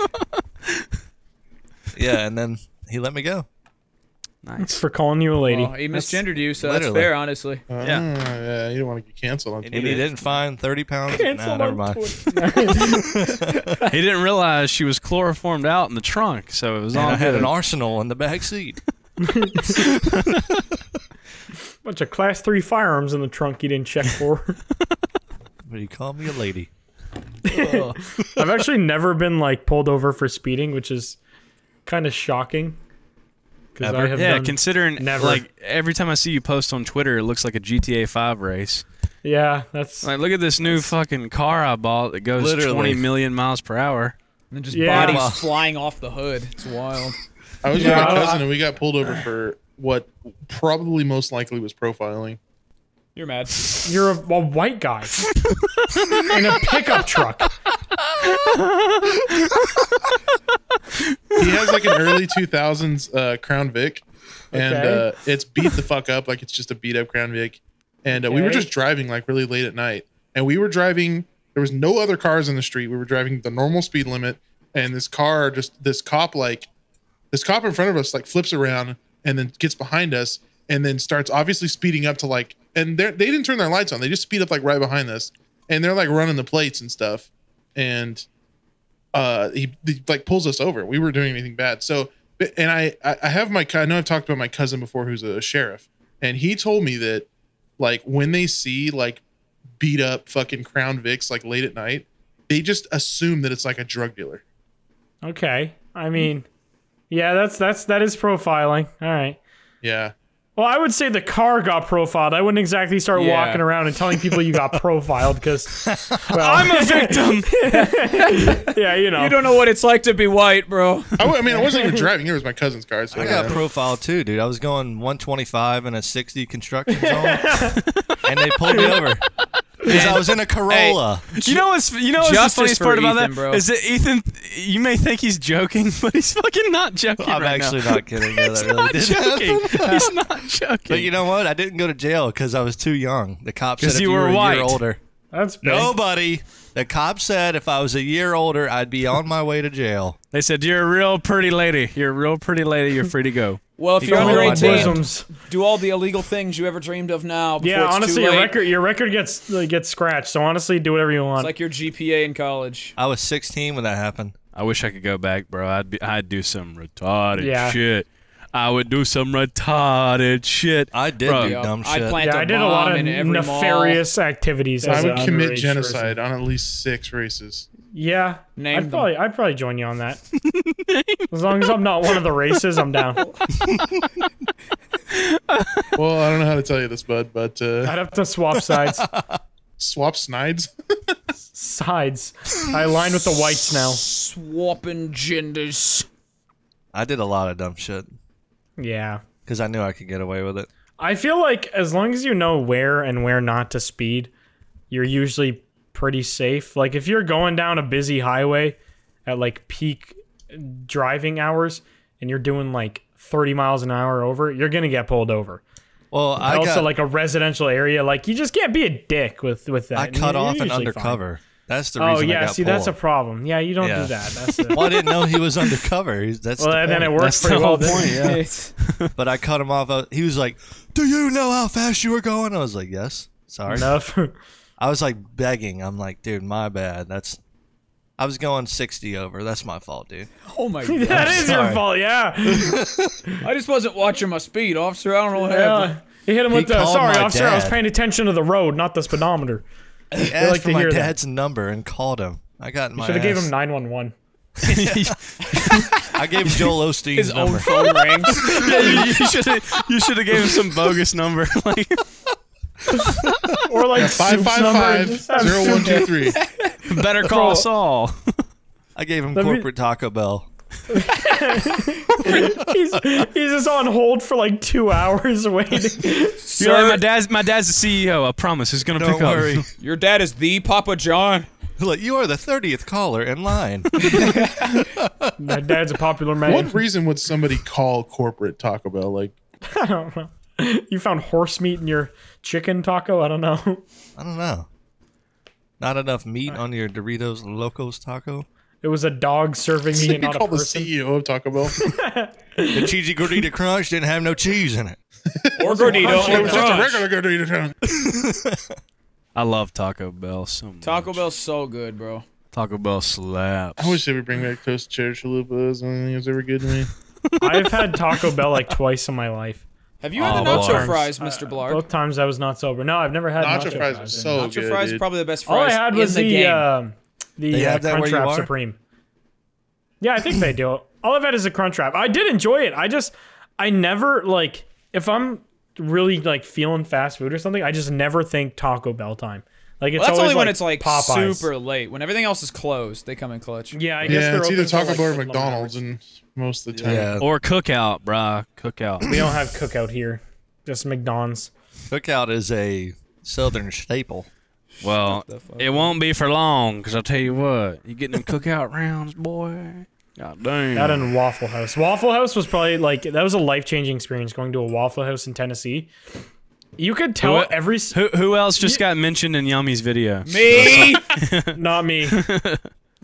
Yeah, and then he let me go. Nice. for calling you a lady. Well, he misgendered you, so that's fair, honestly. yeah. Yeah. yeah. You don't want to get canceled on And Twitter. he didn't find thirty pounds. Cancel nah, never on mind. He didn't realize she was chloroformed out in the trunk, so it was And all I had an arsenal in the back seat. Bunch of class three firearms in the trunk you didn't check for. But he called me a lady. I've actually never been like pulled over for speeding, which is kind of shocking. Because I Ever? have yeah, done, considering never. like every time I see you post on Twitter, it looks like a GTA 5 race. yeah, that's Like, look at this new fucking car I bought that goes Literally. 20 million miles per hour. And then just Yeah. bodies Wow. flying off the hood. It's wild. I was Yeah, with my I- cousin and we got pulled over for what probably most likely was profiling. You're mad. you're a, a white guy in a pickup truck. He has like an early 2000s uh, Crown Vic, and Okay. uh, it's beat the fuck up. Like it's just a beat up Crown Vic. And uh, we were just driving like really late at night, and we were driving. There was no other cars in the street. We were driving the normal speed limit, and this car just this cop like this cop in front of us like flips around and then gets behind us and then starts obviously speeding up to like and they they didn't turn their lights on. They just speed up like right behind us, and they're like running the plates and stuff. And uh he, he like pulls us over. We were doing anything bad. So and i i have my i know i've talked about my cousin before who's a sheriff. And he told me that like when they see like beat up fucking crown vics like late at night they just assume that it's like a drug dealer. Okay, I mean, yeah, that's that's that is profiling. All right. yeah Well, I would say the car got profiled. I wouldn't exactly start Yeah. walking around and telling people you got profiled because, well, I'm a victim. yeah, you know. You don't know what it's like to be white, bro. I mean i wasn't even driving it was my cousin's car so I got yeah. profiled too, dude. I was going 125 in a 60 construction zone, and they pulled me over because I was in a Corolla. You know what's you know what's the Justice funniest part about Ethan, that bro. is that Ethan. You may think he's joking, but he's fucking not joking. I'm right actually now. not kidding. Yeah, He's really not joking. he's not joking. But you know what? I didn't go to jail because I was too young. The cops said if you you, were were a white. year older. That's big. Nobody. The cop said if I was a year older, I'd be on my way to jail. they said you're a real pretty lady. You're a real pretty lady. You're free to go. Well, if You you're got under all my 18, do all the illegal things you ever dreamed of now. Before Yeah, it's honestly, too your record your record gets like, gets scratched. So honestly, do whatever you want. It's like your GPA in college. I was 16 when that happened. I wish I could go back, bro. I'd be. I'd do some retarded Yeah. shit. I would do some retarded shit. I did Bro. do Yeah, dumb I'd shit. plant yeah, a I did a lot of in every nefarious activities. i would an commit genocide person. on at least six races Yeah, Name I'd them. probably I'd probably join you on that. as long as I'm not one of the races, I'm down. well i don't know how to tell you this bud but uh I'd have to swap sides. swap snides Sides. I align with the whites now. Swapping genders. I did a lot of dumb shit Yeah. because I knew I could get away with it. I feel like as long as you know where and where not to speed, you're usually pretty safe. Like if you're going down a busy highway at like peak driving hours and you're doing like 30 miles an hour over, you're going to get pulled over. Well, And I also got like a residential area. Like you just can't be a dick with with that. I cut you're off an usually fine. Undercover. That's the Oh reason. I yeah, got see that's a problem. Yeah, you don't Yeah. do that. That's it. Well, I didn't know he was undercover. He's- That's well, the and then it point. works That's the pretty whole well. point. Yeah. But I cut him off. He was like, "Do you know how fast you were going?" I was like, "Yes." Sorry. Enough. I was like begging. I'm like, "Dude, my bad. That's." I was going 60 over. That's my fault, dude. oh my god! that is your fault. Yeah. I just wasn't watching my speed, officer. I don't know what yeah. happened. He hit him He with the sorry, my officer. I was paying attention to the road, not the speedometer. He asked like for my hear that. dad's number and called him. I got in my. Should have gave him nine one one. I gave Joel Osteen's His number. own phone rings. you should have you should have gave him some bogus number. like Or like Five Soup's five number, five just have zero one two three. better call Saul. I gave him Let me- corporate Taco Bell. he's, he's just on hold for like two hours waiting. You're like, my dad's my dad's the CEO. I promise. He's gonna Don't pick worry. up. Your dad is the Papa John. Look, you are the 30th caller in line. My dad's a popular man. What reason would somebody call corporate Taco Bell? Like, I don't know. You found horse meat in your chicken taco? I don't know. I don't know. Not enough meat on your Doritos Locos taco. It was a dog serving me you and not a call the. CEO of Taco Bell? The cheesy gordita crunch didn't have no cheese in it. Or gordita. it Or was just a regular Gordita. crunch. I love Taco Bell so much. Taco Bell's so good, bro. Taco Bell slaps. I wish they would bring back toast cheddar chalupas. I don't think it was ever good to me. I've had Taco Bell like twice in my life. Have you had Oh, the nacho boy. fries, Mr. Uh, Blarg? Both times I was not sober. No, I've never had Nacho, nacho, fries are fries. so nacho good. fries dude. probably the best fries. All I fries had was in the, the game. Uh, the They uh, have that where you Crunchwrap? Supreme. Yeah, I think they do. All I've had is a Crunchwrap. I did enjoy it. I just, I never like if I'm really like feeling fast food or something. I just never think Taco Bell time. Like it's Well, that's always only when it's like Popeyes. super late. When everything else is closed, they come in clutch. Yeah, I guess Yeah, they're it's either open till, Taco like, Bell or eleven McDonald's, and most of the time. Yeah. Or cookout, brah. Cookout. We don't have cookout here. Just McDonald's. Cookout is a southern staple. Well, it won't be for long, because I'll tell you what. You getting them cookout rounds, boy? God damn. That and Waffle House. Waffle House was probably like that was a life changing experience going to a Waffle House in Tennessee. You could tell Who- every who, who else just got mentioned in Yummy's video? Me. not me. I'm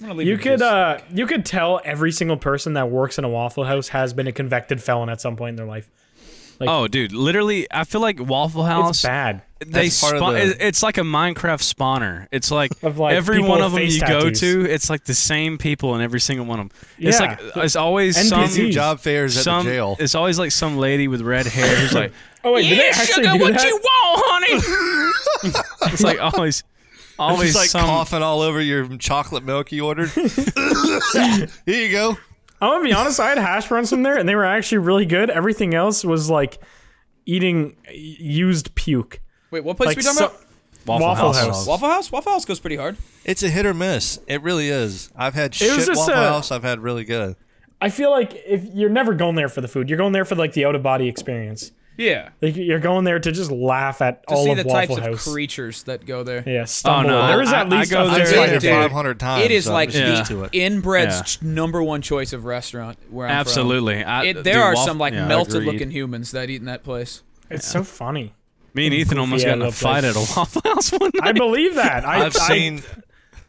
gonna leave You could uh you could tell every single person that works in a Waffle House has been a convicted felon at some point in their life. Oh, dude, literally, I feel like Waffle House. It's bad. They That's spawn. the- It's like a Minecraft spawner. It's like, Of, like, every one of them face you go to, it's like the same people in every single one of them. Yeah. It's like it's always NPCs. some Jeez. Job fairs at some. the jail. It's always like some lady with red hair who's like, Oh wait, did they actually do that? want, honey?" it's like always, always Just like some. coughing all over your chocolate milk you ordered. Here you go. I'm gonna be honest. I had hash browns from there, and they were actually really good. Everything else was like eating used puke. Wait, what place Like we talking so- about? Waffle, Waffle House. House. Waffle House. Waffle House goes pretty hard. It's a hit or miss. It really is. I've had was shit Waffle uh, House. I've had really good. I feel like if you're never going there for the food, you're going there for like the out of body experience. Yeah. Like you're going there to just laugh at To all see of the Waffle types House. of creatures that go there. yeah, oh, stumble. no, there is I- at I least go a there- fight I've there 500 times. It is so like just used the inbred's Yeah. number one choice of restaurant where I'm from. Absolutely. I, It, dude, there are Waffle- some like yeah, melted agreed. looking humans that eat in that place. It's so funny. Me and Ethan almost got in a fight place. at a Waffle House one night. I believe that. I, I've I- seen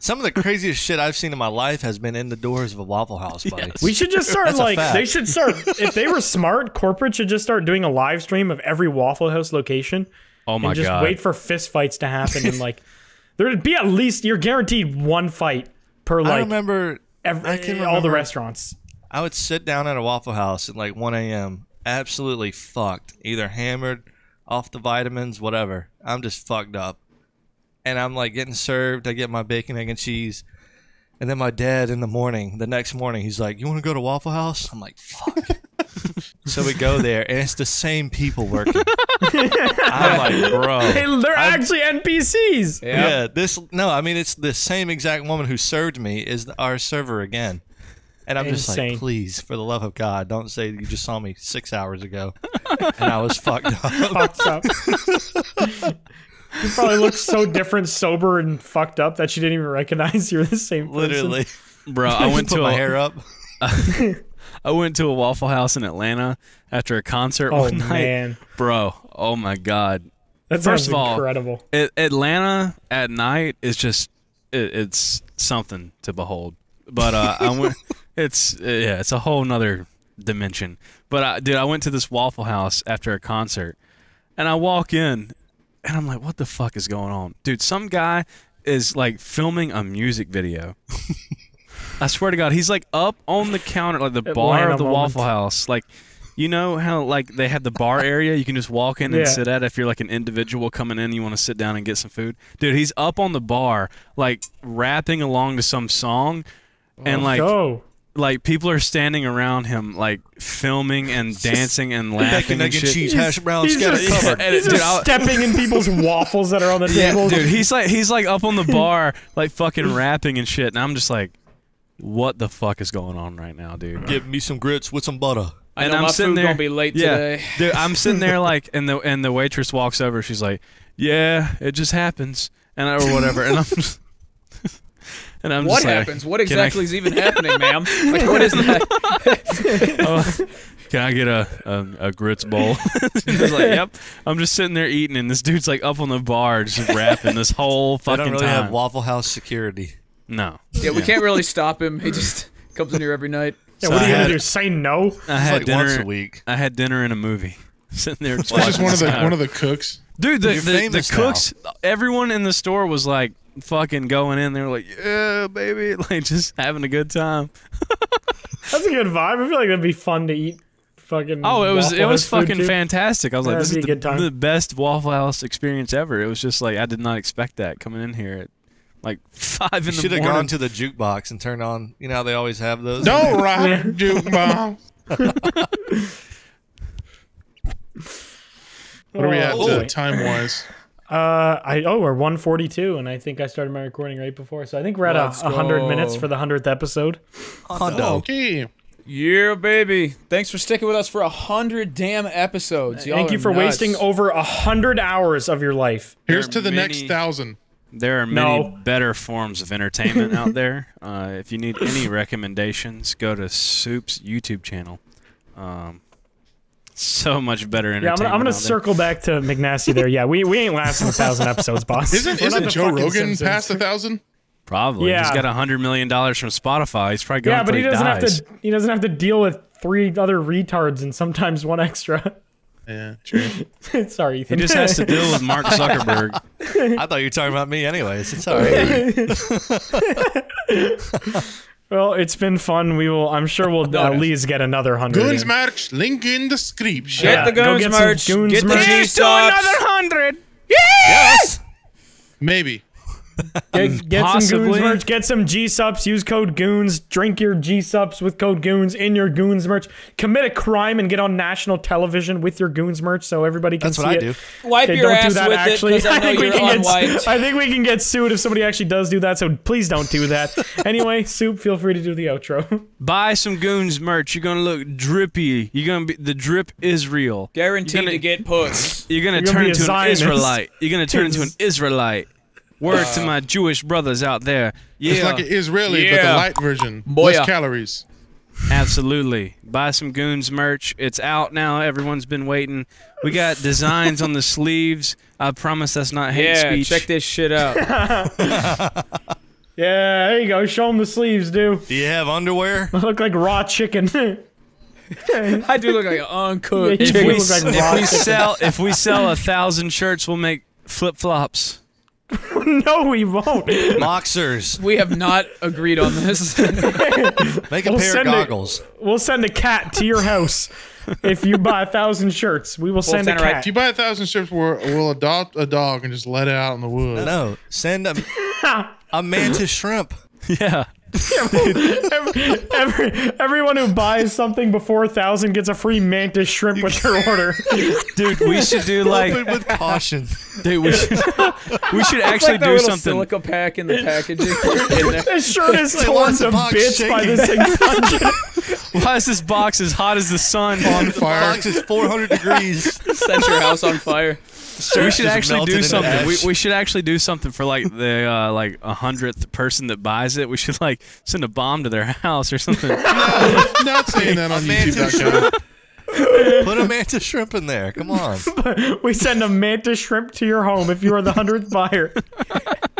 some of the craziest shit I've seen in my life has been in the doors of a Waffle House, buddy. We should just start That's a like fact. they should start if they were smart. Corporate should just start doing a live stream of every Waffle House location oh my and just god. wait for fist fights to happen and like there'd be at least you're guaranteed one fight per I remember every, I can all the restaurants. I would sit down at a Waffle House at like 1 a.m. absolutely fucked, either hammered, off the vitamins, whatever. I'm just fucked up. And I'm like getting served. I get my bacon, egg, and cheese. And then my dad in the morning, the next morning, he's like, You want to go to Waffle House? I'm like, Fuck. so we go there, and it's the same people working. I'm like, Bro. Hey, they're actually NPCs. Yeah. this no, I mean it's the same exact woman who served me is the, our server again. And I'm just like, please, for the love of God, don't say you just saw me six hours ago, and I was fucked up. Fucked up. You probably look so different, sober and fucked up that she didn't even recognize you're the same person. Literally, Bro, I went put to my a, hair up. I went to a Waffle House in Atlanta after a concert Oh one night. man, Bro, oh my god. that First of all, incredible. A- Atlanta at night is just it, it's something to behold. But uh, I went. It's uh, yeah, it's a whole nother dimension. But I, dude, I went to this Waffle House after a concert, and I walk in, and I'm like, "What the fuck is going on, dude?" Some guy is like filming a music video. I swear to God, he's like up on the counter, like the bar of the moment. Waffle House, like. You know how like they have the bar area you can just walk in and Yeah. sit at if you're like an individual coming in you want to sit down and get some food. Dude, he's up on the bar like rapping along to some song and oh, like Go. Like people are standing around him like filming and dancing and Bacon, laughing and egg, and shit. cheese, hash browns, He's got it just, covered. And he's it- just dude, I'll- stepping in people's waffles that are on the Yeah, table. dude, he's like he's like up on the bar like fucking rapping and shit and I'm just like what the fuck is going on right now, dude? Give me some grits with some butter. I and know I'm my sitting food there, gonna be late yeah, today. Dude, I'm sitting there like, and the and the waitress walks over. She's like, "Yeah, it just happens," and I, or whatever. And I'm, just, and I'm What just like, happens? What "Can I- exactly is even happening, ma'am? Like, what is that? oh, can I get a a, a grits bowl? She's like, "Yep." I'm just sitting there eating, and this dude's like up on the bar, just rapping this whole They fucking don't really time. have Waffle House security. no, Yeah, we can't really stop him. He just comes in here every night. Yeah, So what are you had- gonna do? Say no? I had like once a dinner. week. I had dinner and a movie. Sitting there, It's just one of the one of the cooks. Dude, the, the, the famous now. cooks, everyone in the store was like fucking going in. They were like, yeah, baby, like just having a good time. That's a good vibe. I feel like that'd be fun to eat. Fucking. Oh, it was it was fucking too. fantastic. I was like, Yeah, this is it'd the, good time. the best Waffle House experience ever. It was just like I did not expect that coming in here at like five in You the morning. should have gone to the jukebox and turned on. You know how they always have those. Don't rock jukebox. What are we at Oh, uh, time wise? Uh, I oh we're 142, and I think I started my recording right before, so I think we're at Let's a 100 go. minutes for the hundredth episode. Hondo. Okay. Yeah, baby. Thanks for sticking with us for a hundred damn episodes. Y'all Thank you for nuts. wasting over a hundred hours of your life. Here's to are the next thousand. There are many No. better forms of entertainment out there. Uh, if you need any recommendations, go to Soup's YouTube channel. Um, so much better Yeah, I'm entertainment. gonna, I'm gonna out there. circle back to McNasty there. Yeah, we, we ain't lasting a thousand episodes, boss. Isn't We're not isn't the Joe fucking Rogan Simpsons. past a thousand? Probably. He's Yeah. got a hundred million dollars from Spotify. He's probably going Yeah, but he until doesn't dies. have to. He doesn't have to deal with three other retards and sometimes one extra. Yeah, true. Sorry, Ethan. He just has to deal with Mark Zuckerberg. I thought you were talking about me anyways. It's all right. Well, it's been fun. We will. I'm sure we'll at least get another hundred. Goons in. merch. Link in the description. Get Yeah, the Goons get merch. Goons get merch. the Here's G stops. hundred. yes. Maybe. Get, get some Possibly. Goons merch. Get some G Sups. Use code Goons. Drink your G Sups with code Goons in your Goons merch. Commit a crime and get on national television with your Goons merch so everybody can That's see what I it. do. Wipe Okay, your don't do ass that. with Actually, it because I think we can unwiped. get. I think we can get sued if somebody actually does do that. So please don't do that. anyway, Soup, feel free to do the outro. Buy some Goons merch. You're gonna look drippy. You're gonna be the drip is real. Guaranteed gonna- to get puss. You're gonna You're gonna turn be a into an Israelite. You're gonna turn into an Israelite. Word to uh, my Jewish brothers out there. It's Yeah, like an Israeli, but the Yeah. light version. Boya. Less calories. absolutely. Buy some Goons merch. It's out now. Everyone's been waiting. We got designs on the sleeves. I promise that's not hate Yeah, speech. check this shit out. yeah, there you go. Show them the sleeves, dude. Do you have underwear? I Look like raw chicken. I do look like an uncooked Yeah, If chicken. we, like if we sell if we sell a thousand shirts, we'll make flip flops. no, we won't. Boxers. We have not agreed on this. Make a We'll pair of send it. goggles. We'll send a cat to your house if you buy a thousand shirts. We will send a send it right cat. If you buy a thousand shirts, we'll, we'll adopt a dog and just let it out in the woods. No, send a, a mantis shrimp. Yeah. Every, every- everyone who buys something before a thousand gets a free mantis shrimp with their order. Dude, we should do Open like with caution. dude, we should we should actually like do little something. silica pack in the packaging. in there. Shirt is Like, torn to the box bits by shaking? this expansion. Why is this box as hot as the sun? On fire. The box is 400 degrees. Set your house on fire. We should actually do something. We, we should actually do something for like the uh, like a hundredth person that buys it. We should like send a bomb to their house or something. no, Not saying that on mantis YouTube.com. Put a mantis shrimp in there. Come on. we send a mantis shrimp to your home if you are the hundredth buyer.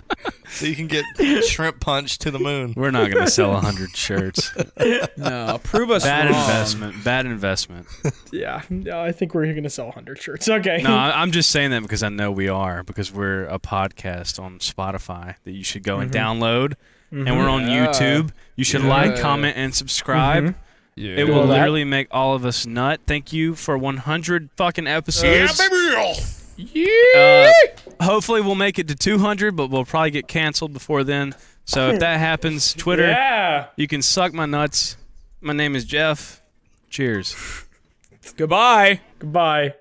So you can get shrimp punch to the moon. We're not gonna sell a hundred shirts. No, prove us Bad wrong. investment. Bad investment. Yeah, no, I think we're gonna sell hundred shirts. Okay. No, I- I'm just saying that because I know we are because we're a podcast on Spotify that you should go and mm-hmm. download, and we're on mm-hmm. Yeah. YouTube. You should Yeah. like, comment, and subscribe. Mm-hmm. Yeah. It will literally make all of us nut. Thank you for 100 fucking episodes. Uh, hopefully we'll make it to 200, but we'll probably get canceled before then. So if that happens, Twitter, Yeah. you can suck my nuts. My name is Jeff. Cheers. Goodbye. Goodbye.